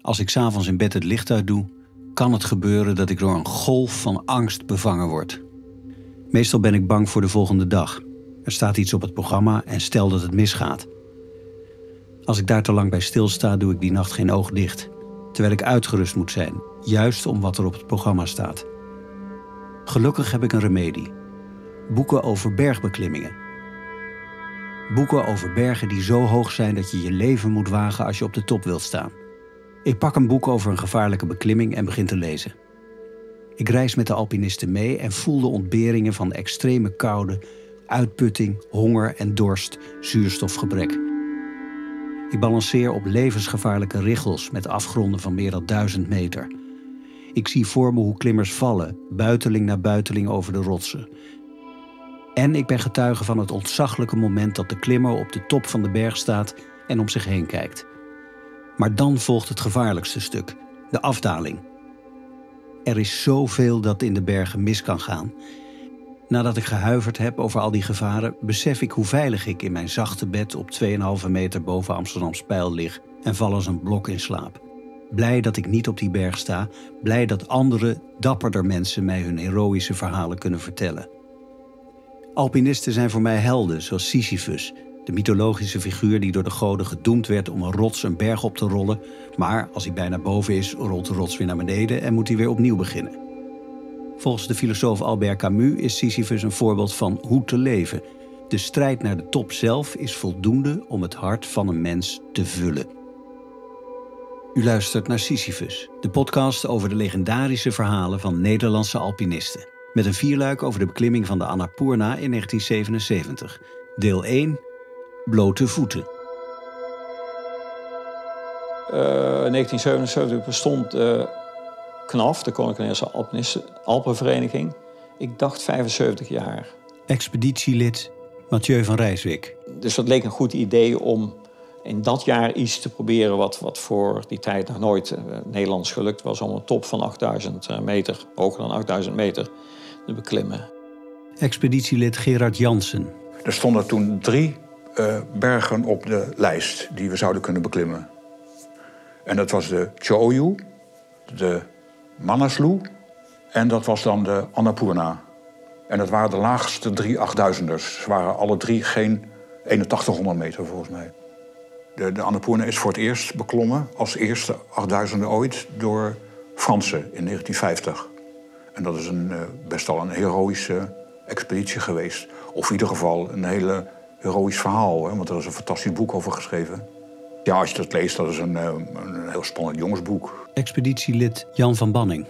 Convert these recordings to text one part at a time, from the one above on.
Als ik s'avonds in bed het licht uit doe, kan het gebeuren dat ik door een golf van angst bevangen word. Meestal ben ik bang voor de volgende dag. Er staat iets op het programma en stel dat het misgaat. Als ik daar te lang bij stilsta, doe ik die nacht geen oog dicht. Terwijl ik uitgerust moet zijn, juist om wat er op het programma staat. Gelukkig heb ik een remedie. Boeken over bergbeklimmingen. Boeken over bergen die zo hoog zijn dat je je leven moet wagen als je op de top wilt staan. Ik pak een boek over een gevaarlijke beklimming en begin te lezen. Ik reis met de alpinisten mee en voel de ontberingen van extreme koude, uitputting, honger en dorst, zuurstofgebrek. Ik balanceer op levensgevaarlijke richels met afgronden van meer dan duizend meter. Ik zie voor me hoe klimmers vallen, buiteling na buiteling over de rotsen. En ik ben getuige van het ontzaglijke moment dat de klimmer op de top van de berg staat en om zich heen kijkt. Maar dan volgt het gevaarlijkste stuk, de afdaling. Er is zoveel dat in de bergen mis kan gaan. Nadat ik gehuiverd heb over al die gevaren, besef ik hoe veilig ik in mijn zachte bed op 2,5 meter boven Amsterdam Spijl lig en val als een blok in slaap. Blij dat ik niet op die berg sta, blij dat andere, dapperder mensen mij hun heroïsche verhalen kunnen vertellen. Alpinisten zijn voor mij helden, zoals Sisyphus, de mythologische figuur die door de goden gedoemd werd om een rots een berg op te rollen, maar als hij bijna boven is, rolt de rots weer naar beneden en moet hij weer opnieuw beginnen. Volgens de filosoof Albert Camus is Sisyphus een voorbeeld van hoe te leven. De strijd naar de top zelf is voldoende om het hart van een mens te vullen. U luistert naar Sisyphus, de podcast over de legendarische verhalen van Nederlandse alpinisten. Met een vierluik over de beklimming van de Annapurna in 1977. Deel 1 blote voeten. Uh, in 1977 bestond uh, KNAF, de Koninklijke Alpenvereniging. Ik dacht 75 jaar. Expeditielid Mathieu van Rijswijk. Dus dat leek een goed idee om in dat jaar iets te proberen... wat, wat voor die tijd nog nooit uh, Nederlands gelukt was... om een top van 8000 meter, hoger dan 8000 meter, te beklimmen. Expeditielid Gerard Jansen. Er stonden toen drie uh, bergen op de lijst die we zouden kunnen beklimmen. En dat was de Choyu, de Manaslu en dat was dan de Annapurna. En dat waren de laagste drie 8000ers. Ze waren alle drie geen 8100 meter volgens mij. De, de Annapurna is voor het eerst beklommen als eerste 8000 ooit door Fransen in 1950. En dat is een, uh, best al een heroïsche expeditie geweest. Of in ieder geval een hele heroïsch verhaal. Hè? Want er is een fantastisch boek over geschreven. Ja, als je dat leest, dat is een, eh, een heel spannend jongensboek. Expeditielid Jan van Banning.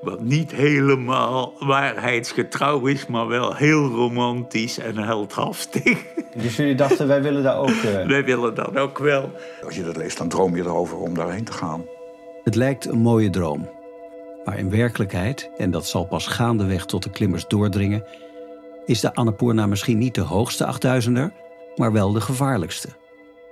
Wat niet helemaal waarheidsgetrouw is, maar wel heel romantisch en heldhaftig. Dus jullie dachten, wij willen daar ook... Uh... Wij willen dat ook wel. Als je dat leest, dan droom je erover om daarheen te gaan. Het lijkt een mooie droom. Maar in werkelijkheid, en dat zal pas gaandeweg tot de klimmers doordringen is de Annapurna misschien niet de hoogste 8000er, maar wel de gevaarlijkste.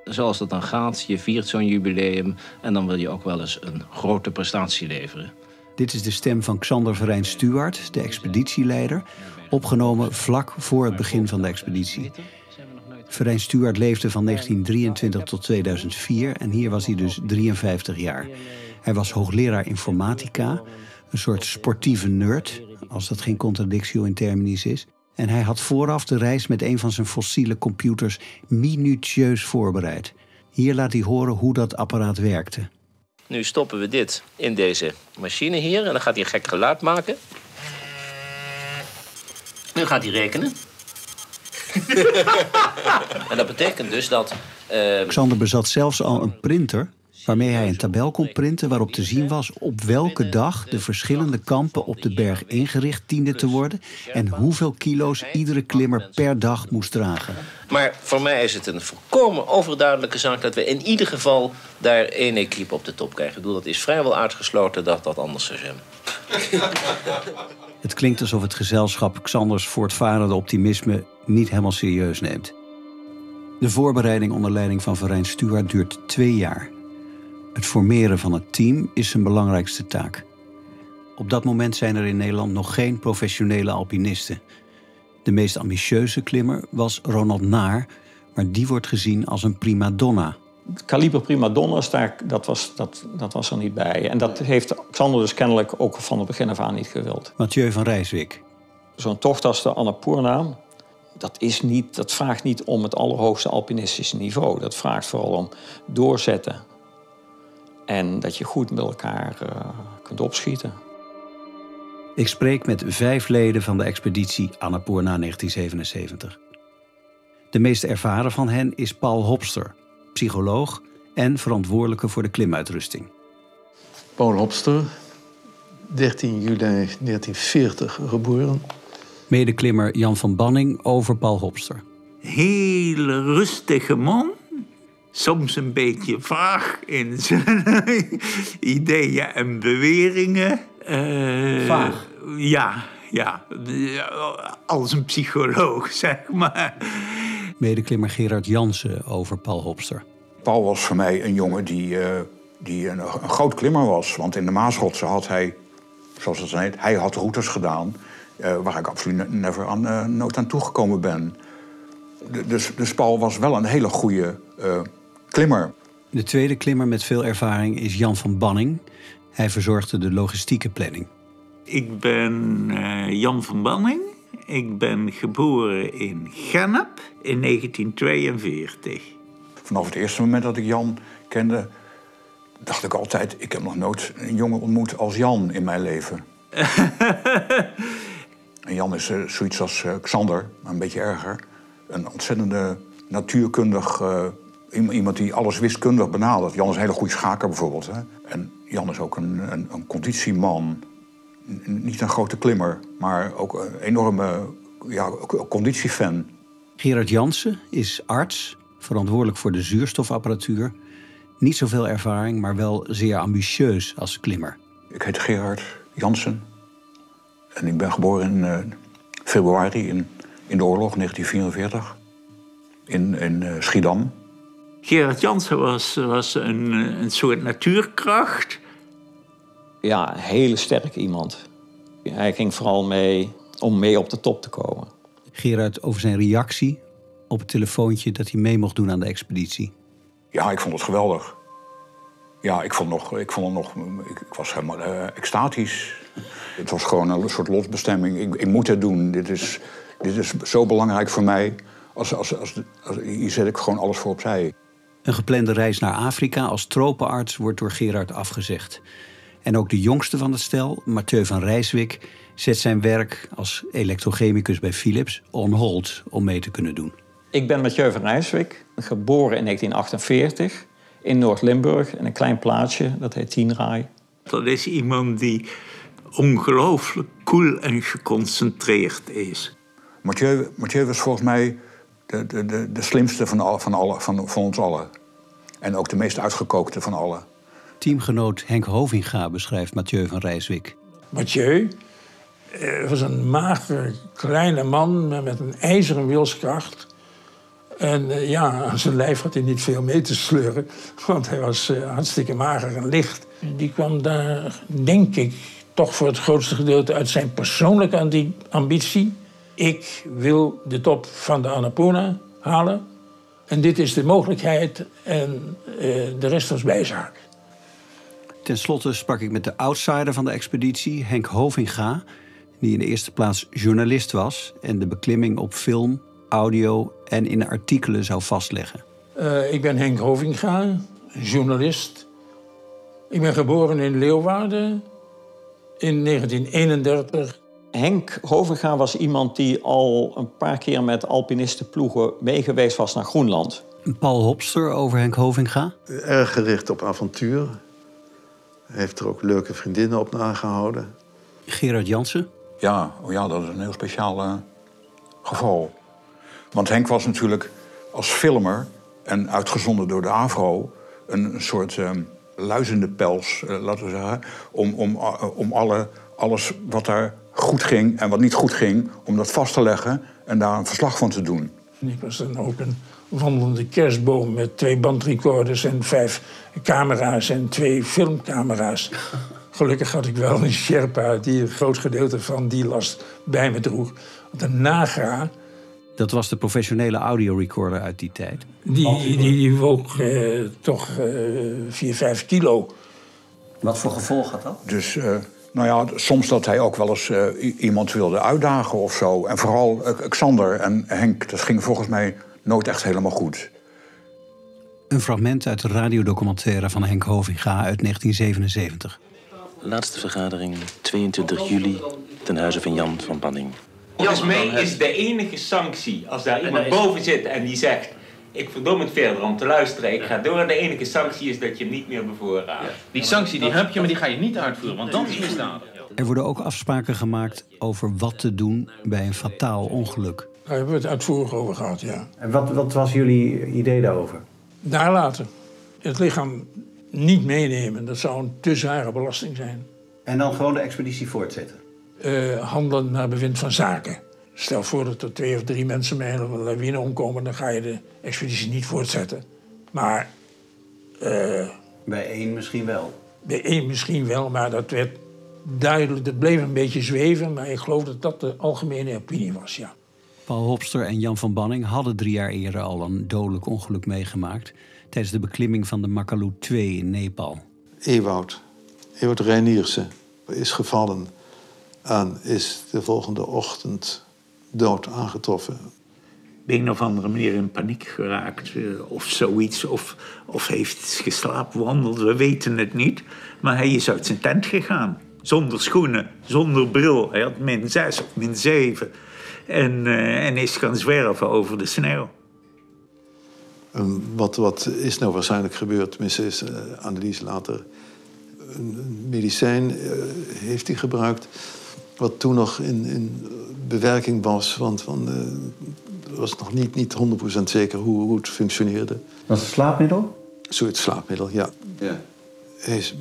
Zoals dat dan gaat, je viert zo'n jubileum en dan wil je ook wel eens een grote prestatie leveren. Dit is de stem van Xander Verijn Stuart, de expeditieleider, opgenomen vlak voor het begin van de expeditie. Verijn Stuart leefde van 1923 tot 2004 en hier was hij dus 53 jaar. Hij was hoogleraar informatica, een soort sportieve nerd, als dat geen contradictio in terminis is. En hij had vooraf de reis met een van zijn fossiele computers minutieus voorbereid. Hier laat hij horen hoe dat apparaat werkte. Nu stoppen we dit in deze machine hier en dan gaat hij een gek geluid maken. Nu gaat hij rekenen. en dat betekent dus dat. Uh... Xander bezat zelfs al een printer waarmee hij een tabel kon printen waarop te zien was op welke dag de verschillende kampen op de berg ingericht dienden te worden en hoeveel kilo's iedere klimmer per dag moest dragen. Maar voor mij is het een volkomen overduidelijke zaak dat we in ieder geval daar één equipe op de top krijgen. Ik bedoel, dat is vrijwel uitgesloten dat dat anders zou zijn. Het klinkt alsof het gezelschap Xanders voortvarende optimisme niet helemaal serieus neemt. De voorbereiding onder leiding van Verijn Stuart duurt twee jaar. Het formeren van het team is zijn belangrijkste taak. Op dat moment zijn er in Nederland nog geen professionele alpinisten. De meest ambitieuze klimmer was Ronald Naar, maar die wordt gezien als een prima donna, Het kaliber prima donna's, daar, dat, was, dat, dat was er niet bij. En dat heeft Xander dus kennelijk ook van het begin af aan niet gewild. Mathieu van Rijswijk. Zo'n tocht als de Annapurna, dat, is niet, dat vraagt niet om het allerhoogste alpinistische niveau. Dat vraagt vooral om doorzetten. En dat je goed met elkaar uh, kunt opschieten. Ik spreek met vijf leden van de expeditie Annapurna 1977. De meest ervaren van hen is Paul Hopster, psycholoog en verantwoordelijke voor de klimuitrusting. Paul Hopster, 13 juli 1940 geboren. Medeklimmer Jan van Banning over Paul Hopster. Hele rustige man. Soms een beetje vaag in zijn ideeën en beweringen. Uh, vaag? Ja, ja. Als een psycholoog, zeg maar. Medeklimmer Gerard Jansen over Paul Hopster. Paul was voor mij een jongen die, uh, die een, een, groot klimmer was. Want in de Maasrotsen had hij, zoals het heet, hij had routes gedaan... Uh, waar ik absoluut never aan, uh, nooit aan toegekomen ben. dus, dus Paul was wel een hele goede klimmer. De tweede klimmer met veel ervaring is Jan van Banning. Hij verzorgde de logistieke planning. Ik ben Jan van Banning. Ik ben geboren in Gennep in 1942. Vanaf het eerste moment dat ik Jan kende, dacht ik altijd: ik heb nog nooit een jongen ontmoet als Jan in mijn leven. en Jan is uh, zoiets als uh, Xander, maar een beetje erger. Een ontzettende natuurkundig. Iemand die alles wiskundig benadert. Jan is een hele goede schaker bijvoorbeeld. Hè? En Jan is ook een, een, een conditieman. Niet een grote klimmer, maar ook een enorme ja, conditiefan. Gerard Jansen is arts, verantwoordelijk voor de zuurstofapparatuur. Niet zoveel ervaring, maar wel zeer ambitieus als klimmer. Ik heet Gerard Jansen. En ik ben geboren in uh, februari in, in de oorlog, 1944. In, in uh, Schiedam. Gerard Jansen was, was een, een soort natuurkracht. Ja, een hele sterk iemand. Hij ging vooral mee om mee op de top te komen. Gerard over zijn reactie op het telefoontje dat hij mee mocht doen aan de expeditie. Ja, ik vond het geweldig. Ja, ik vond, nog, ik vond het nog. Ik, was helemaal uh, extatisch. Het was gewoon een soort lotbestemming. Ik, ik, moet het doen. Dit is, dit is zo belangrijk voor mij. Als, als, als, als, hier zet ik gewoon alles voor opzij. Een geplande reis naar Afrika als tropenarts wordt door Gerard afgezegd. En ook de jongste van het stel, Mathieu van Rijswijk, zet zijn werk als elektrochemicus bij Philips on hold om mee te kunnen doen. Ik ben Mathieu van Rijswijk, geboren in 1948 in Noord-Limburg, in een klein plaatsje, dat heet Tienraai. Dat is iemand die ongelooflijk koel en geconcentreerd is. Mathieu, Mathieu was volgens mij de, de, de, de slimste van, al, van, alle, van, van ons allen. En ook de meest uitgekookte van allen. Teamgenoot Henk Hovinga beschrijft Mathieu van Rijswijk. Mathieu uh, was een mager, kleine man met een ijzeren wilskracht. En uh, ja, aan zijn lijf had hij niet veel mee te sleuren, want hij was uh, hartstikke mager en licht. Die kwam daar, denk ik, toch voor het grootste gedeelte uit zijn persoonlijke ambitie. Ik wil de top van de Annapurna halen. En dit is de mogelijkheid en de rest was bijzaak. Ten slotte sprak ik met de outsider van de expeditie, Henk Hovinga, die in de eerste plaats journalist was en de beklimming op film, audio en in artikelen zou vastleggen. Uh, ik ben Henk Hovinga, journalist. Ik ben geboren in Leeuwarden in 1931. Henk Hovinga was iemand die al een paar keer met alpinistenploegen meegeweest was naar Groenland. Paul Hopster over Henk Hovinga? Erg gericht op avontuur. Hij heeft er ook leuke vriendinnen op nagehouden. Gerard Jansen? Ja, oh ja, dat is een heel speciaal uh, geval. Want Henk was natuurlijk als filmer en uitgezonden door de AVRO... een, soort uh, luizende pels, uh, laten we zeggen... om, om, om alle, alles wat daar goed ging en wat niet goed ging... om dat vast te leggen en daar een verslag van te doen. Ik was dan ook een wandelende kerstboom met twee bandrecorders en vijf camera's en twee filmcamera's. Gelukkig had ik wel een Sherpa die een groot gedeelte van die last bij me droeg. Want een Naga Dat was de professionele audiorecorder uit die tijd. Die, die, die woog eh, toch eh 4, 5 kilo. Wat voor gevolg had dat? Dus eh, nou ja, soms dat hij ook wel eens eh, iemand wilde uitdagen of zo. En vooral eh, Xander en Henk, dat ging volgens mij nooit echt helemaal goed. Een fragment uit de radiodocumentaire van Henk Hovinga uit 1977. Laatste vergadering 22 juli ten huize van Jan van Banning. Volgens mij is de enige sanctie als daar iemand boven zit en die zegt: Ik verdom het verder om te luisteren, ik ga door. De enige sanctie is dat je hem niet meer bevoorraadt. Die sanctie die heb je, maar die ga je niet uitvoeren, want dat is misdaad. Er worden ook afspraken gemaakt over wat te doen bij een fataal ongeluk. Daar hebben we het uitvoerig over gehad, ja. En wat, wat was jullie idee daarover? Daar laten. Het lichaam niet meenemen, dat zou een te zware belasting zijn. En dan gewoon de expeditie voortzetten. Eh, handelen naar bevind van zaken. Stel voor dat er twee of drie mensen bij een lawine omkomen, dan ga je de expeditie niet voortzetten. Maar eh, Bij één misschien wel. bij één misschien wel, maar dat werd duidelijk. Dat bleef een beetje zweven, maar ik geloof dat dat de algemene opinie was, ja. Paul Hopster en Jan van Banning hadden drie jaar eerder al een dodelijk ongeluk meegemaakt... tijdens de beklimming van de Makalu 2 in Nepal. Ewoud, Ewoud Reiniersen, is gevallen en is de volgende ochtend dood aangetroffen. op een of andere manier in paniek geraakt eh, of zoiets. Of, of heeft geslaapwandeld, we weten het niet. Maar hij is uit zijn tent gegaan. Zonder schoenen, zonder bril. Hij had min 6 of min 7. En, eh, en is gaan zwerven over de sneeuw. En wat, wat is nou waarschijnlijk gebeurd? Tenminste, is eh, Annelies later een, medicijn heeft hij gebruikt... wat toen nog in, in bewerking was. Want van, eh, het was nog niet, niet 100% zeker hoe, hoe het functioneerde. Was het slaapmiddel? Zoiets slaapmiddel, ja. Ja. Hij is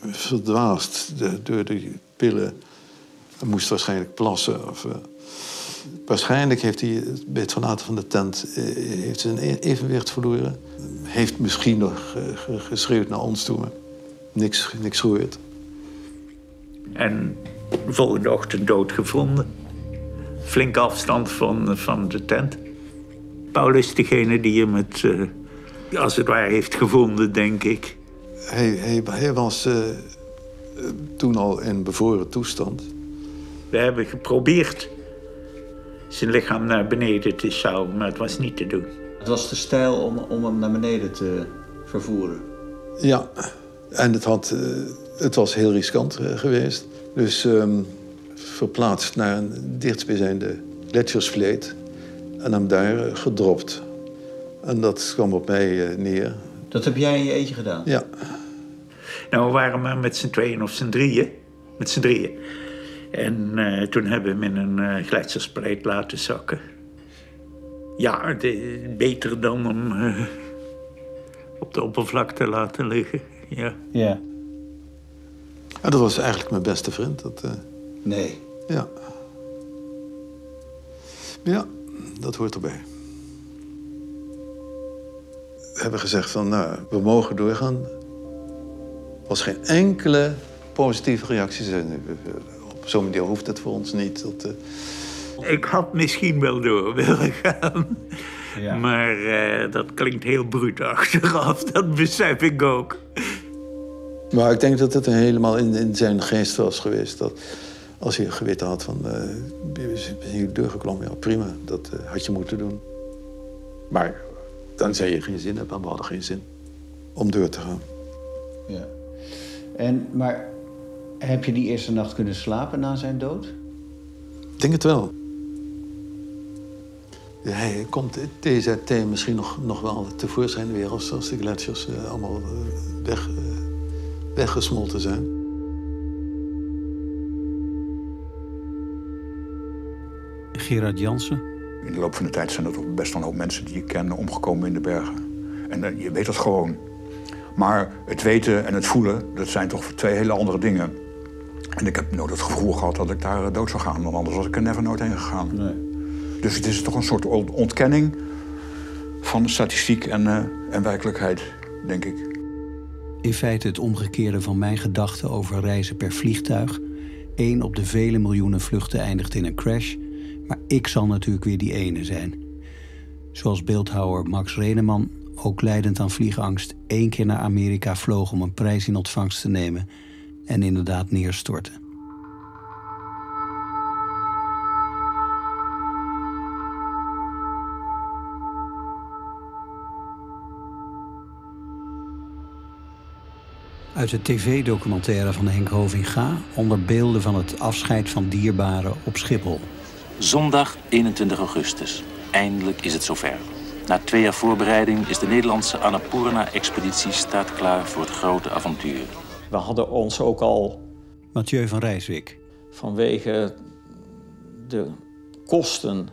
verdwaasd de- door de pillen. Hij moest waarschijnlijk plassen. Of, eh, waarschijnlijk heeft hij bij het verlaten van de tent eh, heeft zijn e- evenwicht verloren. Heeft misschien nog ge- geschreeuwd naar ons toe, maar niks, niks gehoord. En volgende ochtend doodgevonden. Flinke afstand van, van de tent. Paul is degene die hem het, eh, als het ware heeft gevonden, denk ik. Hij, hij, hij was eh, toen al in bevroren toestand. We hebben geprobeerd zijn lichaam naar beneden te sjouwen, maar het was niet te doen. Het was te stijl om, om hem naar beneden te vervoeren. Ja, en het, had, eh, het was heel riskant geweest. Dus ehm, verplaatst naar een dichtstbijzijnde gletsjersvleet en hem daar eh, gedropt. En dat kwam op mij eh, neer. Dat heb jij in je eentje gedaan? Ja, Nou, we waren maar met z'n tweeën of z'n drieën. Met z'n drieën. En eh, toen hebben we hem in een uh, gletsjerspleet laten zakken. Ja, de- beter dan hem eh, op de oppervlakte laten liggen. Ja. Ja. Dat was eigenlijk mijn beste vriend. Dat, eh, Nee. ja. ja, dat hoort erbij. We hebben gezegd van, nou, we mogen doorgaan. Er was geen enkele positieve reactie. Op zo'n manier hoeft het voor ons niet. Dat, eh, Ik had misschien wel door willen gaan. Ja. Maar eh, dat klinkt heel bruut achteraf. Dat besef ik ook. Maar ik denk dat het helemaal in, in zijn geest was geweest. Dat als hij geweten had van, we zijn hier doorgeklommen, ja prima, dat eh, had je moeten doen. Maar dan zei je geen zin hebben, en we hadden geen zin om door te gaan. ja. En, maar heb je die eerste nacht kunnen slapen na zijn dood? Ik denk het wel. Ja, hij komt TZT misschien nog, nog wel tevoorschijn weer als, als de gletsjers eh, allemaal weg, weggesmolten zijn. Gerard Jansen. In de loop van de tijd zijn er toch best wel een hoop mensen die je kennen omgekomen in de bergen. En eh, je weet dat gewoon. Maar het weten en het voelen, dat zijn toch twee hele andere dingen. En ik heb nooit het gevoel gehad dat ik daar eh, dood zou gaan. Want anders was ik er never nooit heen gegaan. Nee. Dus het is toch een soort on- ontkenning van statistiek en, eh, en werkelijkheid, denk ik. In feite het omgekeerde van mijn gedachten over reizen per vliegtuig. Eén op de vele miljoenen vluchten eindigt in een crash. Maar ik zal natuurlijk weer die ene zijn. Zoals beeldhouwer Max Reneman, ook leidend aan vliegangst, één keer naar Amerika vloog om een prijs in ontvangst te nemen en inderdaad neerstortte. Uit de tv-documentaire van Henk Hovinga onder beelden van het afscheid van dierbaren op Schiphol. Zondag 21 augustus. Eindelijk is het zover. Na twee jaar voorbereiding is de Nederlandse Annapurna-expeditie staat klaar voor het grote avontuur. We hadden ons ook al Mathieu van Rijswijk. vanwege de kosten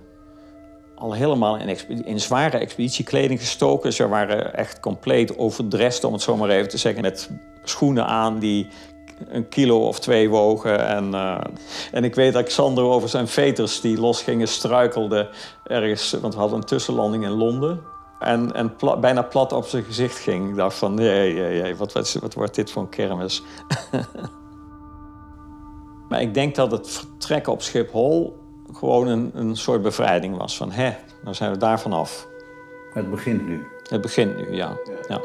al helemaal in, in zware expeditiekleding gestoken. Ze waren echt compleet overdressed, om het zo maar even te zeggen, met schoenen aan die een kilo of twee wogen. En, eh, en ik weet dat Xander over zijn veters die losgingen struikelde ergens, want we hadden een tussenlanding in Londen. En, en bijna plat op zijn gezicht ging. Ik dacht van, nee, wat, wat wordt dit voor een kermis? maar ik denk dat het vertrekken op Schiphol gewoon een, een soort bevrijding was. Van, hè, nou zijn we daarvan af. Het begint nu. Het begint nu, ja. ja.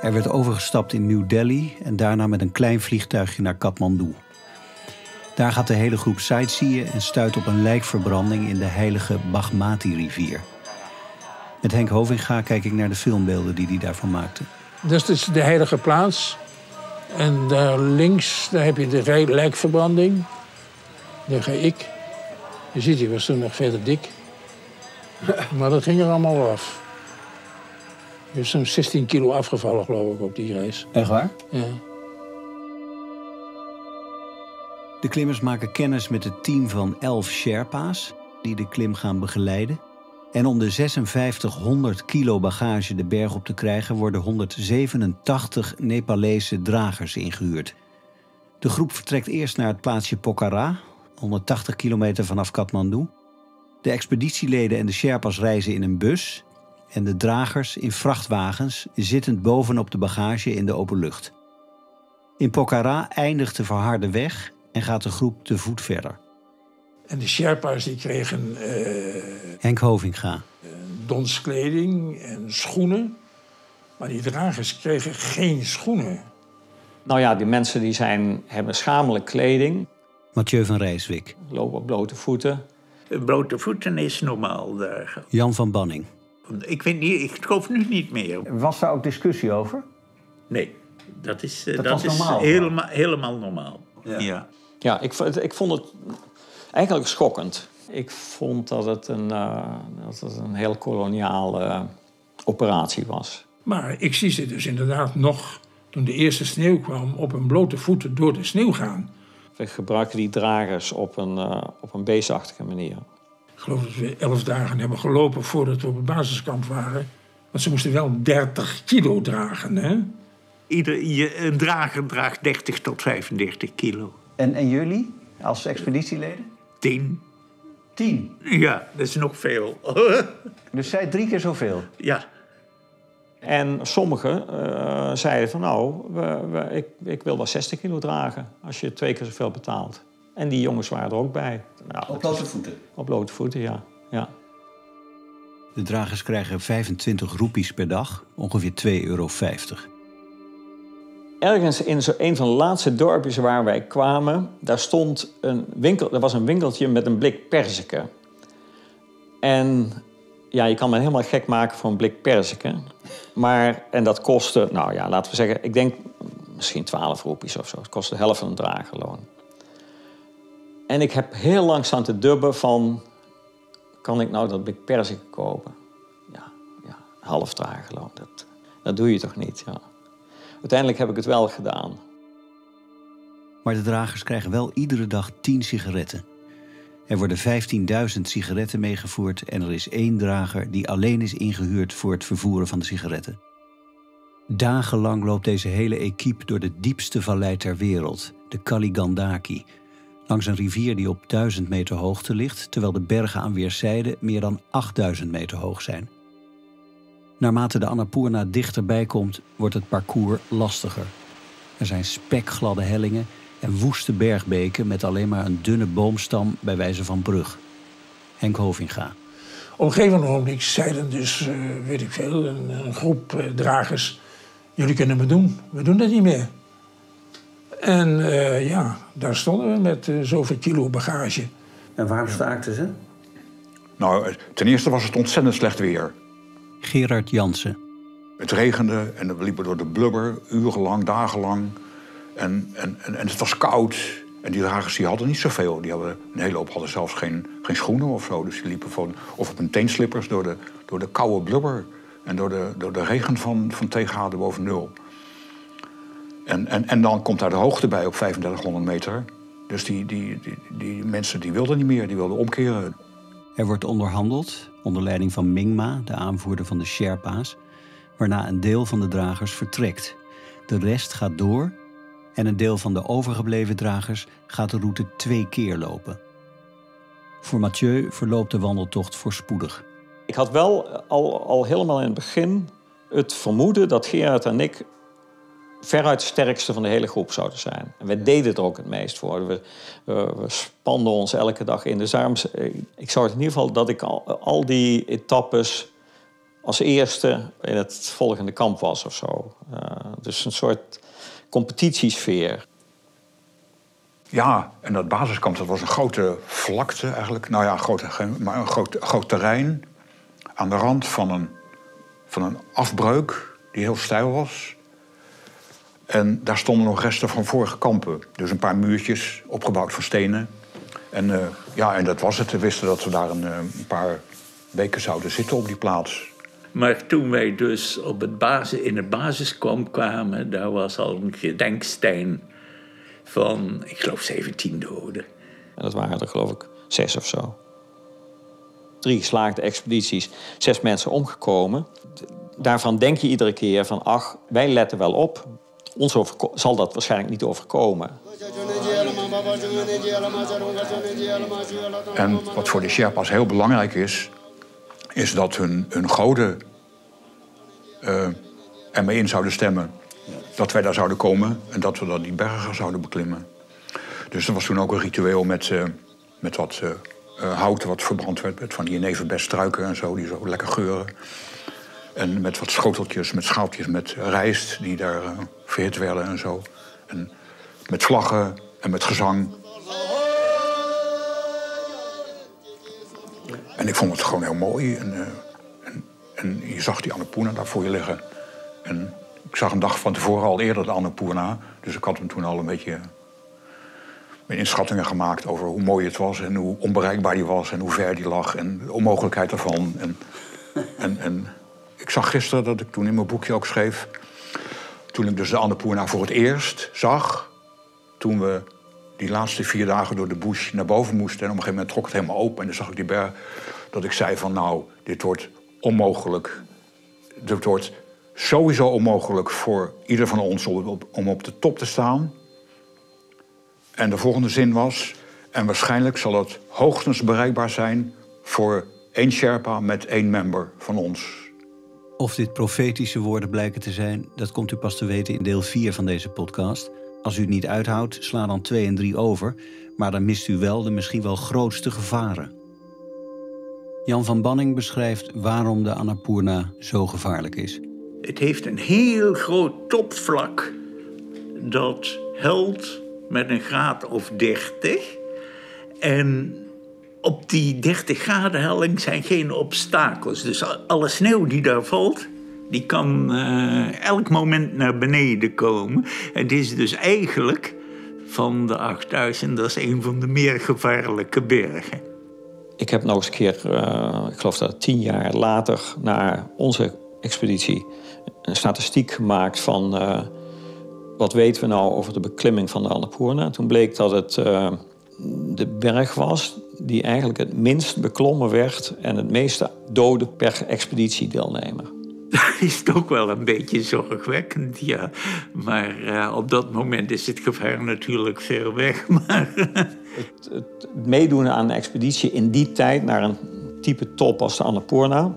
Er werd overgestapt in New Delhi en daarna met een klein vliegtuigje naar Kathmandu. Daar gaat de hele groep sightseeën en stuit op een lijkverbranding in de heilige Bagmati-rivier. Met Henk Hovinga kijk ik naar de filmbeelden die hij daarvan maakte. Dat is dus de heilige plaats. En daar links daar heb je de lijkverbranding. Daar ga ik. Je ziet, die was toen nog verder dik. Maar dat ging er allemaal af. Je is zo'n 16 kilo afgevallen, geloof ik, op die reis. Echt waar? Ja. De klimmers maken kennis met het team van 11 Sherpa's die de klim gaan begeleiden. En om de 5600 kilo bagage de berg op te krijgen worden 187 Nepalese dragers ingehuurd. De groep vertrekt eerst naar het plaatsje Pokhara, 180 kilometer vanaf Kathmandu. De expeditieleden en de Sherpa's reizen in een bus en de dragers in vrachtwagens zittend bovenop de bagage in de open lucht. In Pokhara eindigt de verharde weg en gaat de groep te voet verder. En de Sherpa's die kregen eh, Henk Hovinga. donskleding en schoenen. Maar die dragers kregen geen schoenen. Nou ja, die mensen die zijn, hebben schamele kleding, Mathieu van Rijswijk. lopen op blote voeten. Blote voeten is normaal daar. Jan van Banning. Ik weet niet, ik geloof nu niet meer. Was daar ook discussie over? Nee, dat is, eh, Dat dat was is normaal, helemaal, helemaal normaal. Ja. Ja, ik, vond het- ik vond het eigenlijk schokkend. Ik vond dat het een, eh, dat het een heel koloniale operatie was. Maar ik zie ze dus inderdaad nog, toen de eerste sneeuw kwam, op hun blote voeten door de sneeuw gaan. We gebruiken die dragers op een, eh, op een beestachtige manier. Ik geloof dat we elf dagen hebben gelopen voordat we op het basiskamp waren. Want ze moesten wel 30 kilo dragen, hè? Ieder, je, een drager draagt 30 tot 35 kilo. En, en jullie als expeditieleden? 10. Tien. Ja, dat is nog veel. Dus zij drie keer zoveel. ja. En sommigen eh, zeiden van nou, we, we- ik, ik wil wel 60 kilo dragen als je twee keer zoveel betaalt. En die jongens waren er ook bij. Nou, Op blote voeten. Op blote voeten, ja. ja. De dragers krijgen 25 roepies per dag, ongeveer 2,50 euro. Ergens in zo een van de laatste dorpjes waar wij kwamen, daar stond een winkel, er was een winkeltje met een blik perziken. En ja, je kan me helemaal gek maken voor een blik perziken. Maar, en dat kostte, nou ja, laten we zeggen, ik denk misschien 12 roepies of zo. Het kostte de helft van een dragerloon. En ik heb heel lang staan te dubben van, kan ik nou dat blik perziken kopen? Ja, ja, half dragerloon, dat, dat doe je toch niet, ja. Uiteindelijk heb ik het wel gedaan. Maar de dragers krijgen wel iedere dag 10 sigaretten. Er worden 15.000 sigaretten meegevoerd en er is één drager die alleen is ingehuurd voor het vervoeren van de sigaretten. Dagenlang loopt deze hele equipe door de diepste vallei ter wereld, de Kaligandaki, langs een rivier die op 1000 meter hoogte ligt, terwijl de bergen aan weerszijden meer dan 8000 meter hoog zijn. Naarmate de Annapurna dichterbij komt, wordt het parcours lastiger. Er zijn spekgladde hellingen en woeste bergbeken met alleen maar een dunne boomstam bij wijze van brug. Henk Hovinga. Op een gegeven moment zeiden dus, uh, weet ik veel, een, een groep uh, dragers... jullie kunnen het doen, we doen dat niet meer. En uh, ja, daar stonden we met zoveel kilo bagage. En waarom staakten ze? Nou, ten eerste was het ontzettend slecht weer. Gerard Jansen. Het regende en we liepen door de blubber, urenlang, dagenlang. En, en, en, en het was koud. En die dragers die hadden niet zoveel. Die hadden, een hele hoop hadden zelfs geen, geen schoenen of zo. Dus die liepen van, of op hun teenslippers door de, door de koude blubber. En door de, door de regen van, van 2 graden boven nul. En, en, en dan komt daar de hoogte bij op 3500 meter. Dus die, die, die, die mensen die wilden niet meer, die wilden omkeren. Er wordt onderhandeld onder leiding van Mingma, de aanvoerder van de Sherpa's, waarna een deel van de dragers vertrekt. De rest gaat door en een deel van de overgebleven dragers gaat de route twee keer lopen. Voor Mathieu verloopt de wandeltocht voorspoedig. Ik had wel al, al helemaal in het begin het vermoeden dat Gerard en ik veruit de sterkste van de hele groep zouden zijn. En we deden er ook het meest voor. We, we spanden ons elke dag in. Dus daarom, ik zou het in ieder geval dat ik al, al die etappes als eerste in het volgende kamp was of zo. Uh, dus een soort competitiesfeer. Ja, en dat basiskamp dat was een grote vlakte eigenlijk. Nou ja, grote, maar een groot, groot terrein aan de rand van een, van een afbreuk die heel steil was. En daar stonden nog resten van vorige kampen. Dus een paar muurtjes opgebouwd van stenen. En uh, ja, en dat was het. We wisten dat we daar een, uh, een, paar weken zouden zitten op die plaats. Maar toen wij dus op het basis, in het basiskamp kwamen... daar was al een gedenksteen van, ik geloof, 17 doden. En dat waren er geloof ik zes of zo. Drie geslaagde expedities, zes mensen omgekomen. Daarvan denk je iedere keer van, ach, wij letten wel op ons zal dat waarschijnlijk niet overkomen. En wat voor de Sherpas heel belangrijk is, is dat hun, hun goden uh, ermee in zouden stemmen. Dat wij daar zouden komen en dat we dan die bergen zouden beklimmen. Dus er was toen ook een ritueel met, uh, met wat uh, hout wat verbrand werd... met van die nevenbeststruiken en zo, die zo lekker geuren. En met wat schoteltjes, met schaaltjes met rijst die daar verhit werden en zo. En met vlaggen en met gezang. En ik vond het gewoon heel mooi. En, uh, en, en, je zag die Annapurna daar voor je liggen. En ik zag een dag van tevoren al eerder de Annapurna. Dus ik had hem toen al een beetje mijn inschattingen gemaakt over hoe mooi het was en hoe onbereikbaar die was en hoe ver die lag en de onmogelijkheid ervan. En, en, en ik zag gisteren dat ik toen in mijn boekje ook schreef. Toen ik dus de Annapurna voor het eerst zag. Toen we die laatste vier dagen door de bush naar boven moesten. En op een gegeven moment trok het helemaal open. En dan zag ik die berg. Dat ik zei van nou, dit wordt onmogelijk. Dit wordt sowieso onmogelijk voor ieder van ons om om op de top te staan. En de volgende zin was... en waarschijnlijk zal het hoogstens bereikbaar zijn... voor één Sherpa met één member van ons. Of dit profetische woorden blijken te zijn, dat komt u pas te weten in deel 4 van deze podcast. Als u het niet uithoudt, sla dan 2 en 3 over, maar dan mist u wel de misschien wel grootste gevaren. Jan van Banning beschrijft waarom de Annapurna zo gevaarlijk is. Het heeft een heel groot topvlak dat helt met een graad of 30. En op die 30 graden helling zijn geen obstakels. Dus alle sneeuw die daar valt, die kan uh, elk moment naar beneden komen. Het is dus eigenlijk van de 8000, dat is een van de meer gevaarlijke bergen. Ik heb nog eens een keer, uh, ik geloof dat tien jaar later, naar onze expeditie een statistiek gemaakt van uh, wat weten we nou over de beklimming van de Annapurna. Toen bleek dat het de berg was die eigenlijk het minst beklommen werd en het meeste doden per expeditiedeelnemer. Dat is toch wel een beetje zorgwekkend, ja. Maar uh, op dat moment is het gevaar natuurlijk ver weg. Maar... Het, het, meedoen aan een expeditie in die tijd naar een type top als de Annapurna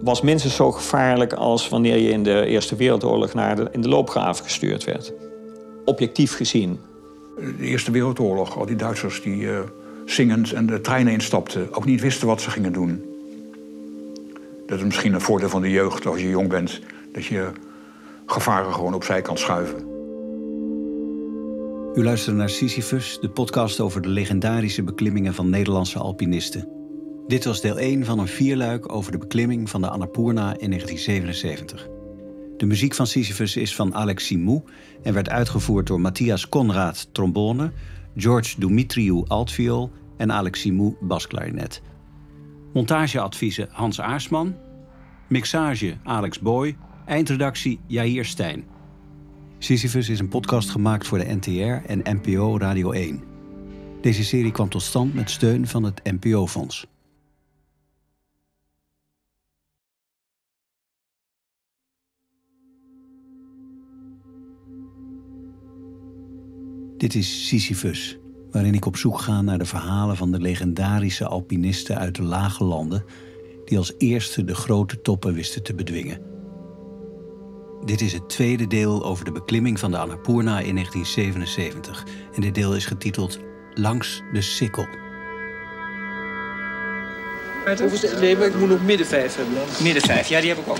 was minstens zo gevaarlijk als wanneer je in de Eerste Wereldoorlog naar de, in de loopgraven gestuurd werd. Objectief gezien. De Eerste Wereldoorlog, al die Duitsers die uh, zingend en de treinen instapten, ook niet wisten wat ze gingen doen. Dat is misschien een voordeel van de jeugd als je jong bent, dat je gevaren gewoon opzij kan schuiven. U luistert naar Sisyphus, de podcast over de legendarische beklimmingen van Nederlandse alpinisten. Dit was deel 1 van een vierluik over de beklimming van de Annapurna in 1977. De muziek van Sisyphus is van Alex Simou en werd uitgevoerd door Matthias Conrad trombone, George Dumitriou altviool en Alex Simou basklarinet. Montageadviezen Hans Aarsman, mixage Alex Boy, eindredactie Jair Stijn. Sisyphus is een podcast gemaakt voor de NTR en NPO Radio 1. Deze serie kwam tot stand met steun van het NPO-fonds. Dit is Sisyphus, waarin ik op zoek ga naar de verhalen van de legendarische alpinisten uit de lage landen die als eerste de grote toppen wisten te bedwingen. Dit is het tweede deel over de beklimming van de Annapurna in 1977 en dit deel is getiteld Langs de Sikkel. Nee, maar ik moet nog midden vijf hebben. Midden vijf, ja, die heb ik ook.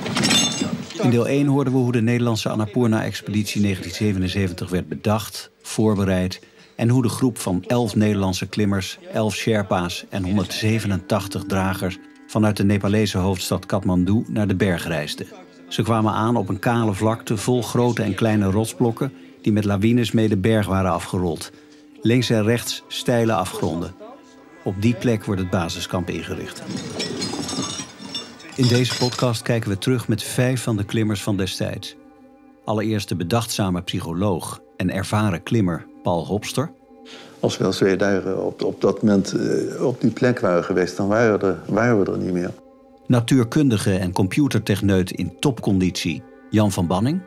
In deel 1 hoorden we hoe de Nederlandse Annapurna-expeditie 1977 werd bedacht, voorbereid en hoe de groep van 11 Nederlandse klimmers, 11 Sherpa's en 187 dragers vanuit de Nepalese hoofdstad Kathmandu naar de berg reisde. Ze kwamen aan op een kale vlakte vol grote en kleine rotsblokken die met lawines mee de berg waren afgerold. Links en rechts steile afgronden. Op die plek wordt het basiskamp ingericht. In deze podcast kijken we terug met vijf van de klimmers van destijds. Allereerst de bedachtzame psycholoog en ervaren klimmer Paul Hopster. Als we als Zweedijren op, op dat moment eh, op die plek waren geweest, dan waren, er, waren we er niet meer. Natuurkundige en computertechneut in topconditie Jan van Banning.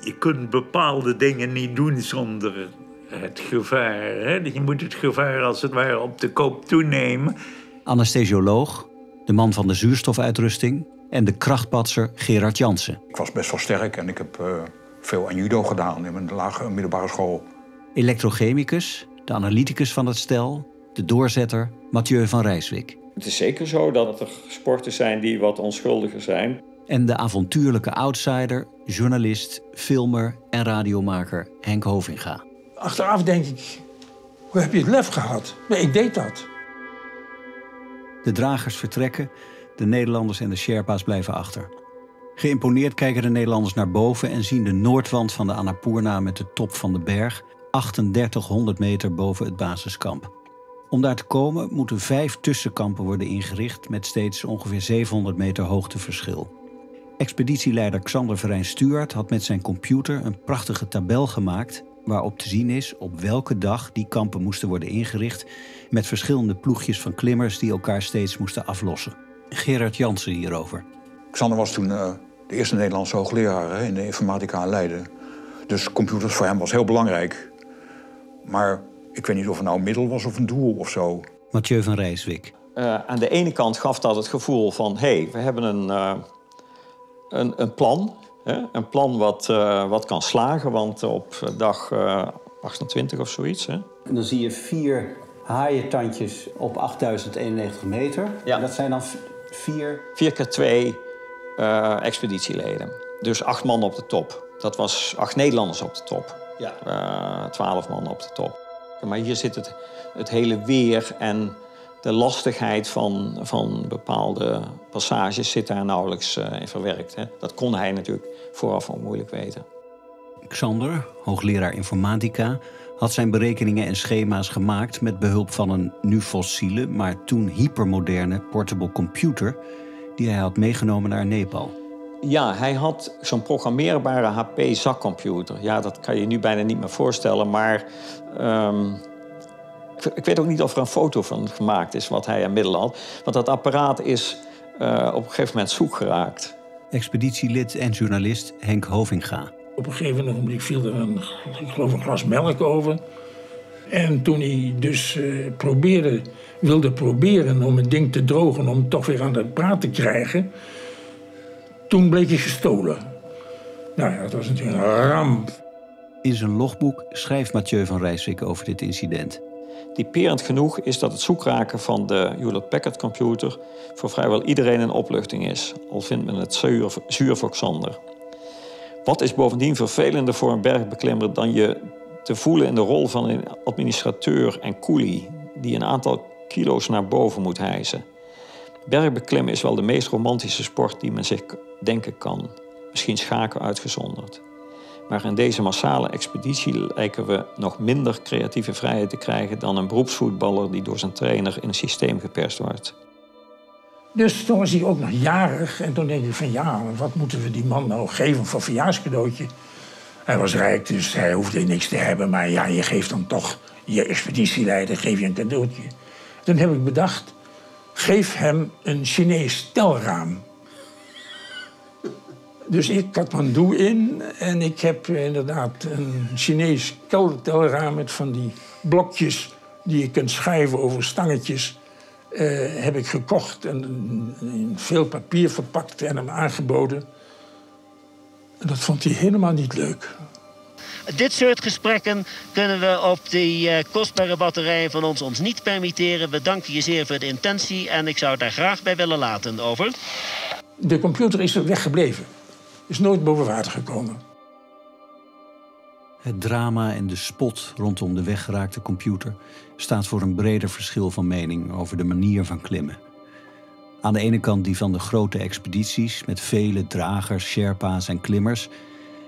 Je kunt bepaalde dingen niet doen zonder het gevaar. Hè? Je moet het gevaar als het ware op de koop toenemen. Anesthesioloog, de man van de zuurstofuitrusting en de krachtpatser Gerard Jansen. Ik was best wel sterk en ik heb uh, veel aan judo gedaan in mijn lage middelbare school. Elektrochemicus, de analyticus van het stel, de doorzetter Mathieu van Rijswijk. Het is zeker zo dat er sporters zijn die wat onschuldiger zijn. En de avontuurlijke outsider, journalist, filmer en radiomaker Henk Hovinga. Achteraf denk ik, hoe heb je het lef gehad? Nee, ik deed dat. De dragers vertrekken, de Nederlanders en de Sherpa's blijven achter. Geïmponeerd kijken de Nederlanders naar boven en zien de noordwand van de Annapurna met de top van de berg 3800 meter boven het basiskamp. Om daar te komen moeten vijf tussenkampen worden ingericht met steeds ongeveer 700 meter hoogteverschil. Expeditieleider Xander Verijn Stuart had met zijn computer een prachtige tabel gemaakt waarop te zien is op welke dag die kampen moesten worden ingericht met verschillende ploegjes van klimmers die elkaar steeds moesten aflossen. Gerard Jansen hierover. Xander was toen uh, de eerste Nederlandse hoogleraar hè, in de informatica in Leiden. Dus computers voor hem was heel belangrijk. Maar ik weet niet of het nou een middel was of een doel of zo. Mathieu van Rijswijk. Uh, aan de ene kant gaf dat het gevoel van... hé, hey, we hebben een, uh, een, een, plan. Een plan wat, uh, wat kan slagen, want op dag 28 of zoiets... Hè? En dan zie je vier haaientandjes op 8091 meter. Ja. Dat zijn dan vier... Vier keer twee expeditieleden. Dus acht man op de top. Dat was acht Nederlanders op de top. Ja. Twaalf man op de top. Maar hier zit het, het hele weer en de lastigheid van, van bepaalde passages zit daar nauwelijks uh, in verwerkt. Hè. Dat kon hij natuurlijk vooraf al moeilijk weten. Xander, hoogleraar informatica, had zijn berekeningen en schema's gemaakt met behulp van een nu fossiele, maar toen hypermoderne portable computer die hij had meegenomen naar Nepal. Ja, hij had zo'n programmeerbare HP-zakcomputer. Ja, dat kan je nu bijna niet meer voorstellen, maar... Um, ik, weet ook niet of er een foto van gemaakt is wat hij aan middelen had. Want dat apparaat is uh, op een gegeven moment zoek geraakt. Expeditielid en journalist Henk Hovinga. Op een gegeven moment viel er een, ik geloof een glas melk over. En toen hij dus uh, probeerde, wilde proberen om het ding te drogen... om toch weer aan het praat te krijgen toen bleek hij gestolen. Nou ja, dat was natuurlijk een ramp. In zijn logboek schrijft Mathieu van Rijswijk over dit incident. Typerend genoeg is dat het zoekraken van de Hewlett-Packard-computer voor vrijwel iedereen een opluchting is, al vindt men het zuur, voor Xander. Wat is bovendien vervelender voor een bergbeklimmer dan je te voelen in de rol van een administrateur en coolie die een aantal kilo's naar boven moet hijsen? Bergbeklimmen is wel de meest romantische sport die men zich denken kan, misschien schaken uitgezonderd. Maar in deze massale expeditie lijken we nog minder creatieve vrijheid te krijgen dan een beroepsvoetballer die door zijn trainer in een systeem geperst wordt. Dus toen was hij ook nog jarig. En toen denk ik van ja, wat moeten we die man nou geven voor verjaarscadeautje? Hij was rijk, dus hij hoefde niks te hebben. Maar ja, je geeft dan toch je expeditieleider geef je een cadeautje. Toen heb ik bedacht, geef hem een Chinees telraam. Dus ik Kathmandu in en ik heb inderdaad een Chinees keldertelraam met van die blokjes die je kunt schuiven over stangetjes. eh, heb ik gekocht en in veel papier verpakt en hem aangeboden. En dat vond hij helemaal niet leuk. Dit soort gesprekken kunnen we op die eh, kostbare batterij van ons ons niet permitteren. We danken je zeer voor de intentie en ik zou het daar graag bij willen laten. Over. De computer is er weggebleven. Is nooit boven water gekomen. Het drama en de spot rondom de weggeraakte computer staat voor een breder verschil van mening over de manier van klimmen. Aan de ene kant die van de grote expedities met vele dragers, sherpa's en klimmers.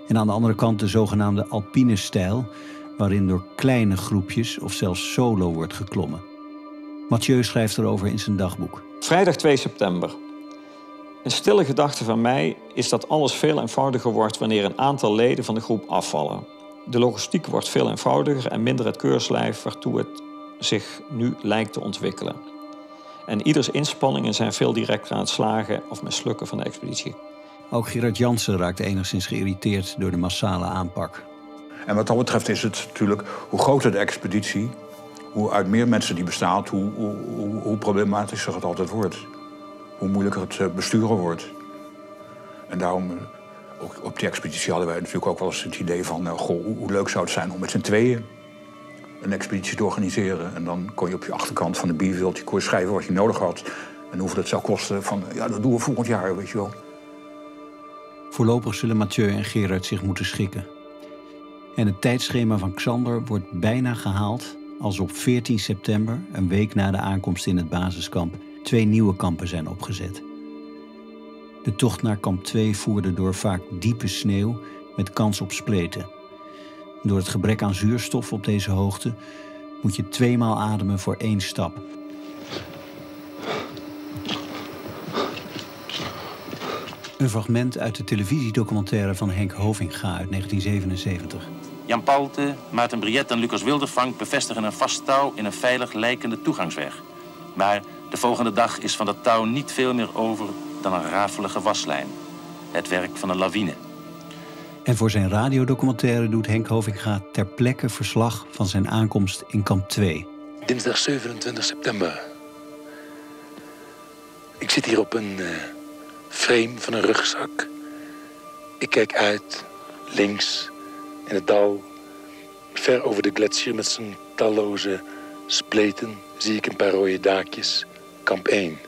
En aan de andere kant de zogenaamde alpine stijl, waarin door kleine groepjes of zelfs solo wordt geklommen. Mathieu schrijft erover in zijn dagboek. Vrijdag 2 september. Een stille gedachte van mij is dat alles veel eenvoudiger wordt wanneer een aantal leden van de groep afvallen. De logistiek wordt veel eenvoudiger en minder het keurslijf waartoe het zich nu lijkt te ontwikkelen. En ieders inspanningen zijn veel directer aan het slagen of mislukken van de expeditie. Ook Gerard Jansen raakt enigszins geïrriteerd door de massale aanpak. En wat dat betreft is het natuurlijk, hoe groter de expeditie, hoe uit meer mensen die bestaat, hoe, hoe, hoe, hoe problematischer het altijd wordt. Hoe moeilijker het eh, besturen wordt. En daarom, eh, ook op die expeditie hadden wij natuurlijk ook wel eens het idee van, nou, goh, hoe, leuk zou het zijn om met z'n tweeën een expeditie te organiseren. En dan kon je op je achterkant van de bierveeltje schrijven wat je nodig had. En hoeveel het zou kosten. Van, ja, dat doen we volgend jaar, weet je wel. Voorlopig zullen Mathieu en Gerard zich moeten schikken. En het tijdschema van Xander wordt bijna gehaald als op 14 september, een week na de aankomst in het basiskamp, twee nieuwe kampen zijn opgezet. De tocht naar kamp 2 voerde door vaak diepe sneeuw met kans op spleten. Door het gebrek aan zuurstof op deze hoogte moet je tweemaal ademen voor één stap. Een fragment uit de televisiedocumentaire van Henk Hovinga uit 1977. Jan Palte, Maarten Briet en Lucas Wildervank bevestigen een vast touw in een veilig lijkende toegangsweg. Maar de volgende dag is van dat touw niet veel meer over dan een rafelige waslijn. Het werk van een lawine. En voor zijn radiodocumentaire doet Henk Hovinga ter plekke verslag van zijn aankomst in kamp 2. Dinsdag 27 september. Ik zit hier op een uh, frame van een rugzak. Ik kijk uit, links, in het dal. Ver over de gletsjer met zijn talloze spleten zie ik een paar rode daakjes. Kamp 1.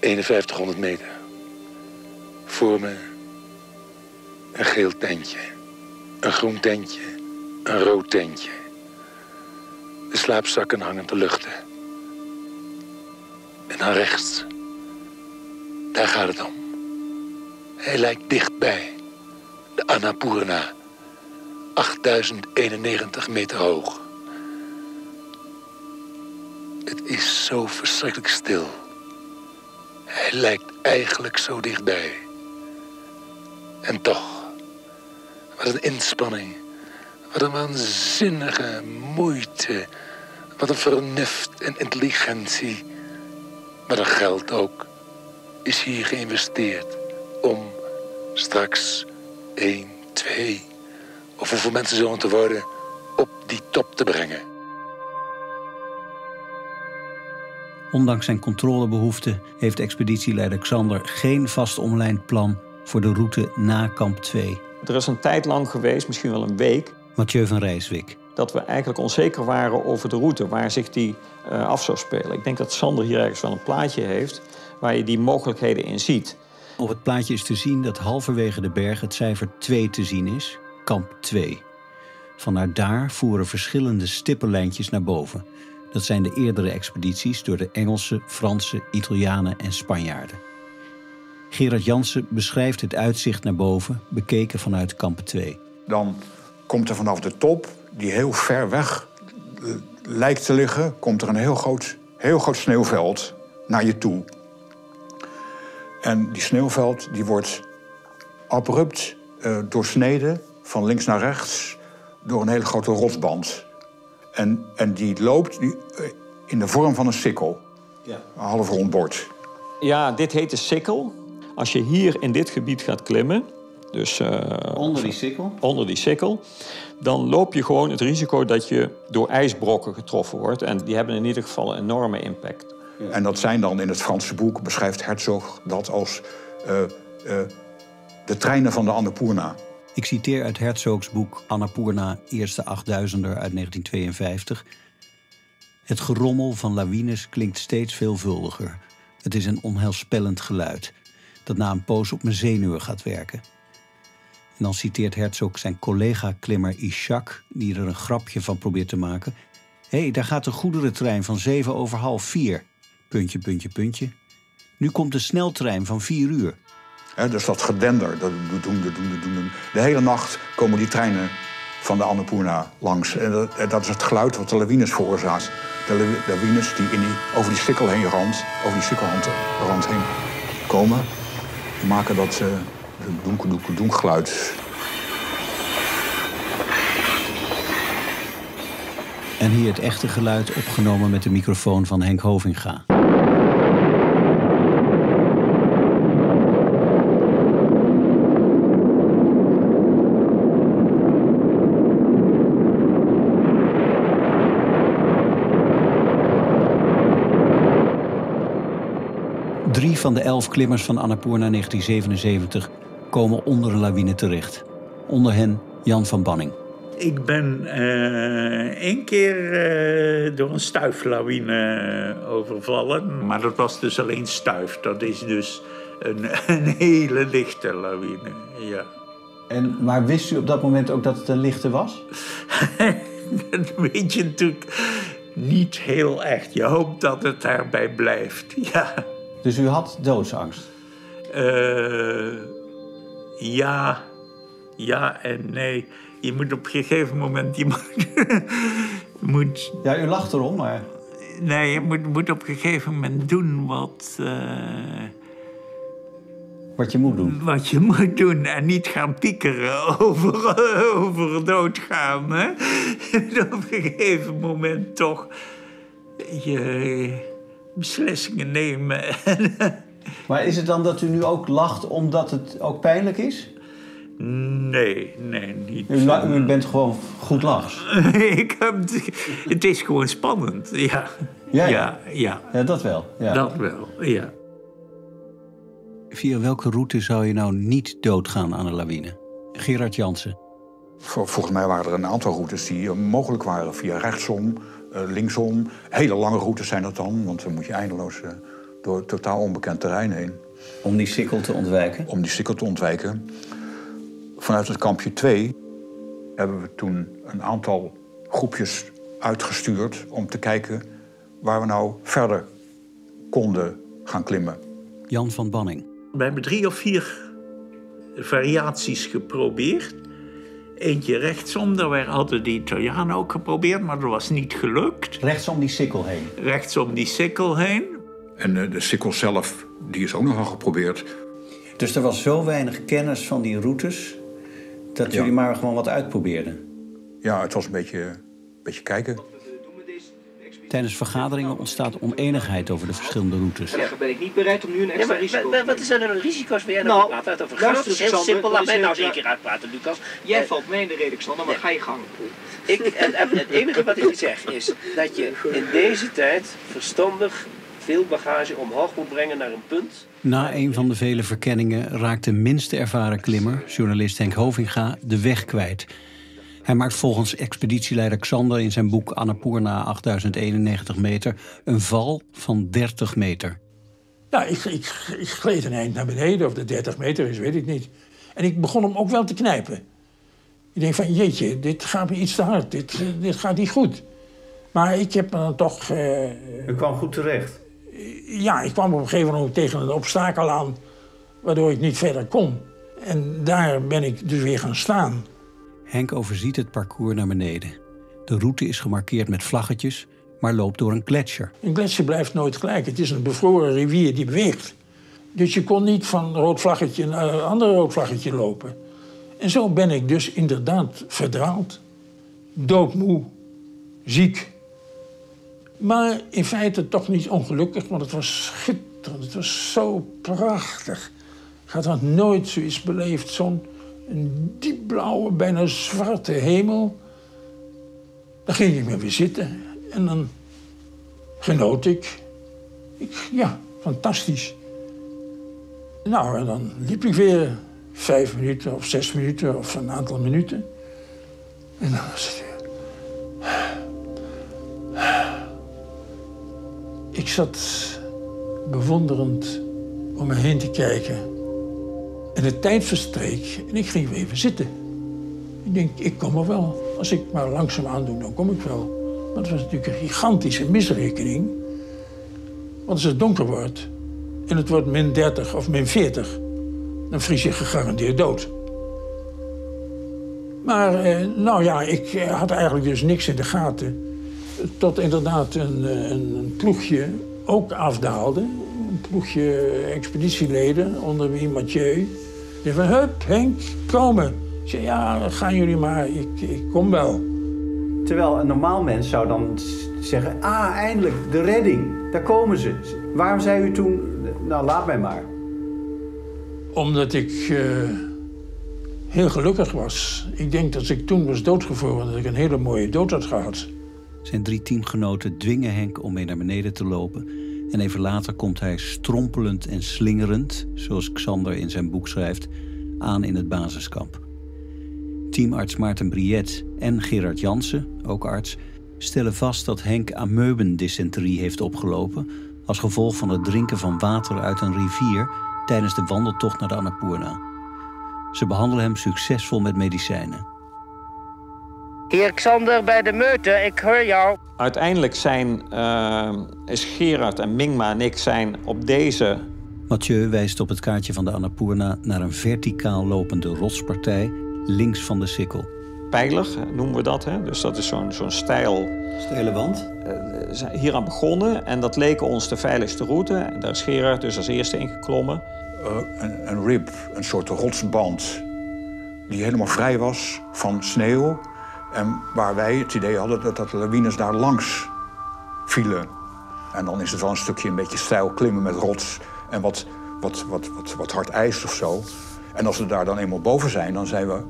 5100 meter. Voor me een geel tentje. Een groen tentje. Een rood tentje. De slaapzakken hangen te luchten. En dan rechts. Daar gaat het om. Hij lijkt dichtbij. De Annapurna. 8091 meter hoog. Het is zo verschrikkelijk stil. Hij lijkt eigenlijk zo dichtbij. En toch, wat een inspanning. Wat een waanzinnige moeite. Wat een vernuft en intelligentie. Maar dat geld ook is hier geïnvesteerd om straks 1, 2 of hoeveel mensen zullen te worden op die top te brengen. Ondanks zijn controlebehoeften heeft expeditieleider Xander geen vast omlijnd plan voor de route na kamp 2. Er is een tijd lang geweest, misschien wel een week, Mathieu van Rijswijk. dat we eigenlijk onzeker waren over de route waar zich die eh, af zou spelen. Ik denk dat Sander hier ergens wel een plaatje heeft waar je die mogelijkheden in ziet. Op het plaatje is te zien dat halverwege de berg het cijfer 2 te zien is, kamp 2. Vanuit daar voeren verschillende stippenlijntjes naar boven. Dat zijn de eerdere expedities door de Engelsen, Fransen, Italianen en Spanjaarden. Gerard Jansen beschrijft het uitzicht naar boven, bekeken vanuit kamp 2. Dan komt er vanaf de top, die heel ver weg eh, lijkt te liggen, komt er een heel groot, heel groot sneeuwveld naar je toe. En die sneeuwveld die wordt abrupt eh, doorsneden van links naar rechts door een hele grote rotsband. En, en die loopt die, eh, in de vorm van een sikkel. Ja. Een half rond bord. Ja, dit heet de sikkel. Als je hier in dit gebied gaat klimmen, dus eh, Onder die sikkel? onder die sikkel, dan loop je gewoon het risico dat je door ijsbrokken getroffen wordt. En die hebben in ieder geval een enorme impact. En dat zijn dan in het Franse boek, beschrijft Herzog dat als eh, eh, de treinen van de Annapurna. Ik citeer uit Herzogs boek Annapurna, Eerste 8000er uit 1952. Het gerommel van lawines klinkt steeds veelvuldiger. Het is een onheilspellend geluid dat na een poos op mijn zenuwen gaat werken. En dan citeert Herzog zijn collega-klimmer Ishak, die er een grapje van probeert te maken. Hé, hey, daar gaat de goederentrein van zeven over half vier. Puntje, puntje, puntje. Nu komt de sneltrein van vier uur. Hè, dus dat gedender, dat doen, doen, doen, doen, doen. De hele nacht komen die treinen van de Annapurna langs. En dat, dat is het geluid wat de lawines veroorzaakt. De lawi- lawines die, in die over die sikkel heen rand, over die sikkelrand rand heen komen, die maken dat uh, donker, donker, donker geluid. En hier het echte geluid opgenomen met de microfoon van Henk Hovinga. Drie van de elf klimmers van Annapurna 1977 komen onder een lawine terecht. Onder hen Jan van Banning. Ik ben eh één keer eh, door een stuiflawine overvallen. Maar dat was dus alleen stuif. Dat is dus een, een hele lichte lawine, ja. En, maar wist u op dat moment ook dat het een lichte was? dat weet je natuurlijk niet heel echt. Je hoopt dat het daarbij blijft, ja. Dus u had doodsangst? Eh, ja, ja en nee. Je moet op een gegeven moment... Je moet, moet Ja, u lacht erom, maar... nee, je moet, moet op een gegeven moment doen wat, eh, Wat je moet doen. wat je moet doen. En niet gaan piekeren over, over doodgaan. Hè? Op een gegeven moment toch je beslissingen nemen. Maar is het dan dat u nu ook lacht omdat het ook pijnlijk is? Nee, nee, niet. U, u bent gewoon goed lachs. Ik heb, het is gewoon spannend, ja. Ja, ja. ja, ja. Ja, dat wel. Ja. Dat wel, ja. Via welke route zou je nou niet doodgaan aan een lawine? Gerard Jansen. Vol- Volgens mij waren er een aantal routes die eh, mogelijk waren. Via rechtsom, linksom. Hele lange routes zijn dat dan, want dan moet je eindeloos eh, door totaal onbekend terrein heen. Om die sikkel te ontwijken? Om die sikkel te ontwijken. Vanuit het kampje 2 hebben we toen een aantal groepjes uitgestuurd om te kijken waar we nou verder konden gaan klimmen. Jan van Banning. We hebben drie of vier variaties geprobeerd. Eentje rechtsom, daar hadden de Italianen ook geprobeerd, maar dat was niet gelukt. Rechtsom die sikkel heen? Rechtsom die sikkel heen. En eh, de sikkel zelf, die is ook nog al geprobeerd. Dus er was zo weinig kennis van die routes... dat Ja. jullie maar gewoon wat uitprobeerden? Ja, het was een beetje, beetje kijken. Tijdens vergaderingen ontstaat oneenigheid over de verschillende routes. Dan ben ik niet bereid om nu een Ja, extra maar, risico maar wat zijn er nou risico's waar jij Nou, nou praat uit over luister gaat? Het is heel Sander, simpel. Laat mij nou eens één keer uitpraten, Lucas. Jij Eh, valt mee in de reden, Xander, maar ga je gang. Ik, en, en het enige wat ik zeg is dat je in deze tijd verstandig veel bagage omhoog moet brengen naar een punt. Na een van de vele verkenningen raakt de minste ervaren klimmer, journalist Henk Hovinga, de weg kwijt. Hij maakt volgens expeditieleider Xander in zijn boek Annapurna 8091 meter een val van 30 meter. Ja, ik, ik, ik gleed een eind naar beneden, of de 30 meter is, weet ik niet. En ik begon hem ook wel te knijpen. Ik denk van, jeetje, dit gaat me iets te hard, dit, dit gaat niet goed. Maar ik heb me dan toch... Uh, U kwam goed terecht? Ja, ik kwam op een gegeven moment tegen een obstakel aan... waardoor ik niet verder kon. En daar ben ik dus weer gaan staan. Henk overziet het parcours naar beneden. De route is gemarkeerd met vlaggetjes, maar loopt door een gletsjer. Een gletsjer blijft nooit gelijk. Het is een bevroren rivier die beweegt. Dus je kon niet van rood vlaggetje naar een ander rood vlaggetje lopen. En zo ben ik dus inderdaad verdwaald. Doodmoe, ziek. Maar in feite toch niet ongelukkig, want het was schitterend. Het was zo prachtig. Ik had nooit zoiets beleefd. Zo'n diepblauwe, bijna zwarte hemel. Dan ging ik me weer zitten en dan genoot ik. ik ja, fantastisch. Nou, en dan liep ik weer vijf minuten of zes minuten of een aantal minuten. En dan was het weer. Ik zat bewonderend om me heen te kijken. En de tijd verstreek en ik ging weer even zitten. Ik denk, ik kom er wel. Als ik maar langzaam aandoe, dan kom ik wel. Maar dat was natuurlijk een gigantische misrekening. Want als het donker wordt en het wordt min 30 of min 40, dan vries je gegarandeerd dood. Maar eh, nou ja, ik eh, had eigenlijk dus niks in de gaten. Tot inderdaad een, eh, een ploegje ook afdaalde. Een ploegje expeditieleden, onder wie Mathieu. Die van, hup, Henk, komen. Ik zei, ja, gaan jullie maar, ik, ik kom wel. Terwijl een normaal mens zou dan zeggen... ah, eindelijk, de redding, daar komen ze. Waarom zei u toen, nou, laat mij maar? Omdat ik uh, heel gelukkig was. Ik denk dat ik toen was doodgevroren... dat ik een hele mooie dood had gehad. Zijn drie teamgenoten dwingen Henk om mee naar beneden te lopen... en even later komt hij strompelend en slingerend... zoals Xander in zijn boek schrijft, aan in het basiskamp. Teamarts Maarten Briet en Gerard Jansen, ook arts, stellen vast dat Henk ameubendysenterie heeft opgelopen als gevolg van het drinken van water uit een rivier tijdens de wandeltocht naar de Annapurna. Ze behandelen hem succesvol met medicijnen. Heer Xander bij de meute, ik hoor jou. Uiteindelijk zijn uh, is Gerard en Mingma en ik zijn op deze... Mathieu wijst op het kaartje van de Annapurna naar een verticaal lopende rotspartij links van de sikkel. Pijler noemen we dat, hè? dus dat is zo'n zo'n stijl... Steile wand? Uh, hier aan begonnen en dat leek ons de veiligste route. En daar is Gerard dus als eerste ingeklommen. Uh, een, een rib, een soort rotsband die helemaal vrij was van sneeuw. En waar wij het idee hadden dat, dat de lawines daar langs vielen. En dan is het wel een stukje een beetje stijl klimmen met rots en wat, wat, wat, wat, wat hard ijs of zo. En als we daar dan eenmaal boven zijn, dan zijn we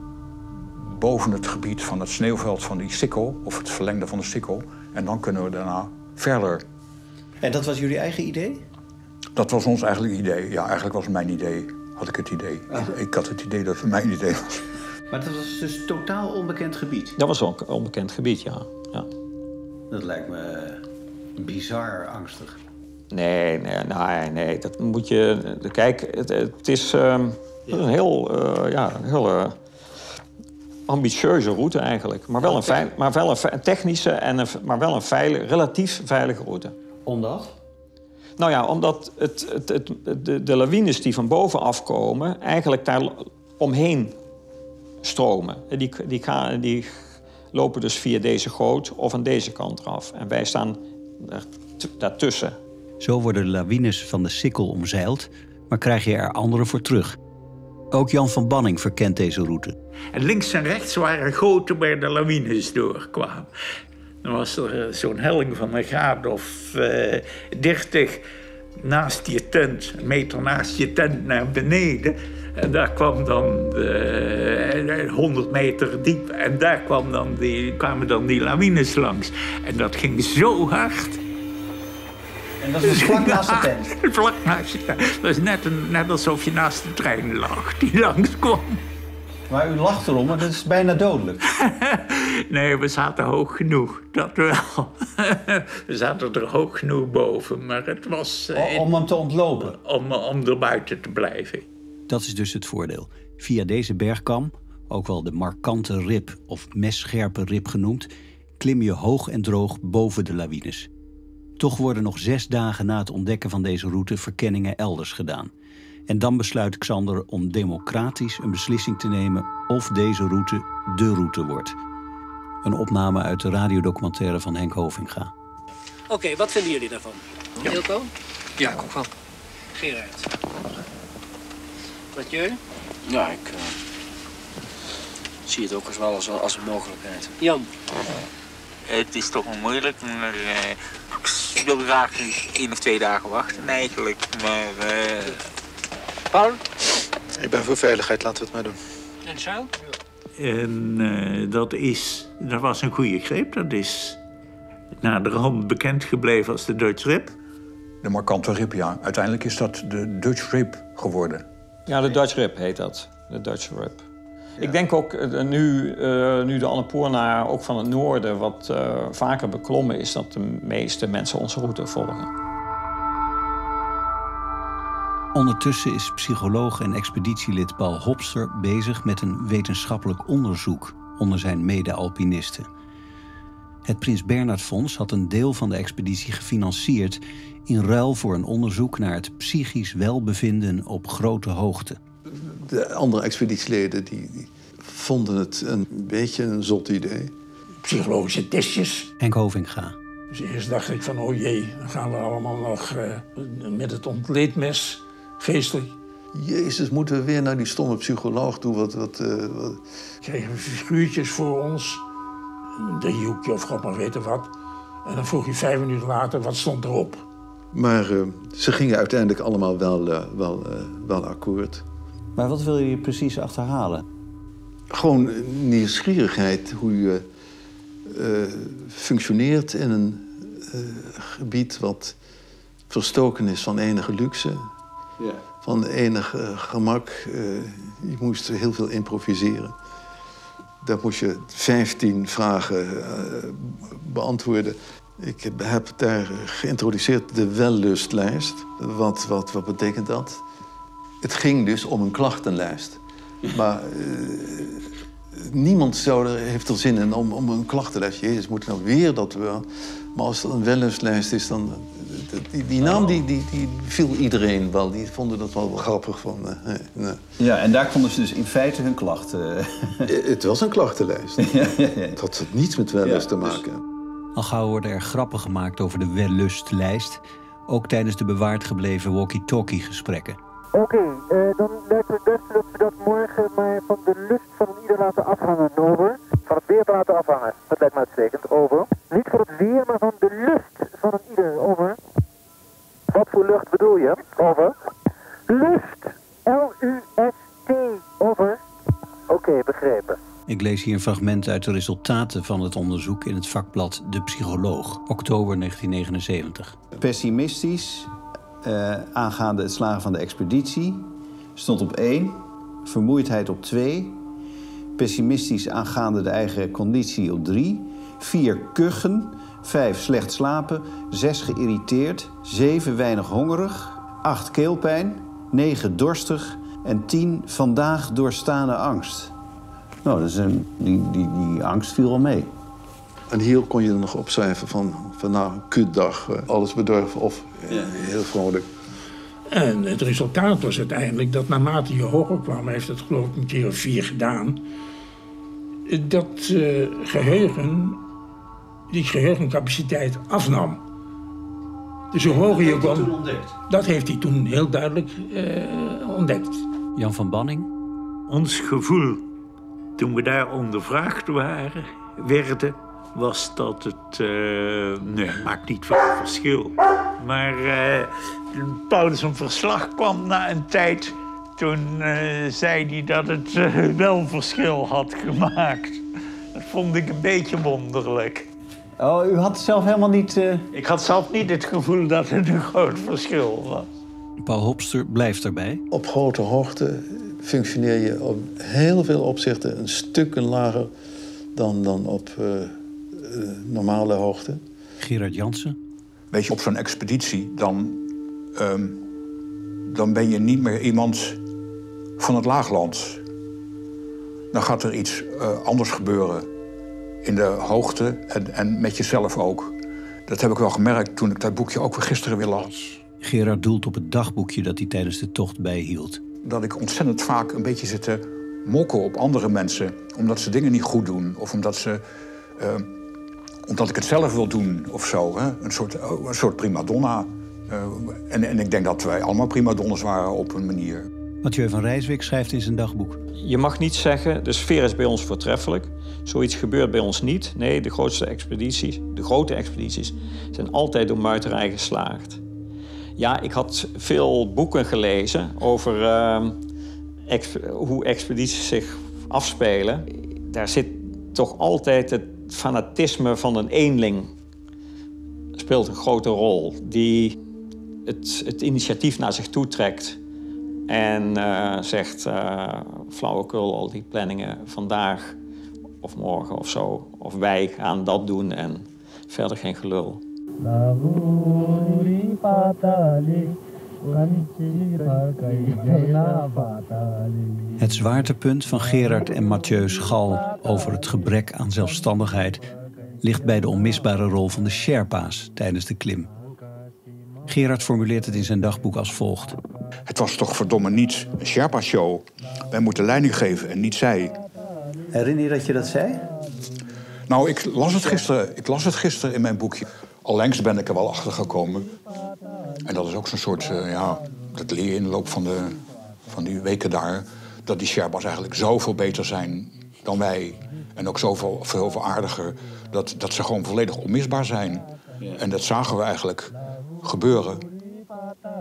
boven het gebied van het sneeuwveld van die sikkel, of het verlengde van de sikkel. En dan kunnen we daarna verder. En dat was jullie eigen idee? Dat was ons eigenlijk idee. Ja, eigenlijk was het mijn idee. Had ik het idee. Ah. Ik had het idee dat het mijn idee was. Maar dat was dus totaal onbekend gebied? Dat was ook onbekend gebied, ja. ja. Dat lijkt me bizar angstig. Nee, nee, nee, nee. Dat moet je... Kijk, het, het is um, een heel, uh, ja, heel uh, ambitieuze route eigenlijk. Maar wel een, veil, maar wel een technische, en een, maar wel een veilig, relatief veilige route. Omdat? Nou ja, omdat het, het, het, de, de lawines die van boven afkomen... eigenlijk daar omheen stromen. Die, die, gaan, die lopen dus via deze goot of aan deze kant eraf. En wij staan daartussen. Zo worden de lawines van de sikkel omzeild, maar krijg je er andere voor terug. Ook Jan van Banning verkent deze route. En links en rechts waren goten waar de lawines doorkwamen. Dan was er zo'n helling van een graad of uh, 30 naast je tent, een meter naast je tent naar beneden. En daar kwam dan de, 100 meter diep. En daar kwam dan die, kwamen dan die lawines langs. En dat ging zo hard. En dat is vlak naast de tent? vlak naast je tent. Dat is net, een, net alsof je naast de trein lag die langskwam. Maar u lacht erom, maar dat is bijna dodelijk. Nee, we zaten hoog genoeg, dat wel. We zaten er hoog genoeg boven, maar het was... eh, Om hem te ontlopen? Om, om er buiten te blijven. Dat is dus het voordeel. Via deze bergkam, ook wel de markante rib of messcherpe rib genoemd, klim je hoog en droog boven de lawines. Toch worden nog zes dagen na het ontdekken van deze route verkenningen elders gedaan. En dan besluit Xander om democratisch een beslissing te nemen of deze route de route wordt. Een opname uit de radiodocumentaire van Henk Hovinga. Oké, wat vinden jullie daarvan? Hilco? Ja, ik ook wel. Gerard? Mathieu? Ja, ik eh, zie het ook als wel als, als een mogelijkheid. Jan? Het is toch wel moeilijk, maar eh, ik wil graag één of twee dagen wachten eigenlijk. Maar eh, Paul? Ik ben voor veiligheid, laten we het maar doen. En Charles? En eh, dat, is, dat was een goede greep. Dat is naar de hand bekend gebleven als de Dutch Rip. De markante rib, ja. Uiteindelijk is dat de Dutch rib geworden. Ja, de Dutch Rib heet dat. De Dutch Rib. Ik denk ook eh, nu, eh, nu de Annapurna ook van het noorden wat eh, vaker beklommen is... dat de meeste mensen onze route volgen. Ondertussen is psycholoog en expeditielid Paul Hopster bezig met een wetenschappelijk onderzoek onder zijn mede-alpinisten. Het Prins Bernhard Fonds had een deel van de expeditie gefinancierd in ruil voor een onderzoek naar het psychisch welbevinden op grote hoogte. De andere expeditieleden die, die vonden het een beetje een zot idee. Psychologische testjes. Henk Hovinga. Dus eerst dacht ik van, oh jee, dan gaan we allemaal nog eh, met het ontleedmes, geestelijk. Jezus, moeten we weer naar die stomme psycholoog toe? Wat, wat, eh, wat... Kregen we figuurtjes voor ons, een driehoekje of god maar weten wat. En dan vroeg je vijf minuten later, wat stond erop? Maar eh, ze gingen uiteindelijk allemaal wel, eh, wel, eh, wel akkoord. Maar wat wil je precies achterhalen? Gewoon nieuwsgierigheid hoe je eh, functioneert in een eh, gebied wat verstoken is van enige luxe, Ja. van enig gemak. Eh, je moest heel veel improviseren. Daar moest je 15 vragen eh, beantwoorden. Ik heb- daar geïntroduceerd de wellustlijst. Wat, wat, wat betekent dat? Het ging dus om een klachtenlijst. Maar eh, niemand zou er, heeft er zin in om, om een klachtenlijst. Jezus, moet nou weer dat wel. Maar als het een wellustlijst is, dan... Die, die naam die, die, die viel iedereen wel. Die vonden dat wel grappig. Van, eh, eh. Ja, en daar konden ze dus in feite hun klachten... Het was een klachtenlijst. Het had niets met wellust te maken. Al gauw worden er grappen gemaakt over de wellustlijst, ook tijdens de bewaard gebleven walkie-talkie gesprekken. Oké, eh, dan lijkt het beste dat we dat morgen maar van de lust van ieder laten afhangen, over. Van het weer te laten afhangen, dat lijkt me uitstekend, over. Niet van het weer, maar van de lust van een ieder, over. Wat voor lucht bedoel je, over? Lust, L-U-S-T, over. Oké, begrepen. Ik lees hier een fragment uit de resultaten van het onderzoek in het vakblad De Psycholoog, oktober 1979. Pessimistisch eh, aangaande het slagen van de expeditie stond op 1. Vermoeidheid op 2. Pessimistisch aangaande de eigen conditie op 3. 4. Kuchen. 5. Slecht slapen. 6. Geïrriteerd. 7. Weinig hongerig. 8. Keelpijn. 9. Dorstig. En 10. Vandaag doorstane angst. Nou, dus een, die, die, die angst viel al mee. En hier kon je er nog opschrijven van, van nou, een kutdag, eh, alles bedorven of eh, heel vrolijk. En het resultaat was uiteindelijk dat naarmate je hoger kwam, hij heeft het geloof ik een keer of vier gedaan, dat eh, geheugen, die geheugencapaciteit afnam. Dus hoe hoger je kwam, dat heeft hij toen heel duidelijk eh, ontdekt. Jan van Banning? Ons gevoel toen we daar ondervraagd waren, werden, was dat het... eh, nee, maakt niet veel verschil. Maar eh, toen Paulus een verslag kwam na een tijd... toen eh, zei hij dat het wel verschil had gemaakt. Dat vond ik een beetje wonderlijk. Oh, u had zelf helemaal niet... Uh... Ik had zelf niet het gevoel dat het een groot verschil was. Paul Hopster blijft erbij. Op grote hoogte functioneer je op heel veel opzichten een stuk lager dan, dan op uh, normale hoogte. Gerard Jansen. Weet je, op zo'n expeditie, dan, um, dan ben je niet meer iemand van het laagland. Dan gaat er iets uh, anders gebeuren in de hoogte en, en met jezelf ook. Dat heb ik wel gemerkt toen ik dat boekje ook weer gisteren weer las. Gerard doelt op het dagboekje dat hij tijdens de tocht bijhield. Dat ik ontzettend vaak een beetje zit te mokken op andere mensen... omdat ze dingen niet goed doen of omdat ze... Uh, omdat ik het zelf wil doen of zo. Hè? Een, soort, een soort prima donna. Uh, en, en ik denk dat wij allemaal prima donnes waren op een manier. Mathieu van Rijswijk schrijft in zijn dagboek. Je mag niet zeggen, de sfeer is bij ons voortreffelijk. Zoiets gebeurt bij ons niet. Nee, de grootste expedities, de grote expedities, zijn altijd door muiterij geslaagd. Ja, ik had veel boeken gelezen over uh, hoe expedities zich afspelen. Daar zit toch altijd het fanatisme van een eenling speelt een grote rol. Die het, het initiatief naar zich toe trekt. En uh, zegt, uh, flauwekul, al die planningen vandaag of morgen of zo. Of wij gaan dat doen en verder geen gelul. Het zwaartepunt van Gerard en Mathieu's gal over het gebrek aan zelfstandigheid ligt bij de onmisbare rol van de Sherpa's tijdens de klim. Gerard formuleert het in zijn dagboek als volgt. Het was toch verdomme niet een Sherpa-show. Wij moeten leiding geven en niet zij. Herinner je dat je dat zei? Nou, ik las het gisteren, ik las het gisteren in mijn boekje. Allengs ben ik er wel achter gekomen. En dat is ook zo'n soort, uh, ja, dat leer je in de loop van, de, van die weken daar... dat die Sherpas eigenlijk zoveel beter zijn dan wij. En ook zoveel veel, veel aardiger. Dat, dat ze gewoon volledig onmisbaar zijn. En dat zagen we eigenlijk gebeuren.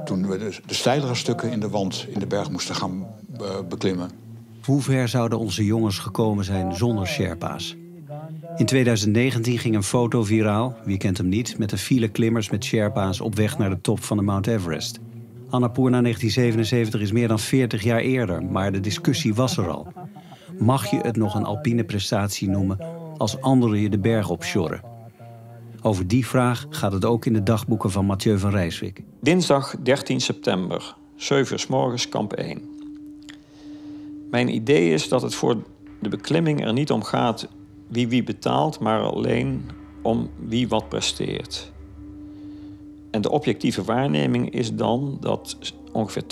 Toen we de, de steilere stukken in de wand in de berg moesten gaan uh, beklimmen. Hoe ver zouden onze jongens gekomen zijn zonder Sherpa's? In 2019 ging een foto viraal, wie kent hem niet, met een file klimmers met Sherpa's op weg naar de top van de Mount Everest. Annapurna 1977 is meer dan 40 jaar eerder, maar de discussie was er al. Mag je het nog een alpine prestatie noemen als anderen je de berg opsjorren? Over die vraag gaat het ook in de dagboeken van Mathieu van Rijswijk. Dinsdag 13 september, 7 uur morgens, kamp 1. Mijn idee is dat het voor de beklimming er niet om gaat wie wie betaalt, maar alleen om wie wat presteert. En de objectieve waarneming is dan dat ongeveer 80%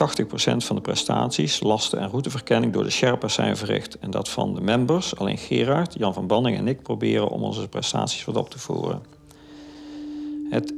van de prestaties, lasten en routeverkenning door de Sherpas zijn verricht. En dat van de members, alleen Gerard, Jan van Banning en ik proberen om onze prestaties wat op te voeren. Het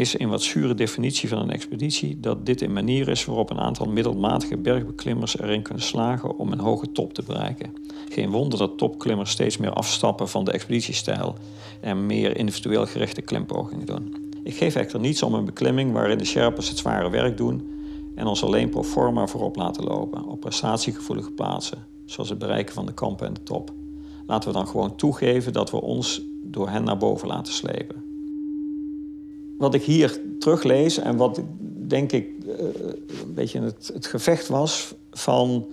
is een wat zure definitie van een expeditie dat dit een manier is waarop een aantal middelmatige bergbeklimmers erin kunnen slagen om een hoge top te bereiken. Geen wonder dat topklimmers steeds meer afstappen van de expeditiestijl en meer individueel gerichte klimpogingen doen. Ik geef echter niets om een beklimming waarin de Sherpas het zware werk doen en ons alleen pro forma voorop laten lopen op prestatiegevoelige plaatsen, zoals het bereiken van de kampen en de top. Laten we dan gewoon toegeven dat we ons door hen naar boven laten slepen wat ik hier teruglees en wat denk ik uh, een beetje het, het, gevecht was van...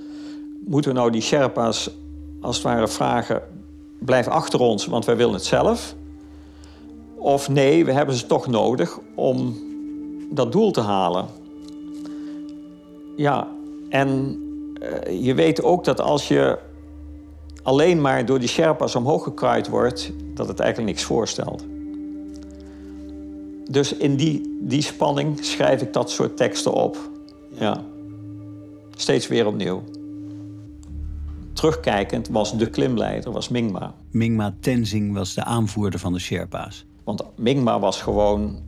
moeten we nou die Sherpa's als het ware vragen... blijf achter ons, want wij willen het zelf. Of nee, we hebben ze toch nodig om dat doel te halen. Ja, en uh, je weet ook dat als je alleen maar door die Sherpa's omhoog gekruid wordt... dat het eigenlijk niks voorstelt. Dus in die, die spanning schrijf ik dat soort teksten op. Ja. Steeds weer opnieuw. Terugkijkend was de klimleider, was Mingma. Mingma Tenzing was de aanvoerder van de Sherpa's. Want Mingma was gewoon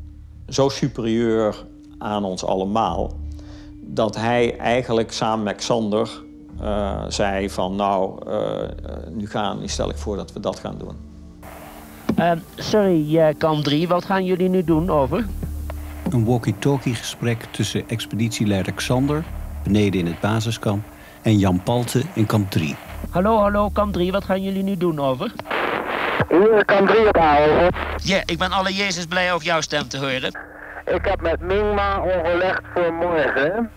zo superieur aan ons allemaal... dat hij eigenlijk samen met Xander uh, zei van... nou, uh, nu, gaan, nu stel ik voor dat we dat gaan doen. Uh, sorry, uh, kamp 3, wat gaan jullie nu doen over? Een walkie-talkie gesprek tussen expeditieleider Xander, beneden in het basiskamp, en Jan Palte in kamp 3. Hallo, hallo, kamp 3, wat gaan jullie nu doen over? Hier kan 3 op A, over. Ja, ik ben alle Jezus blij ook jouw stem te horen. Ik heb met Mingma overlegd voor morgen.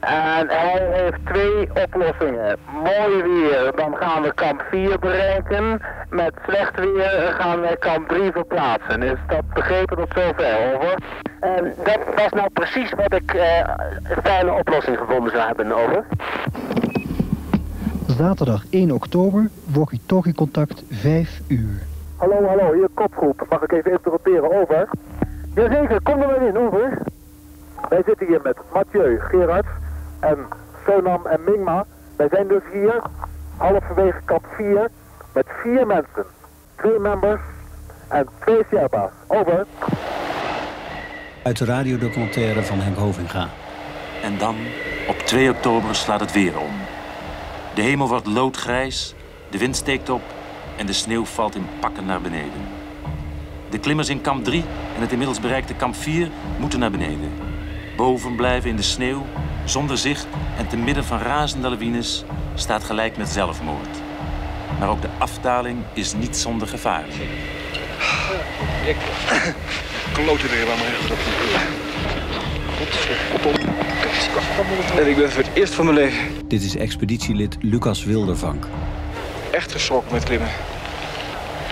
En hij heeft twee oplossingen. Mooi weer, dan gaan we kamp 4 bereiken. Met slecht weer gaan we kamp 3 verplaatsen. Is dat begrepen tot zover, over? En dat was nou precies wat ik eh, een fijne oplossing gevonden zou hebben, over. Zaterdag 1 oktober, walkie-talkie contact 5 uur. Hallo, hallo, hier kopgroep. Mag ik even interruperen, over? Jazeker, kom er maar in, over. Wij zitten hier met Mathieu, Gerard en Sonam en Mingma. Wij zijn dus hier, halverwege kamp 4, met vier mensen. Twee members en twee Sherpa's. Over. Uit de radiodocumentaire van Henk Hovinga. En dan, op 2 oktober, slaat het weer om. De hemel wordt loodgrijs, de wind steekt op en de sneeuw valt in pakken naar beneden. De klimmers in kamp 3 en het inmiddels bereikte kamp 4 moeten naar beneden. Boven blijven in de sneeuw, zonder zicht en te midden van razende lawines staat gelijk met zelfmoord. Maar ook de afdaling is niet zonder gevaar. Ik klote weer aan mijn En ik ben voor het eerst van mijn leven Dit is expeditielid Lucas Wildervank. echt geschrokken met klimmen.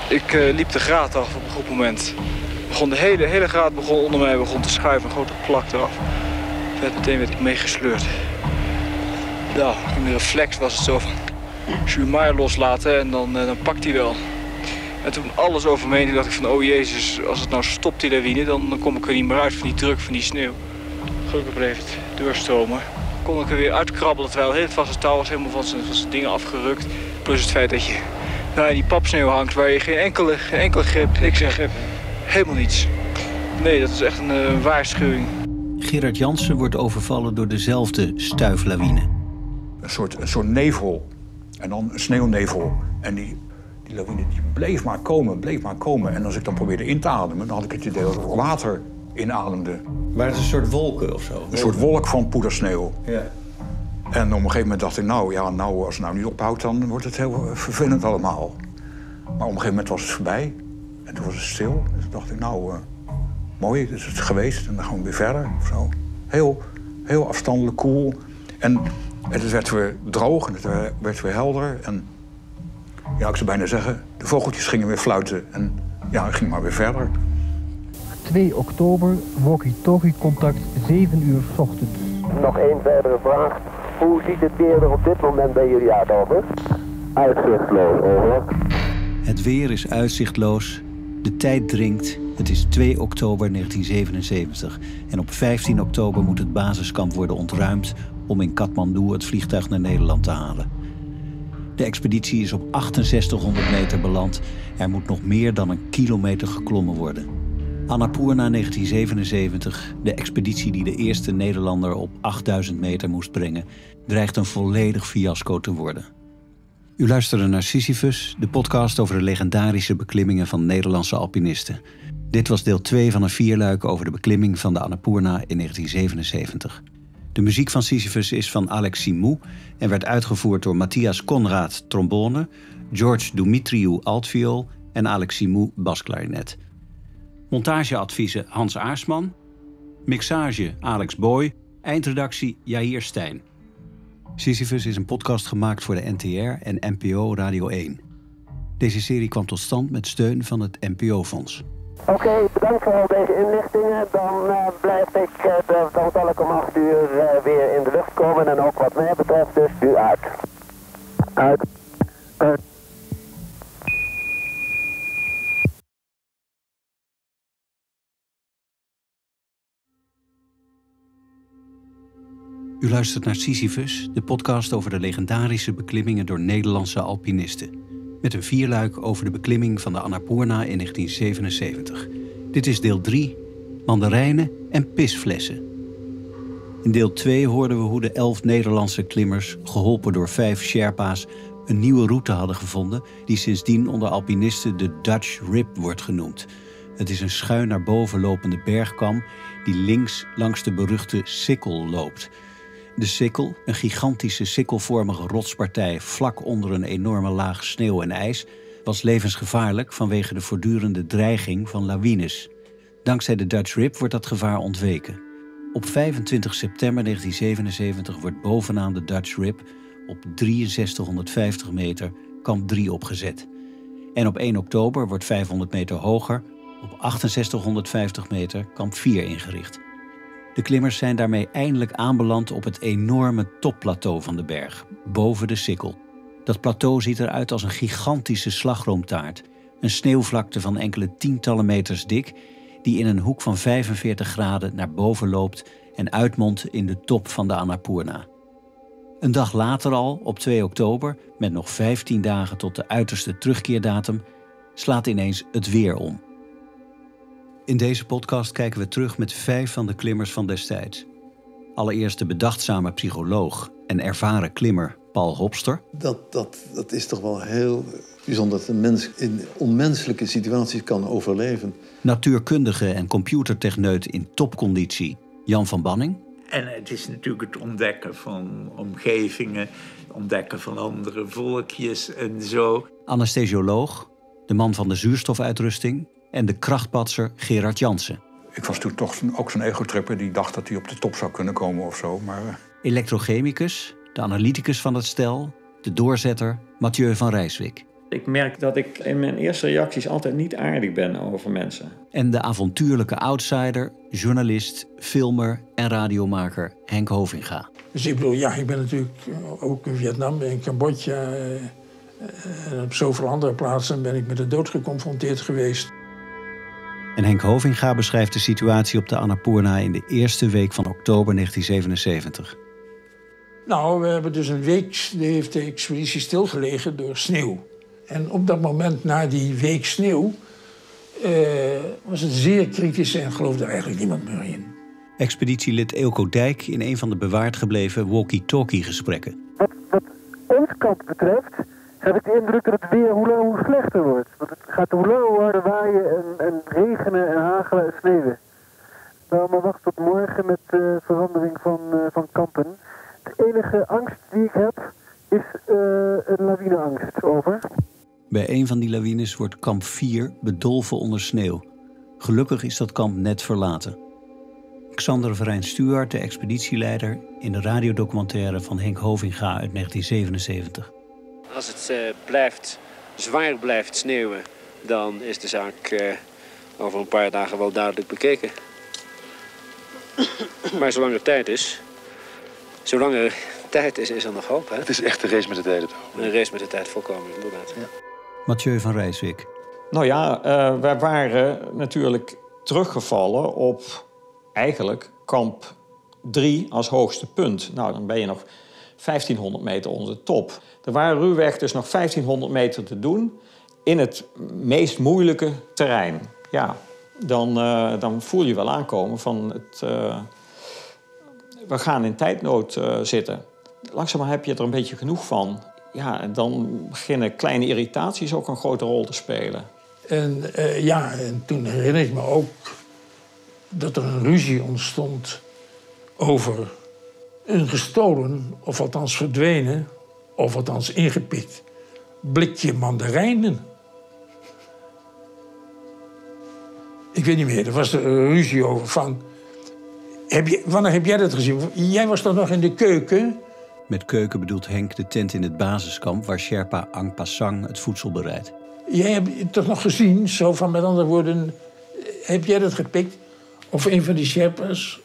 Ik eh, liep de graad af op een goed moment. Begon de hele, hele graad begon onder mij begon te schuiven, een grote plak eraf. Werd meteen werd ik meegesleurd. Nou, in de reflex was het zo van, Schumacher loslaten en dan, eh, dan pakt hij wel. En toen alles over me heen, dacht ik van, oh jezus, als het nou stopt die lawine, dan, dan kom ik er niet meer uit van die druk van die sneeuw. Gelukkig bleef het doorstromen. Kon ik er weer uitkrabbelen, terwijl heel het vaste touw was helemaal van zijn, van zijn dingen afgerukt. Plus het feit dat je nou, in die papsneeuw hangt waar je geen enkele, geen enkele grip, ik zeg helemaal niets. Nee, dat is echt een eh, waarschuwing. Gerard Jansen wordt overvallen door dezelfde stuiflawine. Een soort, een soort nevel. En dan een sneeuwnevel. En die, die lawine die bleef maar komen, bleef maar komen. En als ik dan probeerde in te ademen, dan had ik het idee dat ik water inademde. Maar het is een soort wolken of zo? Een soort wolk van poedersneeuw. Ja. En op een gegeven moment dacht ik, nou ja, nou, als het nou niet ophoudt, dan wordt het heel vervelend allemaal. Maar op een gegeven moment was het voorbij. En toen was het stil. Dus toen dacht ik, nou, eh, mooi, dus het is geweest. En dan gaan we weer verder. Of zo. Heel, heel afstandelijk, koel. En het werd weer droog en het werd weer helder. En ja, ik zou bijna zeggen, de vogeltjes gingen weer fluiten. En ja, ik ging maar weer verder. 2 oktober, walkie-talkie contact 7 uur 's ochtends. Nog één verdere vraag. Hoe ziet het weer er op dit moment bij jullie uit, over? Uitzichtloos, over. Het weer is uitzichtloos. De tijd dringt. Het is 2 oktober 1977. En op 15 oktober moet het basiskamp worden ontruimd om in Kathmandu het vliegtuig naar Nederland te halen. De expeditie is op 6800 meter beland. Er moet nog meer dan een kilometer geklommen worden. Annapurna 1977, de expeditie die de eerste Nederlander op 8000 meter moest brengen, dreigt een volledig fiasco te worden. U luisterde naar Sisyphus, de podcast over de legendarische beklimmingen van Nederlandse alpinisten. Dit was deel 2 van een vierluik over de beklimming van de Annapurna in 1977. De muziek van Sisyphus is van Alex Simou en werd uitgevoerd door Matthias Conrad trombone, George Dumitriou altviool en Alex Simou basklarinet. Montageadviezen Hans Aarsman. Mixage Alex Boy. Eindredactie Jair Stijn. Sisyphus is een podcast gemaakt voor de NTR en NPO Radio 1. Deze serie kwam tot stand met steun van het NPO-fonds. Oké, bedankt voor al deze inlichtingen. Dan eh, blijf ik, eh, de- dan zal ik om 8 uur eh, weer in de lucht komen. En ook wat mij betreft dus nu uit. Uit. Uit. U luistert naar Sisyphus, de podcast over de legendarische beklimmingen door Nederlandse alpinisten. Met een vierluik over de beklimming van de Annapurna in 1977. Dit is deel 3, mandarijnen en pisflessen. In deel 2 hoorden we hoe de elf Nederlandse klimmers, geholpen door vijf Sherpa's, een nieuwe route hadden gevonden die sindsdien onder alpinisten de Dutch Rip wordt genoemd. Het is een schuin naar boven lopende bergkam die links langs de beruchte Sikkel loopt. De Sikkel, een gigantische sikkelvormige rotspartij vlak onder een enorme laag sneeuw en ijs, was levensgevaarlijk vanwege de voortdurende dreiging van lawines. Dankzij de Dutch Rip wordt dat gevaar ontweken. Op 25 september 1977 wordt bovenaan de Dutch Rip op 6350 meter kamp 3 opgezet. En op 1 oktober wordt 500 meter hoger op 6850 meter kamp 4 ingericht. De klimmers zijn daarmee eindelijk aanbeland op het enorme topplateau van de berg, boven de Sikkel. Dat plateau ziet eruit als een gigantische slagroomtaart, een sneeuwvlakte van enkele tientallen meters dik, die in een hoek van 45 graden naar boven loopt en uitmondt in de top van de Annapurna. Een dag later al, op 2 oktober, met nog 15 dagen tot de uiterste terugkeerdatum, slaat ineens het weer om. In deze podcast kijken we terug met vijf van de klimmers van destijds. Allereerst de bedachtzame psycholoog en ervaren klimmer Paul Hopster. Dat, dat, dat is toch wel heel bijzonder dat een mens in onmenselijke situaties kan overleven. Natuurkundige en computertechneut in topconditie Jan van Banning. En het is natuurlijk het ontdekken van omgevingen, ontdekken van andere volkjes en zo. Anesthesioloog, de man van de zuurstofuitrusting en de krachtpatser Gerard Jansen. Ik was toen toch ook zo'n egotripper die dacht dat hij op de top zou kunnen komen of zo. Maar... eh, Elektrochemicus, de analyticus van het stel, de doorzetter Mathieu van Rijswijk. Ik merk dat ik in mijn eerste reacties altijd niet aardig ben over mensen. En de avontuurlijke outsider, journalist, filmer en radiomaker Henk Hovinga. Dus ik bedoel, ja, ik ben natuurlijk eh, ook in Vietnam, in Cambodja... eh, en op zoveel andere plaatsen ben ik met de dood geconfronteerd geweest. En Henk Hovinga beschrijft de situatie op de Annapurna in de eerste week van oktober 1977. Nou, we hebben dus een week heeft de expeditie stilgelegen door sneeuw. En op dat moment, na die week sneeuw, eh, was het zeer kritisch en geloofde er eigenlijk niemand meer in. Expeditielid Eelco Dijk in een van de bewaard gebleven walkie-talkie gesprekken. ons kamp betreft heb ik de indruk dat het weer hoe hoe slechter wordt. Want het gaat hoe harder waaien en, en regenen en hagelen en sneeuwen. Nou, maar wacht tot morgen met eh, verandering van, eh, van kampen. De enige angst die ik heb is eh, een lawineangst. Over. Bij een van die lawines wordt kamp 4 bedolven onder sneeuw. Gelukkig is dat kamp net verlaten. Xander Verijn Stuart, de expeditieleider, in de radiodocumentaire van Henk Hovinga uit 1977. Als het eh, blijft, zwaar blijft sneeuwen, dan is de zaak eh, over een paar dagen wel duidelijk bekeken. maar zolang er tijd is, zolang er tijd is, is er nog hoop. Hè? Het is echt een race met de tijd. Een race met de tijd volkomen, inderdaad. Ja. Mathieu van Rijswijk. Nou ja, eh, wij waren natuurlijk teruggevallen op eigenlijk kamp 3 als hoogste punt. Nou, dan ben je nog 1500 meter onder de top. Er waren ruwweg dus nog 1500 meter te doen in het meest moeilijke terrein. Ja, dan, eh, dan voel je wel aankomen van het... eh, we gaan in tijdnood eh, zitten. Langzaam heb je er een beetje genoeg van. Ja, en dan beginnen kleine irritaties ook een grote rol te spelen. En ja, en toen herinner ik me ook dat er een ruzie ontstond over een gestolen, of althans verdwenen, of althans ingepikt, blikje mandarijnen. Ik weet niet meer, er was er een ruzie over van... Heb je, wanneer heb jij dat gezien? Jij was toch nog in de keuken? Met keuken bedoelt Henk de tent in het basiskamp waar Sherpa Ang Pasang het voedsel bereidt. Jij hebt het toch nog gezien, zo van met andere woorden... Heb jij dat gepikt? Of een van die Sherpas?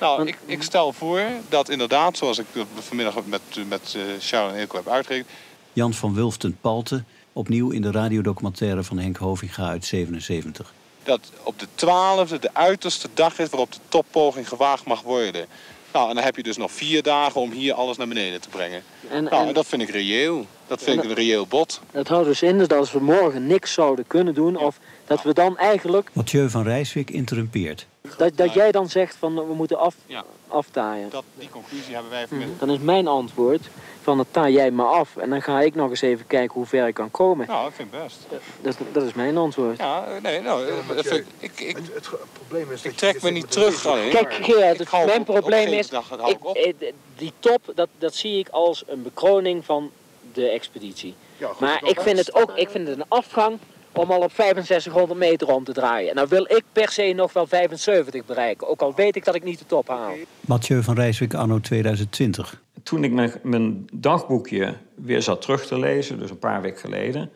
Nou, ik, ik stel voor dat inderdaad, zoals ik vanmiddag met, met uh, Sharon en Eelco heb uitgerekend... Jan van Wulften Palte, opnieuw in de radiodocumentaire van Henk Hovinga uit 77. dat op de 12e de uiterste dag is waarop de toppoging gewaagd mag worden. Nou, en dan heb je dus nog vier dagen om hier alles naar beneden te brengen. En- nou, en- en dat vind ik reëel. Dat vind En ik een reëel bod. Dat houdt dus in dat als we morgen niks zouden kunnen doen, of dat we dan eigenlijk, Mathieu van Rijswijk interrumpeert. Dat, dat jij dan zegt van we moeten af, Ja. aftaaien. Dat, die conclusie hebben wij vanmiddag. Dan is mijn antwoord van dat taai jij maar af en dan ga ik nog eens even kijken hoe ver ik kan komen. Nou, ik vind het best. Dat, dat is mijn antwoord. Ja, nee, nou, dat vind ik, ik, ik, het, probleem is ik trek me niet terug alleen. Kijk, Gerard, het- mijn op- probleem is, dag ik ik- eh, die top, dat, dat zie ik als een bekroning van de expeditie. maar ik vind het ook ik vind het een afgang om al op 6500 meter om te draaien. En dan wil ik per se nog wel 75 bereiken. Ook al weet ik dat ik niet de top haal. Mathieu van Rijswijk anno 2020. Toen ik mijn, mijn dagboekje weer zat terug te lezen, dus een paar weken geleden...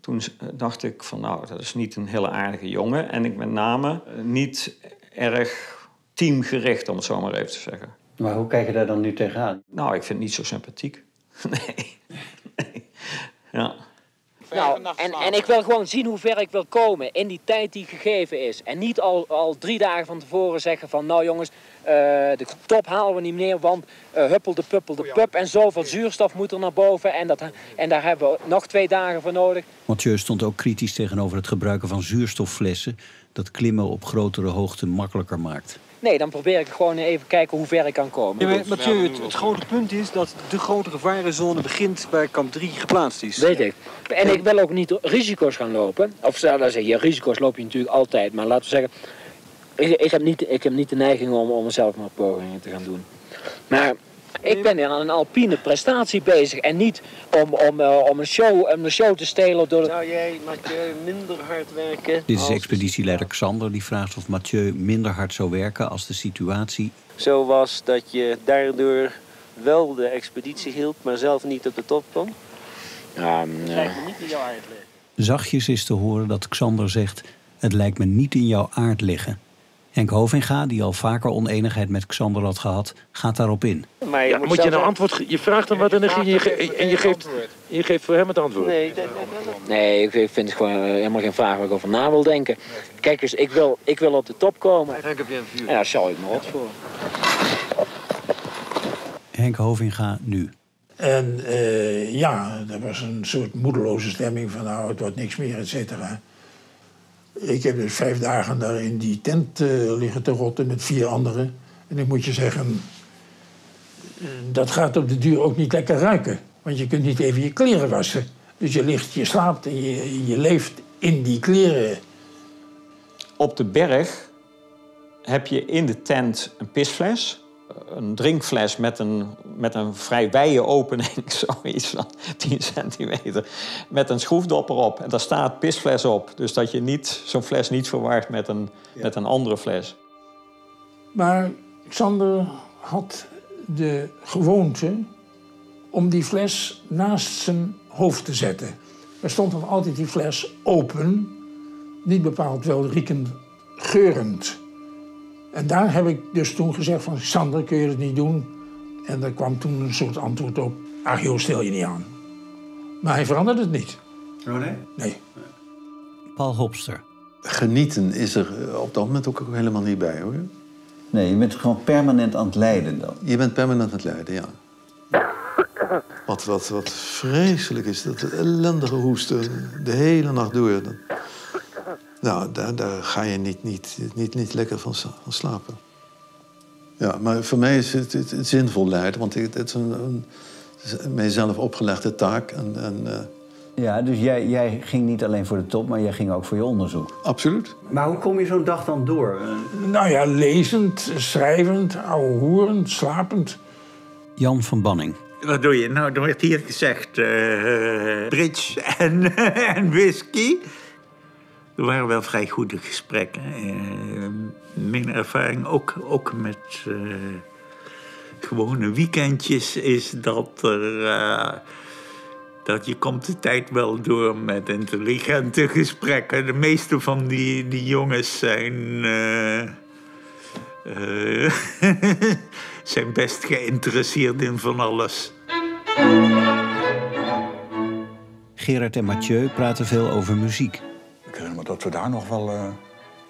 toen dacht ik van nou, dat is niet een hele aardige jongen. En ik met name niet erg teamgericht, om het zo maar even te zeggen. Maar hoe kijk je daar dan nu tegenaan? Nou, ik vind het niet zo sympathiek. nee. nee. Ja. Nou, en, en ik wil gewoon zien hoe ver ik wil komen in die tijd die gegeven is. En niet al, al drie dagen van tevoren zeggen van... nou jongens, eh, de top halen we niet meer, want uh, huppel de puppel de pup... en zoveel zuurstof moet er naar boven en, dat, en daar hebben we nog twee dagen voor nodig. Mathieu stond ook kritisch tegenover het gebruiken van zuurstofflessen... dat klimmen op grotere hoogte makkelijker maakt. Nee, dan probeer ik gewoon even kijken hoe ver ik kan komen. Ja, maar Mathieu, het, het, grote punt is dat de grote gevarenzone begint bij kamp 3 geplaatst is. Weet ik. En ik wil ook niet risico's gaan lopen. Of zou zeggen, ja, risico's loop je natuurlijk altijd. Maar laten we zeggen, ik, ik, heb, niet, ik heb niet de neiging om, om zelfmoordpogingen te gaan doen. Maar ik ben aan een alpine prestatie bezig en niet om, om, uh, om, een, show, om een show te stelen door... Zou jij, Mathieu, minder hard werken? Dit is expeditieleider Xander die vraagt of Mathieu minder hard zou werken als de situatie... Zo was dat je daardoor wel de expeditie hield, maar zelf niet op de top kwam? Ja, nee. Lijkt me niet in jouw aard liggen. Zachtjes is te horen dat Xander zegt... het lijkt me niet in jouw aard liggen. Henk Hovinga, die al vaker oneenigheid met Xander had gehad, gaat daarop in. Maar je ja, moet, moet je nou antwoord Je vraagt hem wat en, je, je, en je, geeft, je geeft voor hem het antwoord. Nee, nee ik vind het gewoon helemaal geen vraag waar ik over na wil denken. Kijk eens, ik wil, ik wil op de top komen. Henk, heb je een vuur? Ja, daar zal ik me rot voor. Henk Hovinga nu. En uh, ja, er was een soort moedeloze stemming van nou, het wordt niks meer, et cetera. Ik heb dus vijf dagen daar in die tent uh, liggen te rotten met vier anderen. En ik moet je zeggen, dat gaat op de duur ook niet lekker ruiken. Want je kunt niet even je kleren wassen. Dus je ligt, je slaapt en je, je leeft in die kleren. Op de berg heb je in de tent een pisfles een drinkfles met een, met een vrij wijde opening, zoiets van 10 centimeter, met een schroefdopper op. En daar staat pisfles op, dus dat je niet zo'n fles niet verwaart met een, met een andere fles. Maar Xander had de gewoonte om die fles naast zijn hoofd te zetten. Er stond dan altijd die fles open, niet bepaald wel riekend geurend. En daar heb ik dus toen gezegd van... Sander, kun je het niet doen? En er kwam toen een soort antwoord op... Ach joh, stel je niet aan. Maar hij veranderde het niet. Oh nee? Nee. Paul Hopster. Genieten is er op dat moment ook helemaal niet bij, hoor. Nee, je bent gewoon permanent aan het lijden dan. Je bent permanent aan het lijden, ja. Wat, wat, wat vreselijk is, dat ellendige hoesten de hele nacht door. Nou, daar, daar ga je niet, niet, niet, niet lekker van, van slapen. Ja, maar voor mij is het, het, het zinvol lijden, want het, is een, een, een mijzelf opgelegde taak. En, en, uh... Ja, dus jij, jij ging niet alleen voor de top, maar jij ging ook voor je onderzoek. Absoluut. Maar hoe kom je zo'n dag dan door? Nou ja, lezend, schrijvend, ouwehoerend, slapend. Jan van Banning. Wat doe je? Nou, er werd hier gezegd uh, bridge en, en whisky. Er waren wel vrij goede gesprekken. Uh, mijn ervaring ook, ook met uh, gewone weekendjes is dat er. Uh, dat je komt de tijd wel door met intelligente gesprekken. De meeste van die, die jongens zijn. zijn best geïnteresseerd in van alles. Gerard en Mathieu praten veel over muziek. Ik herinner me dat we daar nog wel uh,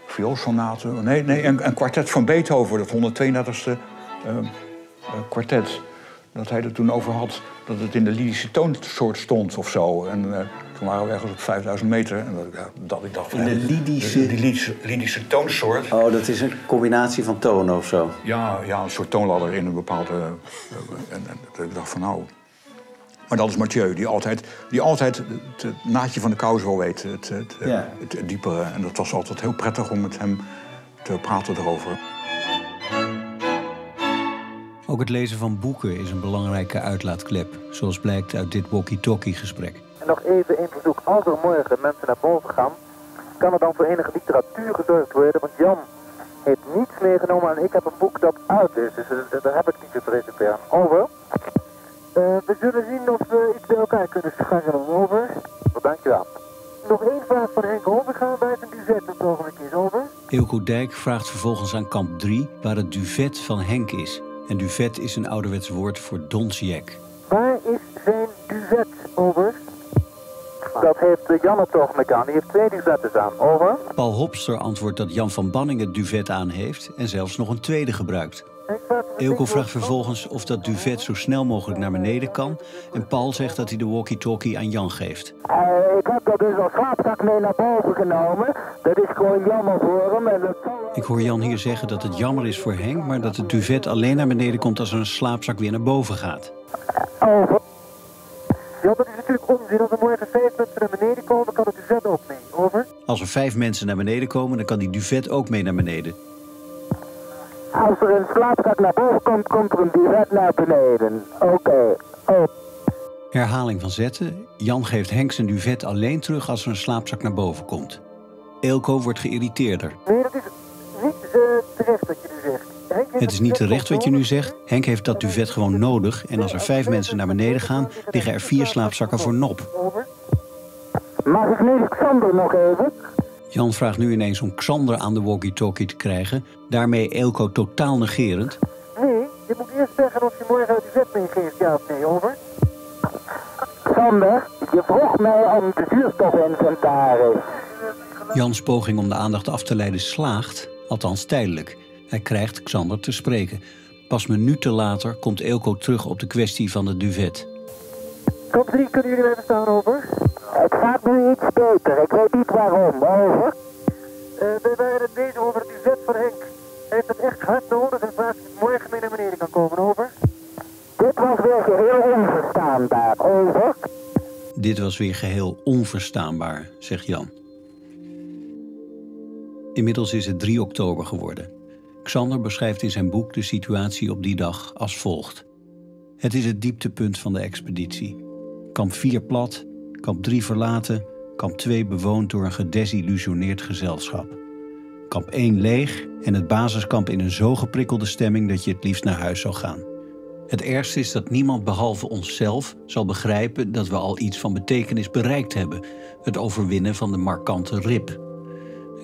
vioolsonaten... Nee, nee een, een kwartet van Beethoven, dat 132e uh, uh, kwartet. Dat hij er toen over had dat het in de Lydische toonsoort stond of zo. En uh, toen waren we ergens op 5000 meter. En dat, ja, dat ik dacht... In de Lydische... De, de Lydische, Lydische toonsoort. Oh, dat is een combinatie van tonen of zo? Ja, ja een soort toonladder in een bepaalde... en, en ik dacht van nou... Maar dat is Mathieu, die altijd, die altijd het, het naadje van de kous wil weten. Het, het, ja. het, het, diepere. En dat was altijd heel prettig om met hem te praten erover. Ook het lezen van boeken is een belangrijke uitlaatklep, zoals blijkt uit dit walkie-talkie-gesprek. En nog even één verzoek. Als er morgen mensen naar boven gaan, kan er dan voor enige literatuur gezorgd worden. Want Jan heeft niets meegenomen en ik heb een boek dat uit is. Dus eh, daar heb ik niet te reserveren. Over. Eh, we zullen zien of we iets bij elkaar kunnen scharrelen. Over. Dankjewel. Nog één vraag van Henk Overgaan. Waar is een duvet op het ogenblik is? Over. Eelco Dijk vraagt vervolgens aan kamp 3 waar het duvet van Henk is. En duvet is een ouderwets woord voor donsjek. Waar is zijn duvet? Over. Dat heeft eh, Jan op het ogenblik aan. Die heeft twee duvetten aan. Over. Paul Hopster antwoordt dat Jan van Banning het duvet aan heeft en zelfs nog een tweede gebruikt. Eelco vraagt vervolgens of dat duvet zo snel mogelijk naar beneden kan. En Paul zegt dat hij de walkie-talkie aan Jan geeft. Eh, ik heb dat dus als slaapzak mee naar boven genomen. Dat is gewoon jammer voor hem. En dat zal... Ik hoor Jan hier zeggen dat het jammer is voor Henk, maar dat het duvet alleen naar beneden komt als er een slaapzak weer naar boven gaat. Over. Ja, dat is natuurlijk onzin. Als er morgen vijf mensen naar beneden komen, kan het duvet ook mee. Over. Als er vijf mensen naar beneden komen, dan kan die duvet ook mee naar beneden. Als er een slaapzak naar boven komt, komt er een duvet naar beneden. Oké. Oh. Herhaling van zetten. Jan geeft Henk zijn duvet alleen terug als er een slaapzak naar boven komt. Eelco wordt geïrriteerder. Nee, dat is niet eh, terecht wat je nu zegt. Het is niet terecht wat je nu zegt. Henk heeft dat duvet gewoon nodig. En als er vijf mensen naar beneden gaan, liggen er vier slaapzakken voor Nop. Mag ik nu Xander nog even? Jan vraagt nu ineens om Xander aan de walkie-talkie te krijgen. Daarmee Eelco totaal negerend. Nee, je moet eerst zeggen of je morgen het duvet meegeeft, ja of nee. Over. Xander, je vroeg mij om de zuurstofinventaris. Jans poging om de aandacht af te leiden slaagt, althans tijdelijk. Hij krijgt Xander te spreken. Pas minuten later komt Eelco terug op de kwestie van het duvet. Top 3, kunnen jullie mij verstaan, over? Het gaat nu iets beter, ik weet niet waarom, over. Uh, we waren het bezig over het duvet van Henk. Hij heeft het echt hard nodig en vraagt of het morgen mee naar beneden kan komen, over. Dit was weer geheel onverstaanbaar, over. Dit was weer geheel onverstaanbaar, zegt Jan. Inmiddels is het 3 oktober geworden. Xander beschrijft in zijn boek de situatie op die dag als volgt. Het is het dieptepunt van de expeditie. Kamp 4 plat, kamp 3 verlaten, kamp 2 bewoond door een gedesillusioneerd gezelschap. Kamp 1 leeg en het basiskamp in een zo geprikkelde stemming dat je het liefst naar huis zou gaan. Het ergste is dat niemand behalve onszelf zal begrijpen dat we al iets van betekenis bereikt hebben: het overwinnen van de markante rip.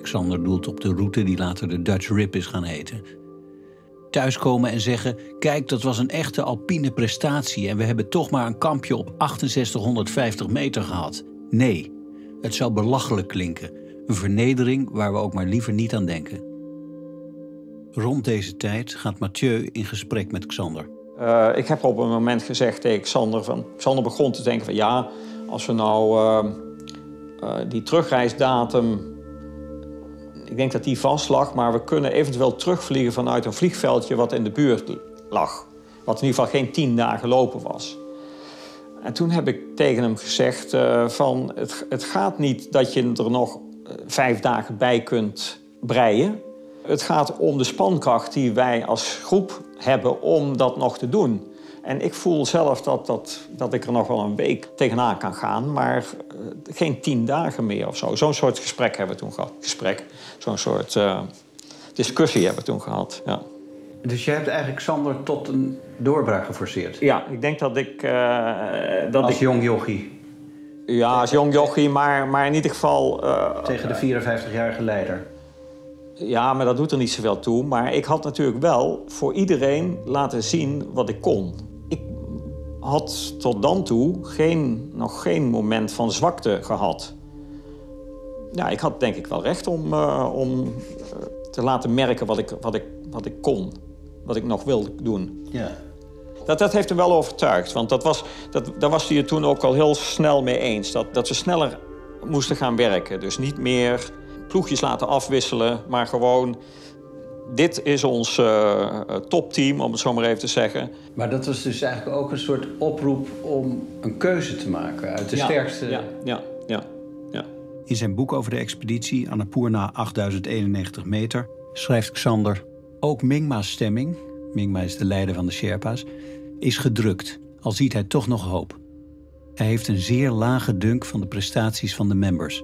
Xander doelt op de route die later de Dutch Rip is gaan heten. Thuiskomen en zeggen: Kijk, dat was een echte alpine prestatie en we hebben toch maar een kampje op 6850 meter gehad. Nee, het zou belachelijk klinken. Een vernedering waar we ook maar liever niet aan denken. Rond deze tijd gaat Mathieu in gesprek met Xander. Uh, ik heb op een moment gezegd tegen Xander... Van, Xander begon te denken van ja, als we nou uh, uh, die terugreisdatum... Ik denk dat die vast lag, maar we kunnen eventueel terugvliegen vanuit een vliegveldje wat in de buurt lag. Wat in ieder geval geen tien dagen lopen was. En toen heb ik tegen hem gezegd van het, het gaat niet dat je er nog vijf dagen bij kunt breien. Het gaat om de spankracht die wij als groep hebben om dat nog te doen. En ik voel zelf dat, dat, dat ik er nog wel een week tegenaan kan gaan, maar uh, geen tien dagen meer of zo. Zo'n soort gesprek hebben we toen gehad. Gesprek, zo'n soort uh, discussie hebben we toen gehad. Ja. Dus jij hebt eigenlijk Sander tot een doorbraak geforceerd? Ja, ik denk dat ik. Uh, dat als ik, jong jochie? Ja, als jong jochie, maar, maar in ieder geval. Tegen de 54-jarige leider? Ja, maar dat doet er niet zoveel toe. Maar ik had natuurlijk wel voor iedereen laten zien wat ik kon. Had tot dan toe geen, nog geen moment van zwakte gehad. Ja, ik had denk ik wel recht om, uh, om uh, te laten merken wat ik, wat, ik, wat ik kon. Wat ik nog wilde doen. Ja. Dat, dat heeft hem wel overtuigd. Want dat was, dat, daar was hij het toen ook al heel snel mee eens. Dat, dat we sneller moesten gaan werken. Dus niet meer ploegjes laten afwisselen, maar gewoon... Dit is ons uh, topteam, om het zo maar even te zeggen. Maar dat was dus eigenlijk ook een soort oproep om een keuze te maken uit de ja, sterkste... Ja, ja, ja, ja. In zijn boek over de expeditie Annapurna 8091 meter schrijft Xander... Ook Mingma's stemming, Mingma is de leider van de Sherpa's, is gedrukt, al ziet hij toch nog hoop. Hij heeft een zeer lage dunk van de prestaties van de members.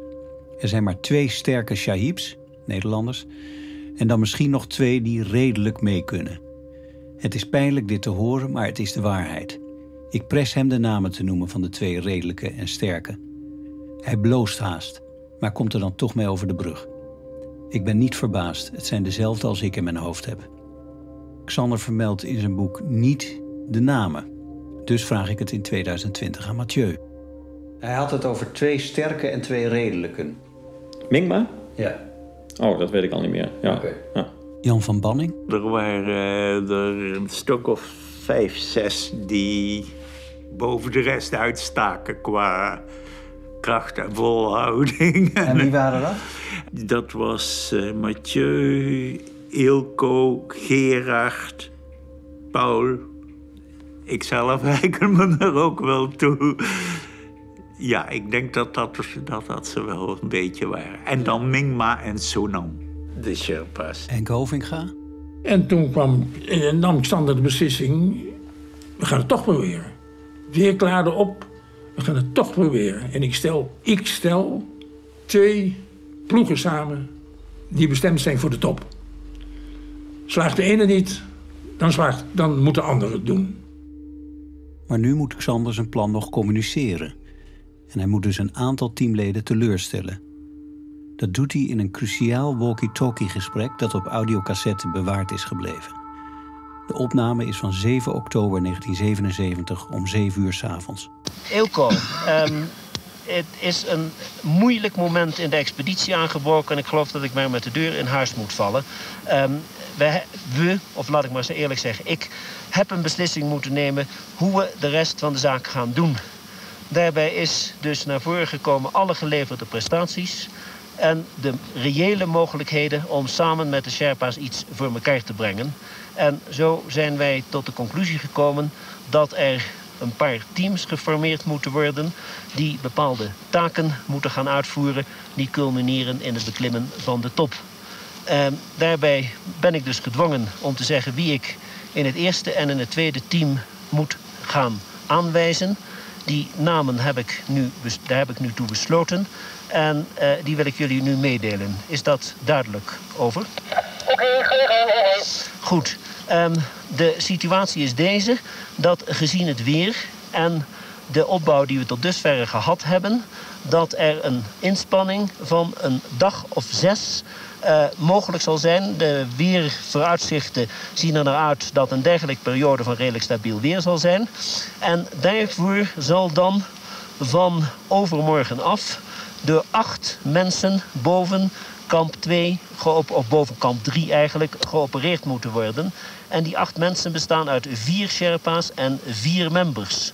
Er zijn maar twee sterke Shahibs, Nederlanders, en dan misschien nog twee die redelijk mee kunnen. Het is pijnlijk dit te horen, maar het is de waarheid. Ik pres hem de namen te noemen van de twee redelijke en sterke. Hij bloost haast, maar komt er dan toch mee over de brug. Ik ben niet verbaasd, het zijn dezelfde als ik in mijn hoofd heb. Xander vermeldt in zijn boek niet de namen. Dus vraag ik het in 2020 aan Mathieu. Hij had het over twee sterke en twee redelijken. Mingma? Ja. Oh, dat weet ik al niet meer. Ja. ja. Jan van Banning? Er waren eh, er een stuk of vijf, zes die boven de rest uitstaken qua kracht en volhouding. En wie waren dat? Dat was eh, Mathieu, Ilko, Gerard, Paul. Ikzelf reken me er ook wel toe. Ja, ik denk dat dat, dat, dat ze wel een beetje waren. En dan Mingma en Sonam, de Sherpa's. En Govinga? En toen kwam, eh, nam Xander de beslissing... we gaan het toch proberen. Weer klaarde op, we gaan het toch proberen. En ik stel, ik stel twee ploegen samen... die bestemd zijn voor de top. Slaagt de ene niet, dan, slaagt, dan moet de andere het doen. Maar nu moet Xander zijn plan nog communiceren. En hij moet dus een aantal teamleden teleurstellen. Dat doet hij in een cruciaal walkie-talkie-gesprek dat op audiocassette bewaard is gebleven. De opname is van 7 oktober 1977 om 7 uur 's avonds. Eelco, ehm, het is een moeilijk moment in de expeditie aangebroken... en ik geloof dat ik maar met de deur in huis moet vallen. Ehm, we, we, of laat ik maar zo eerlijk zeggen, ik heb een beslissing moeten nemen... hoe we de rest van de zaak gaan doen. Daarbij is dus naar voren gekomen alle geleverde prestaties... en de reële mogelijkheden om samen met de Sherpa's iets voor elkaar te brengen. En zo zijn wij tot de conclusie gekomen dat er een paar teams geformeerd moeten worden... die bepaalde taken moeten gaan uitvoeren... die culmineren in het beklimmen van de top. Uh, daarbij ben ik dus gedwongen om te zeggen wie ik in het eerste en in het tweede team moet gaan aanwijzen. Die namen heb ik nu, daar heb ik nu toe besloten. En uh, die wil ik jullie nu meedelen. Is dat duidelijk over? Goed. Um, de situatie is deze. Dat gezien het weer en de opbouw die we tot dusver gehad hebben... dat er een inspanning van een dag of zes uh, mogelijk zal zijn. De weervooruitzichten zien er naar uit dat een dergelijke periode van redelijk stabiel weer zal zijn. En daarvoor zal dan van overmorgen af door acht mensen boven kamp 2, of boven kamp 3 eigenlijk, geopereerd moeten worden. En die acht mensen bestaan uit vier Sherpa's en vier members.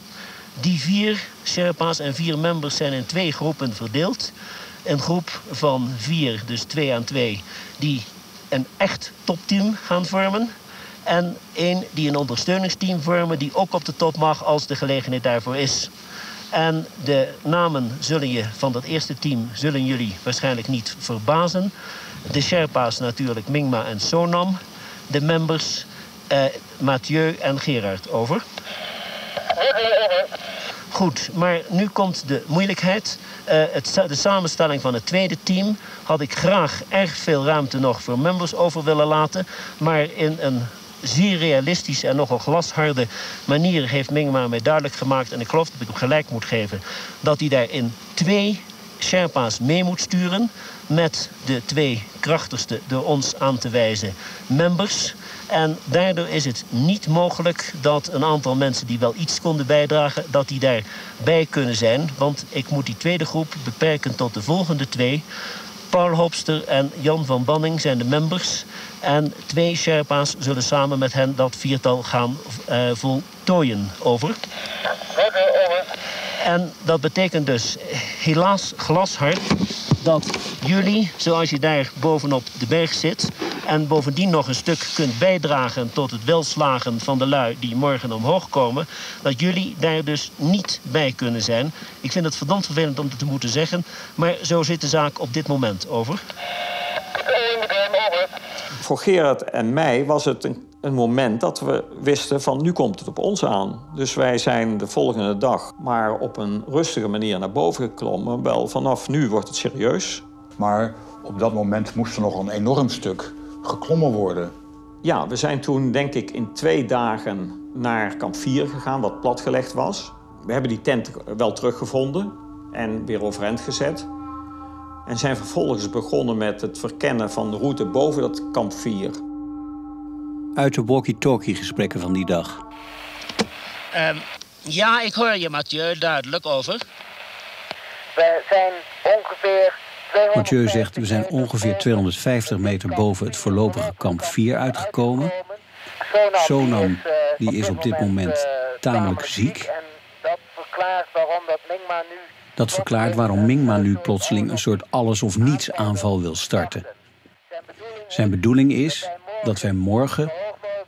Die vier Sherpa's en vier members zijn in twee groepen verdeeld een groep van vier, dus twee aan twee, die een echt topteam gaan vormen. En één die een ondersteuningsteam vormen, die ook op de top mag als de gelegenheid daarvoor is. En de namen zullen je, van dat eerste team zullen jullie waarschijnlijk niet verbazen. De Sherpa's natuurlijk Mingma en Sonam. De members eh, Mathieu en Gerard. Over. Goed, maar nu komt de moeilijkheid. Uh, het, de samenstelling van het tweede team had ik graag erg veel ruimte nog voor members over willen laten. Maar in een zeer realistische en nogal glasharde manier heeft Mingma mij duidelijk gemaakt... en ik geloof dat ik hem gelijk moet geven... dat hij daar in twee Sherpa's mee moet sturen... met de twee krachtigste door ons aan te wijzen members... En daardoor is het niet mogelijk dat een aantal mensen die wel iets konden bijdragen, dat die daarbij kunnen zijn. Want ik moet die tweede groep beperken tot de volgende twee. Paul Hopster en Jan van Banning zijn de members. En twee Sherpa's zullen samen met hen dat viertal gaan uh, voltooien. Over. En dat betekent dus helaas glashard dat jullie, zoals je daar bovenop de berg zit... en bovendien nog een stuk kunt bijdragen tot het welslagen van de lui die morgen omhoog komen... dat jullie daar dus niet bij kunnen zijn. Ik vind het verdomd vervelend om het te moeten zeggen... maar zo zit de zaak op dit moment over. Voor Gerard en mij was het een een moment dat we wisten van nu komt het op ons aan. Dus wij zijn de volgende dag maar op een rustige manier naar boven geklommen. Wel vanaf nu wordt het serieus. Maar op dat moment moest er nog een enorm stuk geklommen worden. Ja, we zijn toen denk ik in twee dagen naar kamp 4 gegaan, wat platgelegd was. We hebben die tent wel teruggevonden en weer overeind gezet. En zijn vervolgens begonnen met het verkennen van de route boven dat kamp 4. Uit de walkie-talkie gesprekken van die dag. Ehm, ja, ik hoor je, Mathieu, duidelijk over. We zijn ongeveer Mathieu zegt, we zijn ongeveer 250 meter boven het voorlopige kamp 4 uitgekomen. Sonam die is op dit moment tamelijk ziek. Dat verklaart waarom Mingma nu plotseling een soort alles of niets aanval wil starten. Zijn bedoeling is dat wij morgen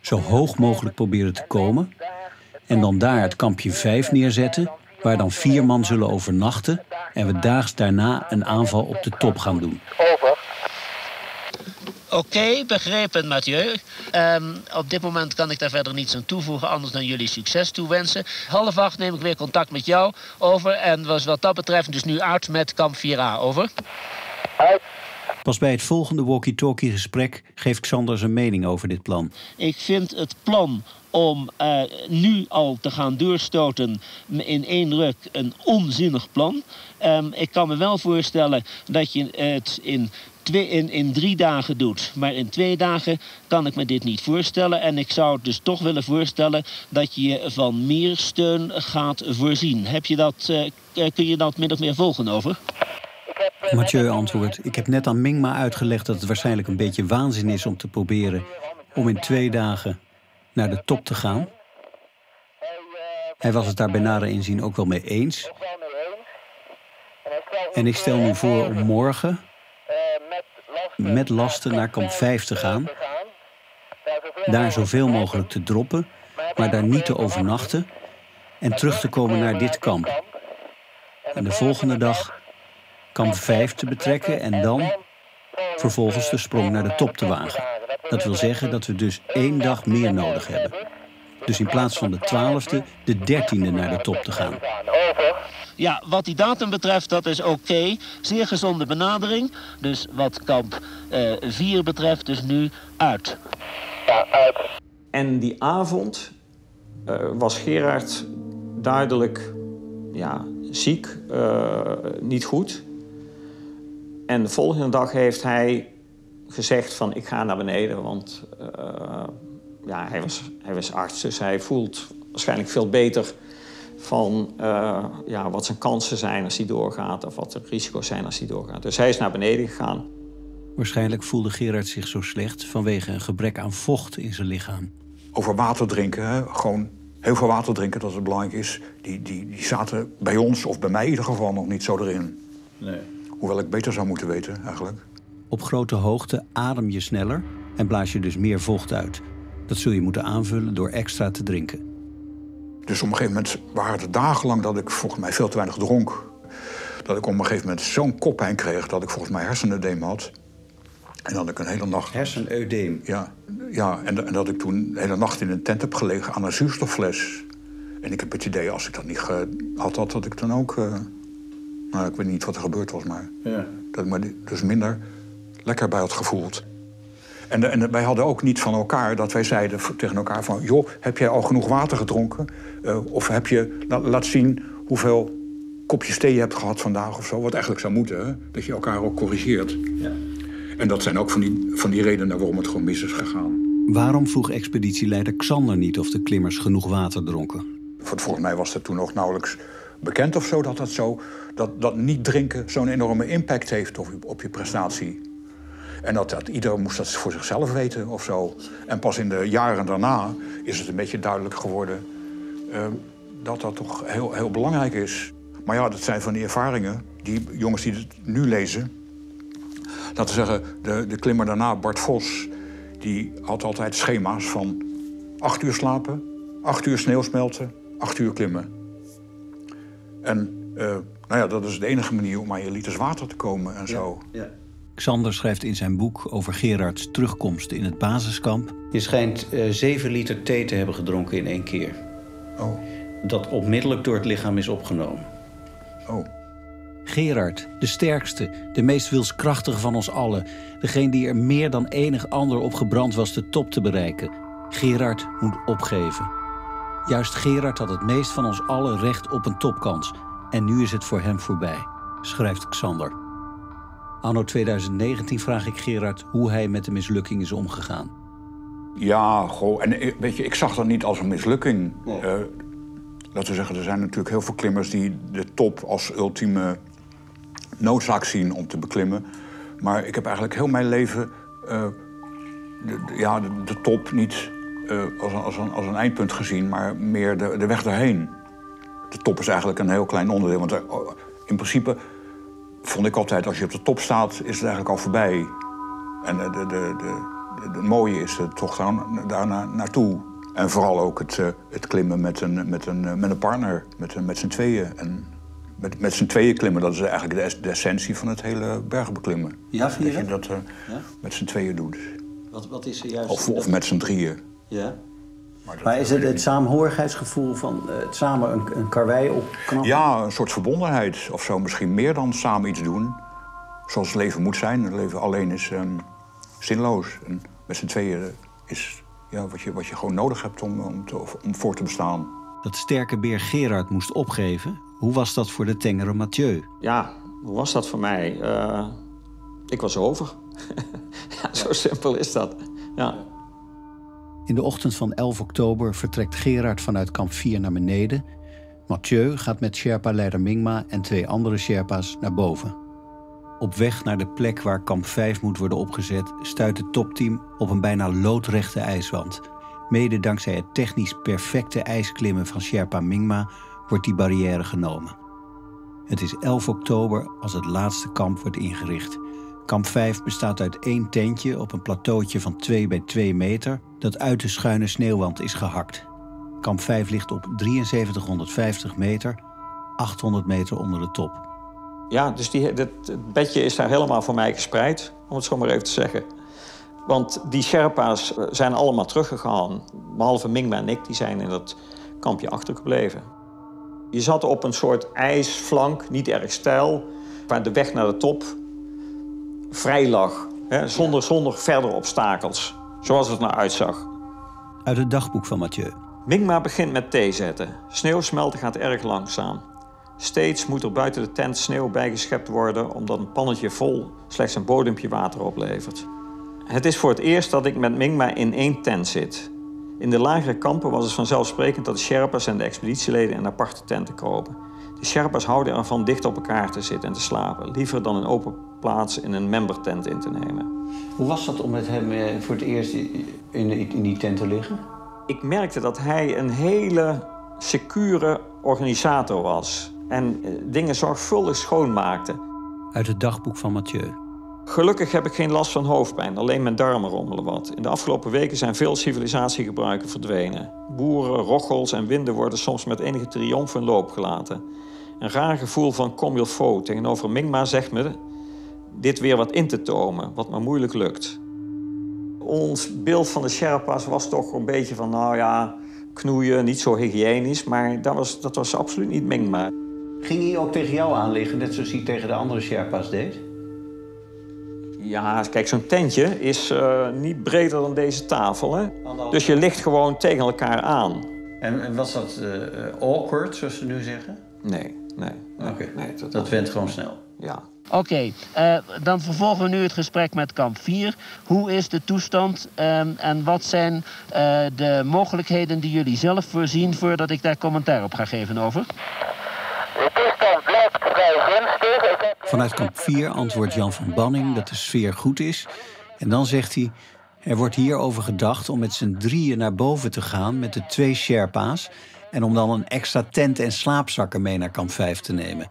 zo hoog mogelijk proberen te komen en dan daar het kampje 5 neerzetten, waar dan vier man zullen overnachten en we daags daarna een aanval op de top gaan doen. Over. Oké, begrepen, Mathieu. Ehm, op dit moment kan ik daar verder niets aan toevoegen, anders dan jullie succes toewensen. Half acht neem ik weer contact met jou over. En was wat dat betreft dus nu uit met kamp 4A, over. Pas bij het volgende walkie-talkie gesprek geeft Xander zijn mening over dit plan. Ik vind het plan om eh, nu al te gaan doorstoten in één ruk een onzinnig plan. Ehm, ik kan me wel voorstellen dat je het in, twee, in, in drie dagen doet. Maar in twee dagen kan ik me dit niet voorstellen. En ik zou het dus toch willen voorstellen dat je je van meer steun gaat voorzien. Heb je dat, eh, kun je dat min of meer volgen over? Mathieu antwoordt, ik heb net aan Mingma uitgelegd dat het waarschijnlijk een beetje waanzin is om te proberen om in twee dagen naar de top te gaan. Hij was het daar bij nader inzien ook wel mee eens. En ik stel nu voor om morgen met lasten naar kamp 5 te gaan. Daar zoveel mogelijk te droppen, maar daar niet te overnachten. En terug te komen naar dit kamp. En de volgende dag kamp 5 te betrekken en dan vervolgens de sprong naar de top te wagen. Dat wil zeggen dat we dus één dag meer nodig hebben. Dus in plaats van de twaalfde, de dertiende naar de top te gaan. Ja, wat die datum betreft, dat is oké. Zeer gezonde benadering. Dus wat kamp 4 uh, betreft, dus nu uit. Ja, uit. En die avond uh, was Gerard duidelijk ja, ziek, uh, niet goed. En de volgende dag heeft hij gezegd van ik ga naar beneden, want uh, ja, hij, was, hij was arts, dus hij voelt waarschijnlijk veel beter van uh, ja, wat zijn kansen zijn als hij doorgaat of wat de risico's zijn als hij doorgaat. Dus hij is naar beneden gegaan. Waarschijnlijk voelde Gerard zich zo slecht vanwege een gebrek aan vocht in zijn lichaam. Over water drinken, hè? gewoon heel veel water drinken, dat het belangrijk is. Die, die, die zaten bij ons, of bij mij in ieder geval, nog niet zo erin. Nee. Hoewel ik beter zou moeten weten, eigenlijk. Op grote hoogte adem je sneller en blaas je dus meer vocht uit. Dat zul je moeten aanvullen door extra te drinken. Dus op een gegeven moment waren het dagenlang dat ik volgens mij veel te weinig dronk. Dat ik op een gegeven moment zo'n koppijn kreeg dat ik volgens mij hersenedeem had. En dat ik een hele nacht... Hersenedeem? Ja, ja en, en, dat ik toen de hele nacht in een tent heb gelegen aan een zuurstoffles. En ik heb het idee, als ik dat niet had, had dat ik dan ook... Uh, nou, ik weet niet wat er gebeurd was, maar... Ja. Dat ik me dus minder lekker bij had gevoeld. En, en, wij hadden ook niet van elkaar dat wij zeiden tegen elkaar van... joh, heb jij al genoeg water gedronken? Uh, of heb je, la, laat zien hoeveel kopjes thee je hebt gehad vandaag of zo. Wat eigenlijk zou moeten, hè? dat je elkaar ook corrigeert. Ja. En dat zijn ook van die, van die redenen waarom het gewoon mis is gegaan. Waarom vroeg expeditieleider Xander niet of de klimmers genoeg water dronken? Volgens mij was dat toen nog nauwelijks bekend of zo... dat, dat, zo, dat, dat niet drinken zo'n enorme impact heeft op, op je prestatie. En dat, dat ieder moest dat voor zichzelf weten of zo. En pas in de jaren daarna is het een beetje duidelijk geworden... Uh, dat dat toch heel, heel belangrijk is. Maar ja, dat zijn van die ervaringen. Die jongens die het nu lezen... Laten we zeggen, de, de klimmer daarna, Bart Vos... die had altijd schema's van acht uur slapen... acht uur sneeuwsmelten, acht uur klimmen. En uh, nou ja, dat is de enige manier om aan je liters water te komen en zo. Ja. Xander schrijft in zijn boek over Gerards terugkomst in het basiskamp. Je schijnt eh 7 liter thee te hebben gedronken in één keer. Oh. Dat onmiddellijk door het lichaam is opgenomen. Oh. Gerard, de sterkste, de meest wilskrachtige van ons allen. Degene die er meer dan enig ander op gebrand was de top te bereiken. Gerard moet opgeven. Juist Gerard had het meest van ons allen recht op een topkans. En nu is het voor hem voorbij, schrijft Xander. Anno 2019 vraag ik Gerard hoe hij met de mislukking is omgegaan. Ja, goh. En eh, weet je, ik zag dat niet als een mislukking. Eh, laten we zeggen, er zijn natuurlijk heel veel klimmers die de top als ultieme noodzaak zien om te beklimmen. Maar ik heb eigenlijk heel mijn leven eh, de, de- ja, de, de top niet als, een, als, een, als een eindpunt gezien, maar meer de, de weg daarheen. De top is eigenlijk een heel klein onderdeel. Want er- oh, in principe vond ik altijd, als je op de top staat, is het eigenlijk al voorbij. En de, de, de, de, de- het mooie is het toch daar, daar na- naartoe. En vooral ook het, eh, het klimmen met een, met een, eh, met een partner, met, een- met z'n tweeën. En met, met z'n tweeën klimmen, dat is eigenlijk de, es- de essentie van het hele bergbeklimmen. Ja, vind je dat? je dat eh, Ja? met z'n tweeën doet. Wat, wat is er juist? Of, of met z'n drieën. Ja. Maar, is het het samenhorigheidsgevoel van eh, het samen een, een karwei opknappen? Ja, een soort verbondenheid of zo. Misschien meer dan samen iets doen. Zoals het leven moet zijn. Het leven alleen is ehm, zinloos. En met z'n tweeën is ja, wat, je, wat je gewoon nodig hebt om, om, te- om voor te bestaan. Dat sterke beer Gerard moest opgeven. Hoe was dat voor de tengere Mathieu? Ja, hoe was dat voor mij? Eh, ik was over. ja, zo simpel is dat. Ja. In de ochtend van 11 oktober vertrekt Gerard vanuit kamp 4 naar beneden. Mathieu gaat met Sherpa-leider Mingma en twee andere Sherpa's naar boven. Op weg naar de plek waar kamp 5 moet worden opgezet, stuit het topteam op een bijna loodrechte ijswand. Mede dankzij het technisch perfecte ijsklimmen van Sherpa Mingma wordt die barrière genomen. Het is 11 oktober als het laatste kamp wordt ingericht. Kamp 5 bestaat uit één tentje op een plateautje van 2 bij 2 meter dat uit de schuine sneeuwwand is gehakt. Kamp 5 ligt op 7350 meter, 800 meter onder de top. Ja, dus die, dat, het bedje is daar helemaal voor mij gespreid, om het zo maar even te zeggen. Want die Sherpa's zijn allemaal teruggegaan. Behalve Mingma en ik, die zijn in dat kampje achtergebleven. Je zat op een soort ijsflank, niet erg steil, waar de weg naar de top vrij lag. Hè, zonder, zonder verdere obstakels, zoals het nou uitzag. Uit het dagboek van Mathieu. Mingma begint met thee zetten. Sneeuwsmelten gaat erg langzaam. Steeds moet er buiten de tent sneeuw bijgeschept worden... omdat een pannetje vol slechts een bodempje water oplevert. Het is voor het eerst dat ik met Mingma in één tent zit. In de lagere kampen was het vanzelfsprekend dat de Sherpas en de expeditieleden in aparte tenten kropen. De Sherpas houden ervan dicht op elkaar te zitten en te slapen... liever dan een open plaats in een membertent in te nemen. Hoe was dat om met hem eh, voor het eerst in, die tent te liggen? Ik merkte dat hij een hele secure organisator was. En eh, dingen zorgvuldig schoonmaakte. Uit het dagboek van Mathieu. Gelukkig heb ik geen last van hoofdpijn, alleen mijn darmen rommelen wat. In de afgelopen weken zijn veel civilisatiegebruiken verdwenen. Boeren, rochels en winden worden soms met enige triomf in loop gelaten. Een raar gevoel van comme il faut tegenover Mingma zegt me dit weer wat in te tomen, wat maar moeilijk lukt. Ons beeld van de Sherpa's was toch een beetje van, nou ja, knoeien, niet zo hygiënisch, maar dat was, dat was absoluut niet Mingma. Ging hij ook tegen jou aan liggen, net zoals hij tegen de andere Sherpa's deed? Ja, kijk, zo'n tentje is eh, niet breder dan deze tafel. Hè? Dus je ligt gewoon tegen elkaar aan. En, en was dat eh, eh, awkward, zoals ze nu zeggen? Nee, nee. Oké, nee, dat went gewoon snel. Ja. Oké, eh, dan vervolgen we nu het gesprek met kamp 4. Hoe is de toestand ehm, en wat zijn eh, de mogelijkheden die jullie zelf voorzien voordat ik daar commentaar op ga geven over? Vanuit kamp 4 antwoordt Jan van Banning dat de sfeer goed is. En dan zegt hij... Er wordt hierover gedacht om met z'n drieën naar boven te gaan met de twee Sherpa's... en om dan een extra tent en slaapzakken mee naar kamp 5 te nemen.